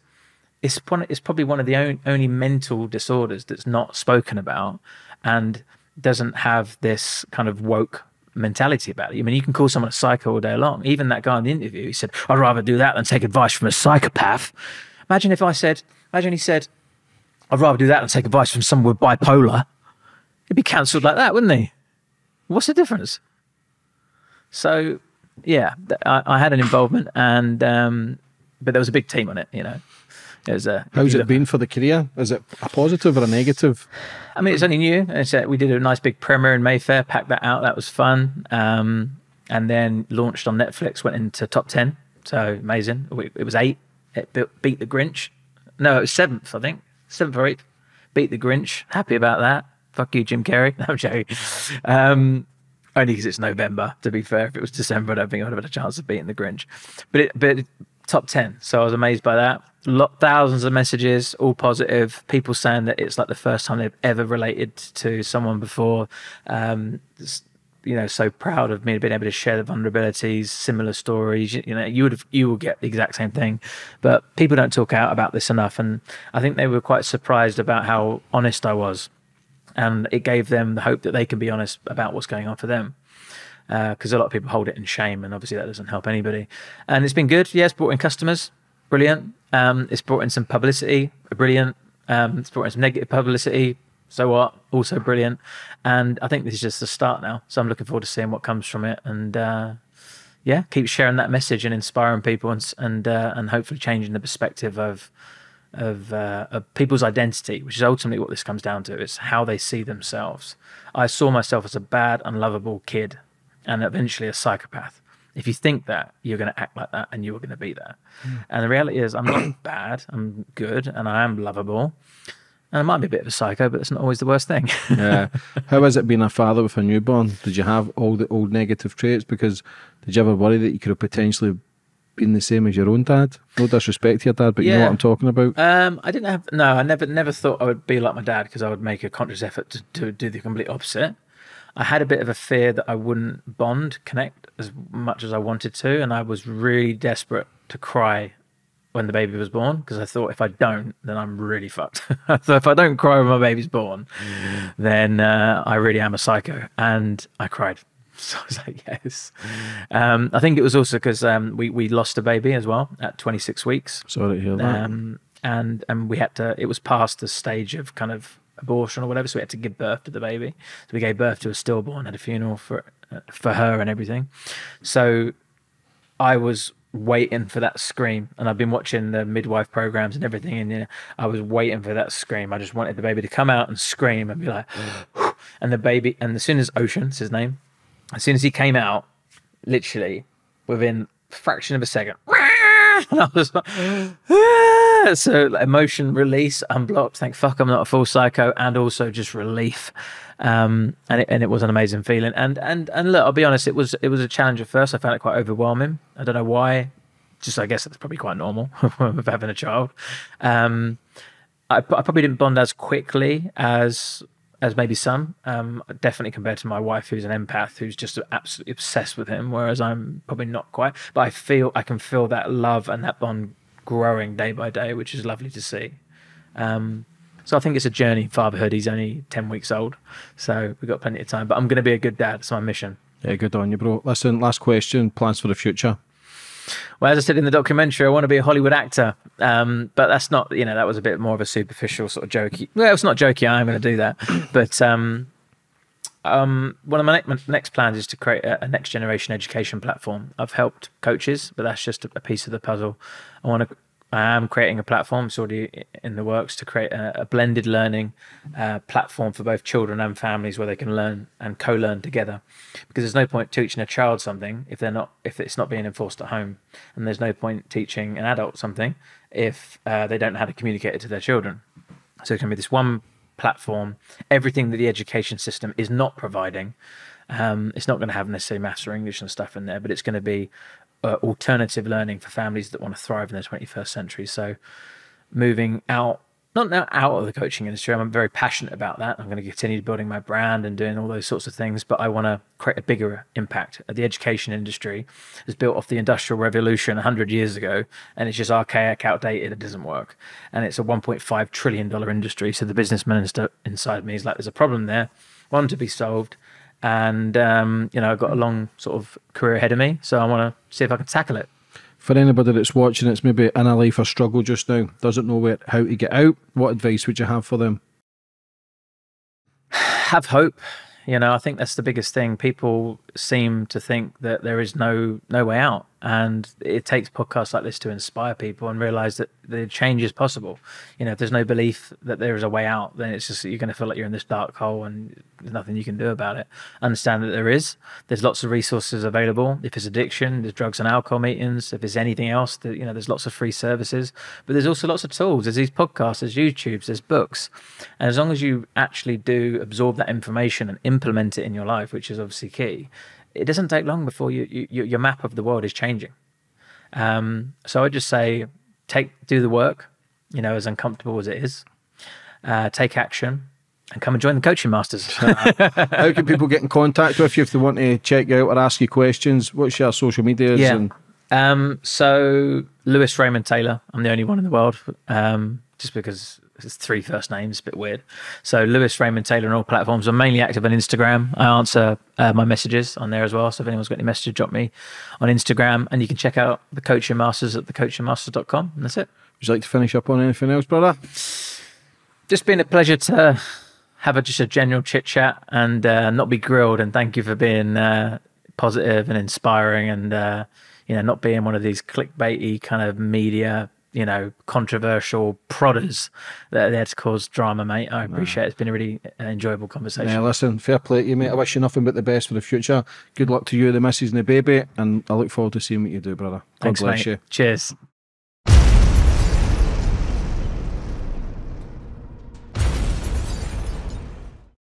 it's one, it's probably one of the only, only mental disorders that's not spoken about, and doesn't have this kind of woke mentality about it. I mean, you can call someone a psycho all day long. Even that guy in the interview, he said, I'd rather do that than take advice from a psychopath. Imagine if I said, imagine he said, I'd rather do that than take advice from someone with bipolar. He'd be cancelled like that, wouldn't he? What's the difference? So, yeah, I, I had an involvement, and um, but there was a big team on it, you know. It was a. How's it been for the career? Is it a positive or a negative? I mean, it's only new. It's a, we did a nice big premiere in Mayfair, packed that out. That was fun. Um, and then launched on Netflix, went into top 10. So amazing. It was eight. It beat The Grinch. No, it was seventh, I think. Seventh or eighth. Beat The Grinch. Happy about that. Fuck you, Jim Carrey. No, I'm joking. Um, only because it's November, to be fair. If it was December, I don't think I'd have had a chance of beating The Grinch. But it, but top 10. So I was amazed by that. Lot, thousands of messages, all positive. People saying that it's like the first time they've ever related to someone before. Um, you know, so proud of me being able to share the vulnerabilities, similar stories. You, know, you would have, you will get the exact same thing, but people don't talk out about this enough. And I think they were quite surprised about how honest I was, and it gave them the hope that they can be honest about what's going on for them because uh, a lot of people hold it in shame, and obviously that doesn't help anybody. And it's been good. Yes, brought in customers, brilliant. Um, it's brought in some publicity, brilliant. Um, it's brought in some negative publicity. So what? Also brilliant. And I think this is just the start now. So I'm looking forward to seeing what comes from it. And uh, yeah, keep sharing that message and inspiring people and and uh, and hopefully changing the perspective of of, uh, of people's identity, which is ultimately what this comes down to. It's how they see themselves. I saw myself as a bad, unlovable kid and eventually a psychopath. If you think that, you're going to act like that and you're going to be that. Mm. And the reality is, I'm not bad, I'm good, and I am lovable. And I might be a bit of a psycho, but it's not always the worst thing. yeah. How has it been a father with a newborn? Did you have all the old negative traits? Because did you ever worry that you could have potentially been the same as your own dad? No disrespect to your dad, but yeah. you know what I'm talking about. Um, I didn't have no. I never never thought I would be like my dad because I would make a conscious effort to, to do the complete opposite. I had a bit of a fear that I wouldn't bond, connect as much as I wanted to, and I was really desperate to cry when the baby was born because I thought if I don't, then I'm really fucked. so if I don't cry when my baby's born, mm. then uh, I really am a psycho, and I cried. So I was like, yes. Um, I think it was also because um, we we lost a baby as well at 26 weeks. Sorry to hear that. Um, and and we had to. It was past the stage of kind of abortion or whatever. So we had to give birth to the baby. So we gave birth to a stillborn, had a funeral for uh, for her and everything. So I was waiting for that scream, and I've been watching the midwife programs and everything, and you know, I was waiting for that scream. I just wanted the baby to come out and scream and be like, mm. and the baby, and as soon as Ocean's his name, as soon as he came out, literally within a fraction of a second. And I was like, ah! so emotion release, unblocked. Thank fuck I'm not a full psycho, and also just relief. Um, and it, and it was an amazing feeling. And and and look, I'll be honest, it was it was a challenge at first. I found it quite overwhelming. I don't know why. Just I guess it's probably quite normal with having a child. Um, I, I probably didn't bond as quickly as as maybe some. Um, definitely compared to my wife, who's an empath, who's just absolutely obsessed with him, whereas I'm probably not quite. But I feel I can feel that love and that bond growing day by day, which is lovely to see. Um, so I think it's a journey. Fatherhood. He's only ten weeks old, so we've got plenty of time. But I'm going to be a good dad. It's my mission. Yeah, good on you, bro. Listen, last question. Plans for the future? Well, as I said in the documentary, I want to be a Hollywood actor. Um, but that's not, you know, that was a bit more of a superficial sort of jokey. Well, it's not jokey. I am going to do that. But um, um, one of my, next plans is to create a, a, next generation education platform. I've helped coaches, but that's just a, a piece of the puzzle. I want to I am creating a platform. It's already in the works to create a, a blended learning uh, platform for both children and families where they can learn and co-learn together. Because there's no point teaching a child something if they're not if it's not being enforced at home, and there's no point teaching an adult something if uh, they don't know how to communicate it to their children. So it can be this one platform. Everything that the education system is not providing. Um, it's not going to have necessarily maths or English and stuff in there, but it's going to be uh, alternative learning for families that want to thrive in the 21st century. So, moving out, not now out of the coaching industry, I'm very passionate about that. I'm going to continue building my brand and doing all those sorts of things, but I want to create a bigger impact. The education industry is built off the Industrial Revolution 100 years ago, and it's just archaic, outdated, it doesn't work. And it's a $1.5 trillion industry. So, the businessman inside me is like, there's a problem there, one to be solved and um, you know I've got a long sort of career ahead of me, so I want to see if I can tackle it. For anybody that's watching, it's maybe in a life or struggle just now, doesn't know where, how to get out. What advice would you have for them? Have hope. You know, I think that's the biggest thing. People seem to think that there is no no way out, and it takes podcasts like this to inspire people and realize that the change is possible. You know, if there's no belief that there is a way out, then it's just you're going to feel like you're in this dark hole and there's nothing you can do about it. Understand that there is. There's lots of resources available. If it's addiction, there's drugs and alcohol meetings. If it's anything else, that you know, there's lots of free services. But there's also lots of tools. There's these podcasts, there's YouTubes, there's books, and as long as you actually do absorb that information and implement it in your life, which is obviously key, it doesn't take long before you, you your map of the world is changing. Um, so I just say, take do the work, you know, as uncomfortable as it is. Uh, take action and come and join the coaching masters. How can people get in contact with you if they want to check you out or ask you questions? What's your social medias? Yeah. And Um, so Lewis Raymond Taylor, I'm the only one in the world, um, just because it's three first names, a bit weird. So Lewis Raymond Taylor on all platforms. I'm mainly active on Instagram. I answer uh, my messages on there as well. So if anyone's got any messages, drop me on Instagram, and you can check out the Coaching Masters at thecoachingmasters.com. And that's it. would you like to finish up on anything else, brother? Just been a pleasure to have a, just a general chit chat and uh, not be grilled. And thank you for being uh, positive and inspiring, and uh, you know, not being one of these clickbaity kind of media, you know, controversial prodders that are there to cause drama, mate. I appreciate it. It's been a really uh, enjoyable conversation. Yeah, listen, fair play to you, mate. I wish you nothing but the best for the future. Good luck to you, the missus, and the baby, and I look forward to seeing what you do, brother. God Thanks, bless mate. you. Cheers.